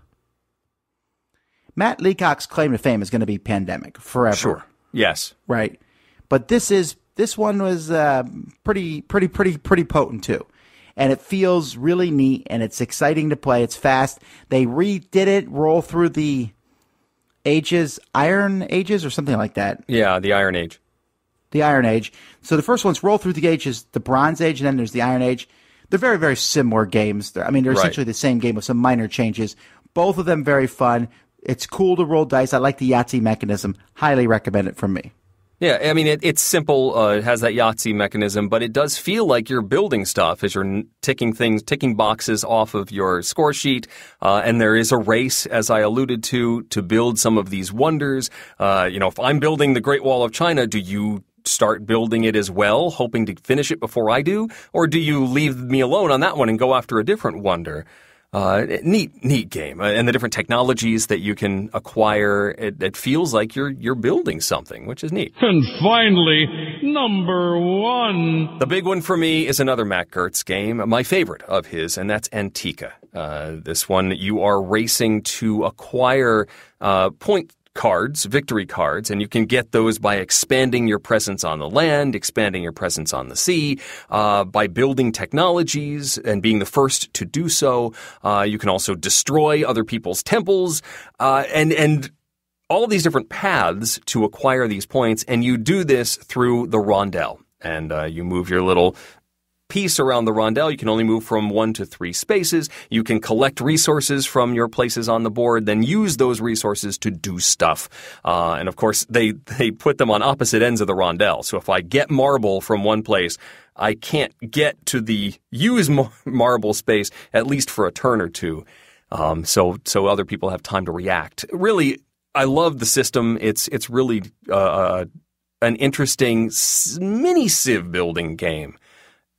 Matt Leacock's claim to fame is going to be pandemic forever. Sure. Yes. Right. But this is this one was uh, pretty pretty pretty pretty potent too. And it feels really neat and it's exciting to play. It's fast. They redid it, roll through the ages, Iron Ages or something like that. Yeah, the Iron Age. The Iron Age. So the first one's roll through the ages, the Bronze Age, and then there's the Iron Age. They're very, very similar games. They're, I mean, they're Right. essentially the same game with some minor changes. Both of them very fun. It's cool to roll dice. I like the Yahtzee mechanism. Highly recommend it from me. Yeah, I mean, it, it's simple. Uh, it has that Yahtzee mechanism, but it does feel like you're building stuff as you're ticking things, ticking boxes off of your score sheet. Uh, and there is a race, as I alluded to, to build some of these wonders. Uh, you know, if I'm building the Great Wall of China, do you start building it as well, hoping to finish it before I do? Or do you leave me alone on that one and go after a different wonder? Uh, neat, neat game, uh, and the different technologies that you can acquire. It, it feels like you're you're building something, which is neat. And finally, number one. The big one for me is another Mac Gerdts game, my favorite of his, and that's Antike. Uh, this one, you are racing to acquire uh, point cards, victory cards, and you can get those by expanding your presence on the land, expanding your presence on the sea, uh, by building technologies and being the first to do so. Uh, you can also destroy other people's temples, uh, and and all these different paths to acquire these points, and you do this through the rondel. And uh, you move your little piece around the rondel. You can only move from one to three spaces. You can collect resources from your places on the board, then use those resources to do stuff. Uh, and of course, they they put them on opposite ends of the rondel. So if I get marble from one place, I can't get to the use mar- marble space at least for a turn or two. Um, so so other people have time to react. Really, I love the system. It's it's really uh, an interesting mini Civ building game.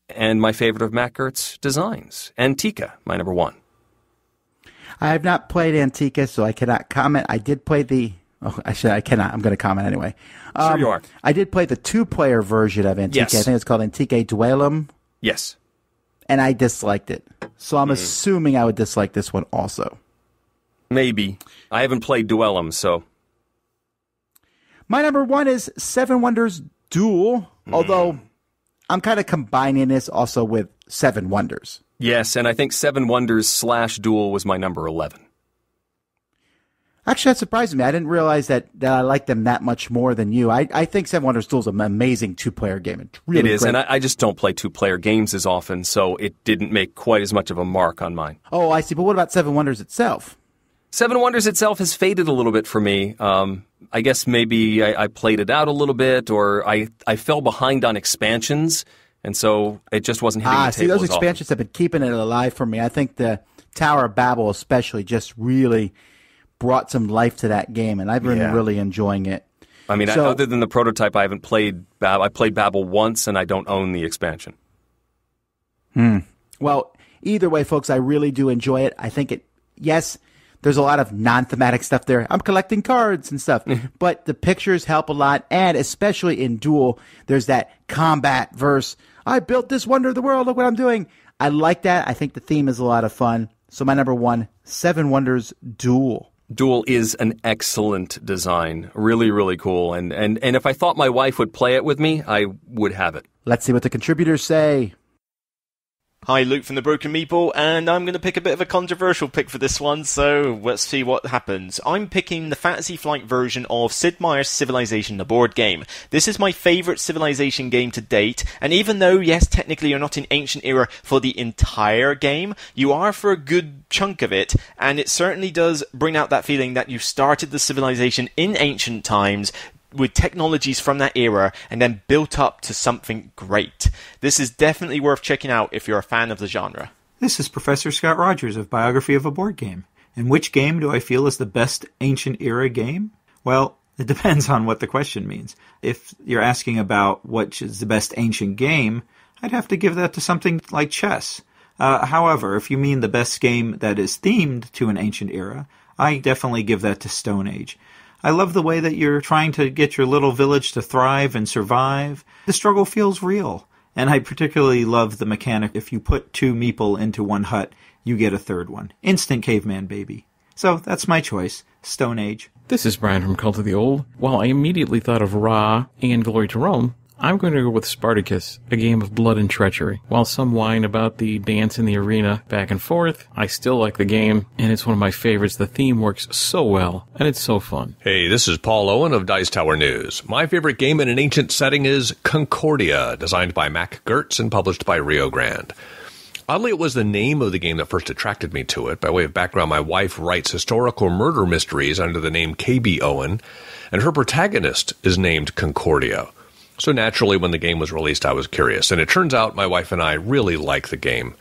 And my favorite of Mac Gerdts designs, Antike, my number one. I have not played Antike, so I cannot comment. I did play the. Oh, actually, I cannot. I'm going to comment anyway. Sure you are. I did play the two-player version of Antike. Yes. I think it's called Antike Duellum, Yes. and I disliked it. So Hmm. I'm assuming I would dislike this one also. Maybe. I haven't played Duellum, so. My number one is Seven Wonders Duel, Hmm. although I'm kind of combining this also with Seven Wonders. Yes, and I think Seven Wonders slash Duel was my number 11. Actually, that surprised me. I didn't realize that, that I liked them that much more than you. I, I think Seven Wonders Duel is an amazing two-player game. It's really it is, great. and I, I just don't play two player games as often, so it didn't make quite as much of a mark on mine. oh, I see. But what about Seven Wonders itself? Seven Wonders itself has faded a little bit for me. Um, I guess maybe I, I played it out a little bit, or I, I fell behind on expansions, and so it just wasn't hitting Ah, the see, those as often. expansions have been keeping it alive for me. I think the Tower of Babel, especially, just really brought some life to that game, and I've been Yeah. really enjoying it. I mean, I- other than the prototype, I haven't played. Bab- I played Babel once, and I don't own the expansion. Hmm. Well, either way, folks, I really do enjoy it. I think it, yes, there's a lot of non thematic stuff there. I'm collecting cards and stuff, but the pictures help a lot. And especially in Duel, there's that combat verse. I built this wonder of the world. Look what I'm doing. I like that. I think the theme is a lot of fun. So my number one, Seven Wonders Duel. Duel is an excellent design. Really, really cool. And, and, and if I thought my wife would play it with me, I would have it. Let's see what the contributors say. Hi, Luke from the Broken Meeple, and I'm going to pick a bit of a controversial pick for this one, so let's see what happens. I'm picking the Fantasy Flight version of Sid Meier's Civilization, the board game. This is my favourite Civilization game to date, and even though, yes, technically you're not in Ancient Era for the entire game, you are for a good chunk of it, and it certainly does bring out that feeling that you started the civilization in ancient times, with technologies from that era and then built up to something great. This is definitely worth checking out if you're a fan of the genre. This is Professor Scott Rogers of Biography of a Board Game. And which game do I feel is the best ancient era game? Well, it depends on what the question means. If you're asking about which is the best ancient game, I'd have to give that to something like chess. Uh, however, if you mean the best game that is themed to an ancient era, I definitely give that to Stone Age. I love the way that you're trying to get your little village to thrive and survive. The struggle feels real. And I particularly love the mechanic if you put two meeple into one hut, you get a third one. Instant caveman baby. So that's my choice. Stone Age. This is Brian from Cult of the Old. While I immediately thought of Ra and Glory to Rome, I'm going to go with Spartacus, a game of blood and treachery. While some whine about the dance in the arena back and forth, I still like the game, and it's one of my favorites. The theme works so well, and it's so fun. Hey, this is Paul Owen of Dice Tower News. My favorite game in an ancient setting is Concordia, designed by Mac Gerdts and published by Rio Grande. Oddly, it was the name of the game that first attracted me to it. By way of background, my wife writes historical murder mysteries under the name KB Owen, and her protagonist is named Concordia. So naturally, when the game was released, I was curious, and it turns out my wife and I really like the game.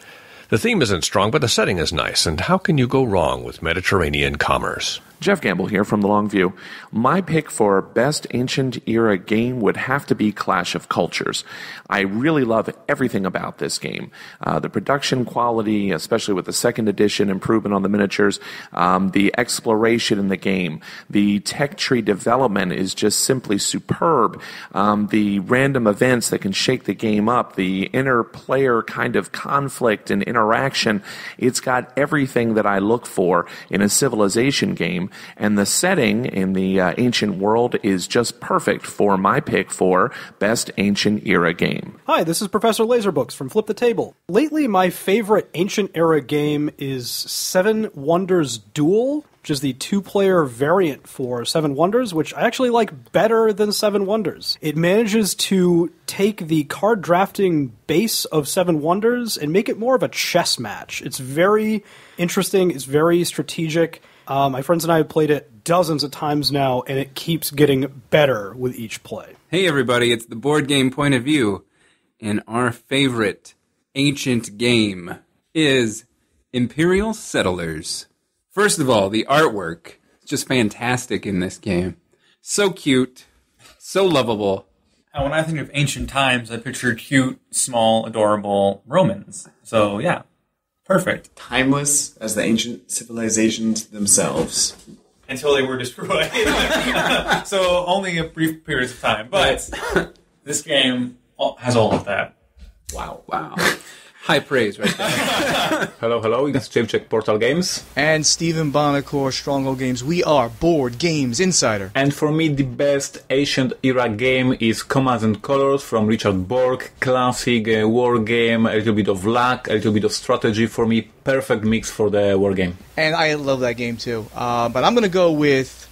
The theme isn't strong, but the setting is nice, and how can you go wrong with Mediterranean commerce? Jeff Gamble here from The Long View. My pick for best ancient era game would have to be Clash of Cultures. I really love everything about this game. Uh, the production quality, especially with the second edition improvement on the miniatures, um, the exploration in the game, the tech tree development is just simply superb. Um, the random events that can shake the game up, the inner player kind of conflict and interaction, it's got everything that I look for in a civilization game and the setting in the uh, ancient world is just perfect for my pick for best ancient era game. Hi, this is Professor Laserbooks from Flip the Table. Lately, my favorite ancient era game is Seven Wonders Duel, which is the two player variant for Seven Wonders, which I actually like better than Seven Wonders. It manages to take the card drafting base of Seven Wonders and make it more of a chess match. It's very interesting, it's very strategic. Uh, my friends and I have played it dozens of times now, and it keeps getting better with each play. Hey, everybody, it's the board game point of view, and our favorite ancient game is Imperial Settlers. First of all, the artwork is just fantastic in this game. So cute, so lovable. Uh, when I think of ancient times, I picture cute, small, adorable Romans. So, yeah, perfect. Timeless as the ancient civilizations themselves. Until they were destroyed. so, only a brief period of time. But this game has all of that. Wow. Wow. High praise right there. hello, hello. It's Check Portal Games. And Stephen Buonocore, Stronghold Games. We are Board Games Insider. And for me, the best ancient era game is Commands and Colors from Richard Borg. Classic uh, war game, a little bit of luck, a little bit of strategy. For me, perfect mix for the war game. And I love that game too. Uh, but I'm going to go with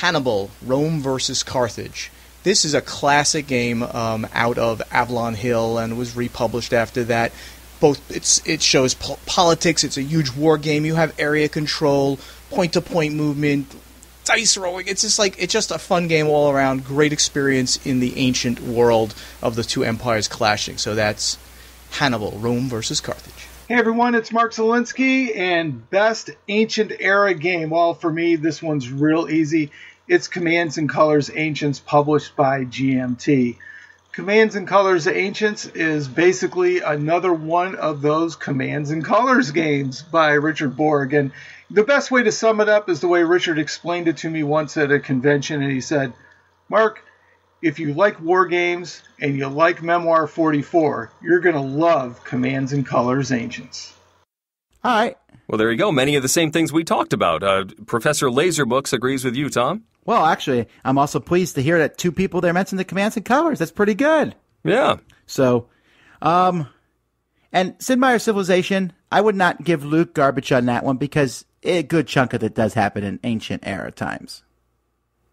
Hannibal, Rome versus Carthage. This is a classic game um, out of Avalon Hill and was republished after that. Both it's it shows po- politics. It's a huge war game. You have area control, point to point movement, dice rolling. It's just like it's just a fun game all around. Great experience in the ancient world of the two empires clashing. So that's Hannibal, Rome versus Carthage. Hey everyone, it's Mark Zielinski and best ancient era game. Well, for me, this one's real easy. It's Commands and Colors Ancients, published by GMT. Commands and Colors Ancients is basically another one of those Commands and Colors games by Richard Borg. And the best way to sum it up is the way Richard explained it to me once at a convention. And he said, Mark, if you like war games and you like Memoir 44, you're going to love Commands and Colors Ancients. All right. Well, there you go. Many of the same things we talked about. Uh, Professor Laserbooks agrees with you, Tom. Well, actually, I'm also pleased to hear that two people there mentioned the commands and colors. That's pretty good. Yeah. So, um, and Sid Meier's Civilization, I would not give Luke garbage on that one because a good chunk of it does happen in ancient era times.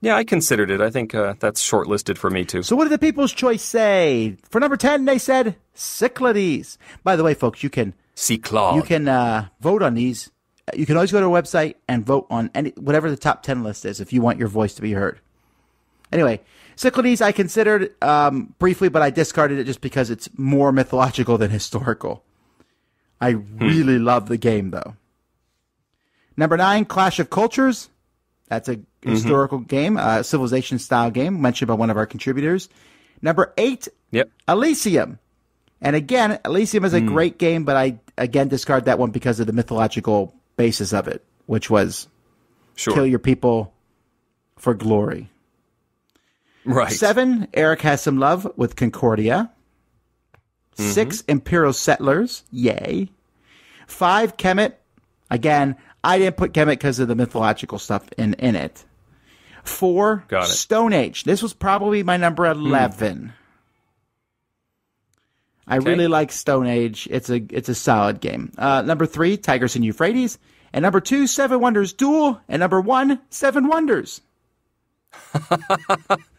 Yeah, I considered it. I think uh, that's shortlisted for me too. So, what did the People's Choice say? For number 10, they said Cyclades. By the way, folks, you can Cyclades. you can uh, vote on these. You can always go to our website and vote on any whatever the top 10 list is if you want your voice to be heard. Anyway, Cyclades I considered um, briefly, but I discarded it just because it's more mythological than historical. I hmm. really love the game, though. Number nine, Clash of Cultures. That's a mm-hmm. historical game, a civilization style game mentioned by one of our contributors. Number eight, Yep. Elysium. And again, Elysium is a hmm. great game, but I again discard that one because of the mythological basis of it, which was Sure. kill your people for glory. Right. Seven, Eric has some love with Concordia. Mm-hmm. Six, Imperial Settlers. Yay. Five, Kemet. Again, I didn't put Kemet because of the mythological stuff in, in it. Four, Got it. Stone Age. This was probably my number hmm. 11. I Okay. really like Stone Age. It's a it's a solid game. Uh, number three, Tigris and Euphrates, and number two, Seven Wonders Duel, and number one, Seven Wonders. a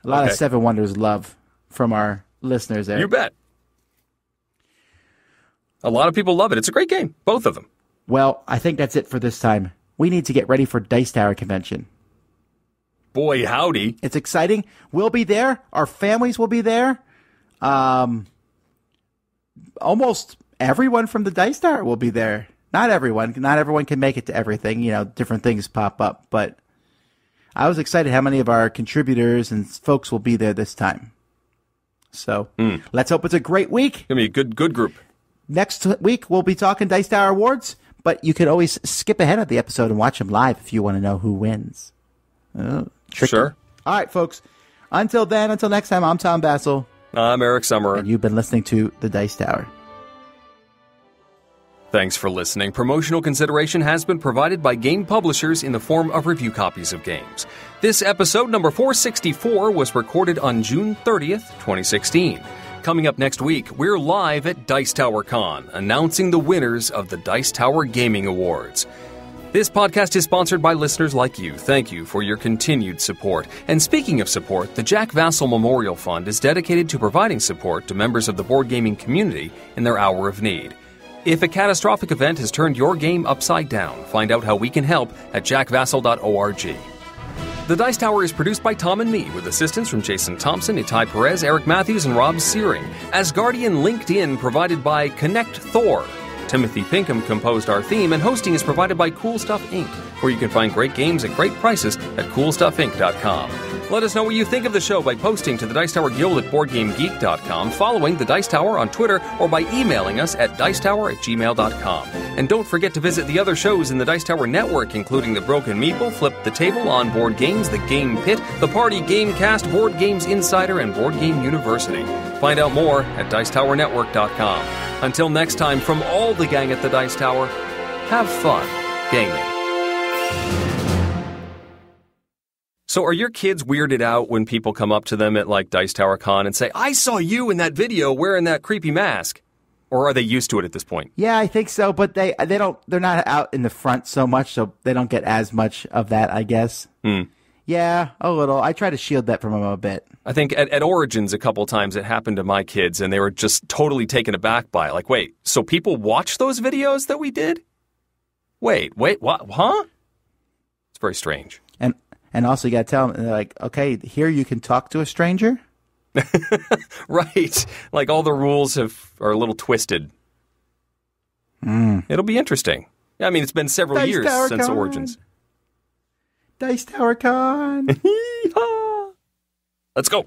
lot Okay. of Seven Wonders love from our listeners there. You bet. A lot of people love it. It's a great game, both of them. Well, I think that's it for this time. We need to get ready for Dice Tower Convention. Boy, howdy. It's exciting. We'll be there. Our families will be there. Um, almost everyone from the Dice Tower will be there. Not everyone. Not everyone can make it to everything. You know, different things pop up. But I was excited how many of our contributors and folks will be there this time. So hmm. let's hope it's a great week. Gonna be a good good group. Next week we'll be talking Dice Tower Awards, but you can always skip ahead of the episode and watch them live if you want to know who wins. Oh, tricky. Sure. All right, folks. Until then, until next time, I'm Tom Vasel, I'm Eric Summerer. and you've been listening to the Dice Tower. Thanks for listening. Promotional consideration has been provided by game publishers in the form of review copies of games. This episode, number 464, was recorded on June 30th, 2016. Coming up next week, we're live at Dice Tower Con, announcing the winners of the Dice Tower Gaming Awards. This podcast is sponsored by listeners like you. Thank you for your continued support. And speaking of support, the Jack Vasel Memorial Fund is dedicated to providing support to members of the board gaming community in their hour of need. If a catastrophic event has turned your game upside down, find out how we can help at jackvasel.org. The Dice Tower is produced by Tom and me, with assistance from Jason Thompson, Itai Perez, Eric Matthews, and Rob Searing. As Asgardian LinkedIn provided by Connect Thor. Timothy Pinkham composed our theme, and hosting is provided by Cool Stuff Inc., where you can find great games at great prices at coolstuffinc.com. Let us know what you think of the show by posting to the Dice Tower Guild at BoardGameGeek.com, following the Dice Tower on Twitter, or by emailing us at Dicetower at gmail.com. And don't forget to visit the other shows in the Dice Tower network, including The Broken Meeple, Flip the Table, On Board Games, The Game Pit, The Party Gamecast, Board Games Insider, and Board Game University. Find out more at Dicetowernetwork.com. Until next time, from all the gang at the Dice Tower, have fun gaming. So, are your kids weirded out when people come up to them at like Dice Tower Con and say, I saw you in that video wearing that creepy mask? Or are they used to it at this point? Yeah, I think so, but they they don't they're not out in the front so much, so they don't get as much of that, I guess. Hmm. Yeah, a little. I try to shield that from them a bit. I think at, at Origins a couple times it happened to my kids and they were just totally taken aback by it. Like, wait, so people watch those videos that we did? Wait, wait, what? Huh? It's very strange. And also you got to tell them like, okay, here you can talk to a stranger. Right. Like all the rules have are a little twisted. Mm. It'll be interesting. I mean, it's been several Dice years Tower since Con. Origins. Dice Tower Con. Let's go.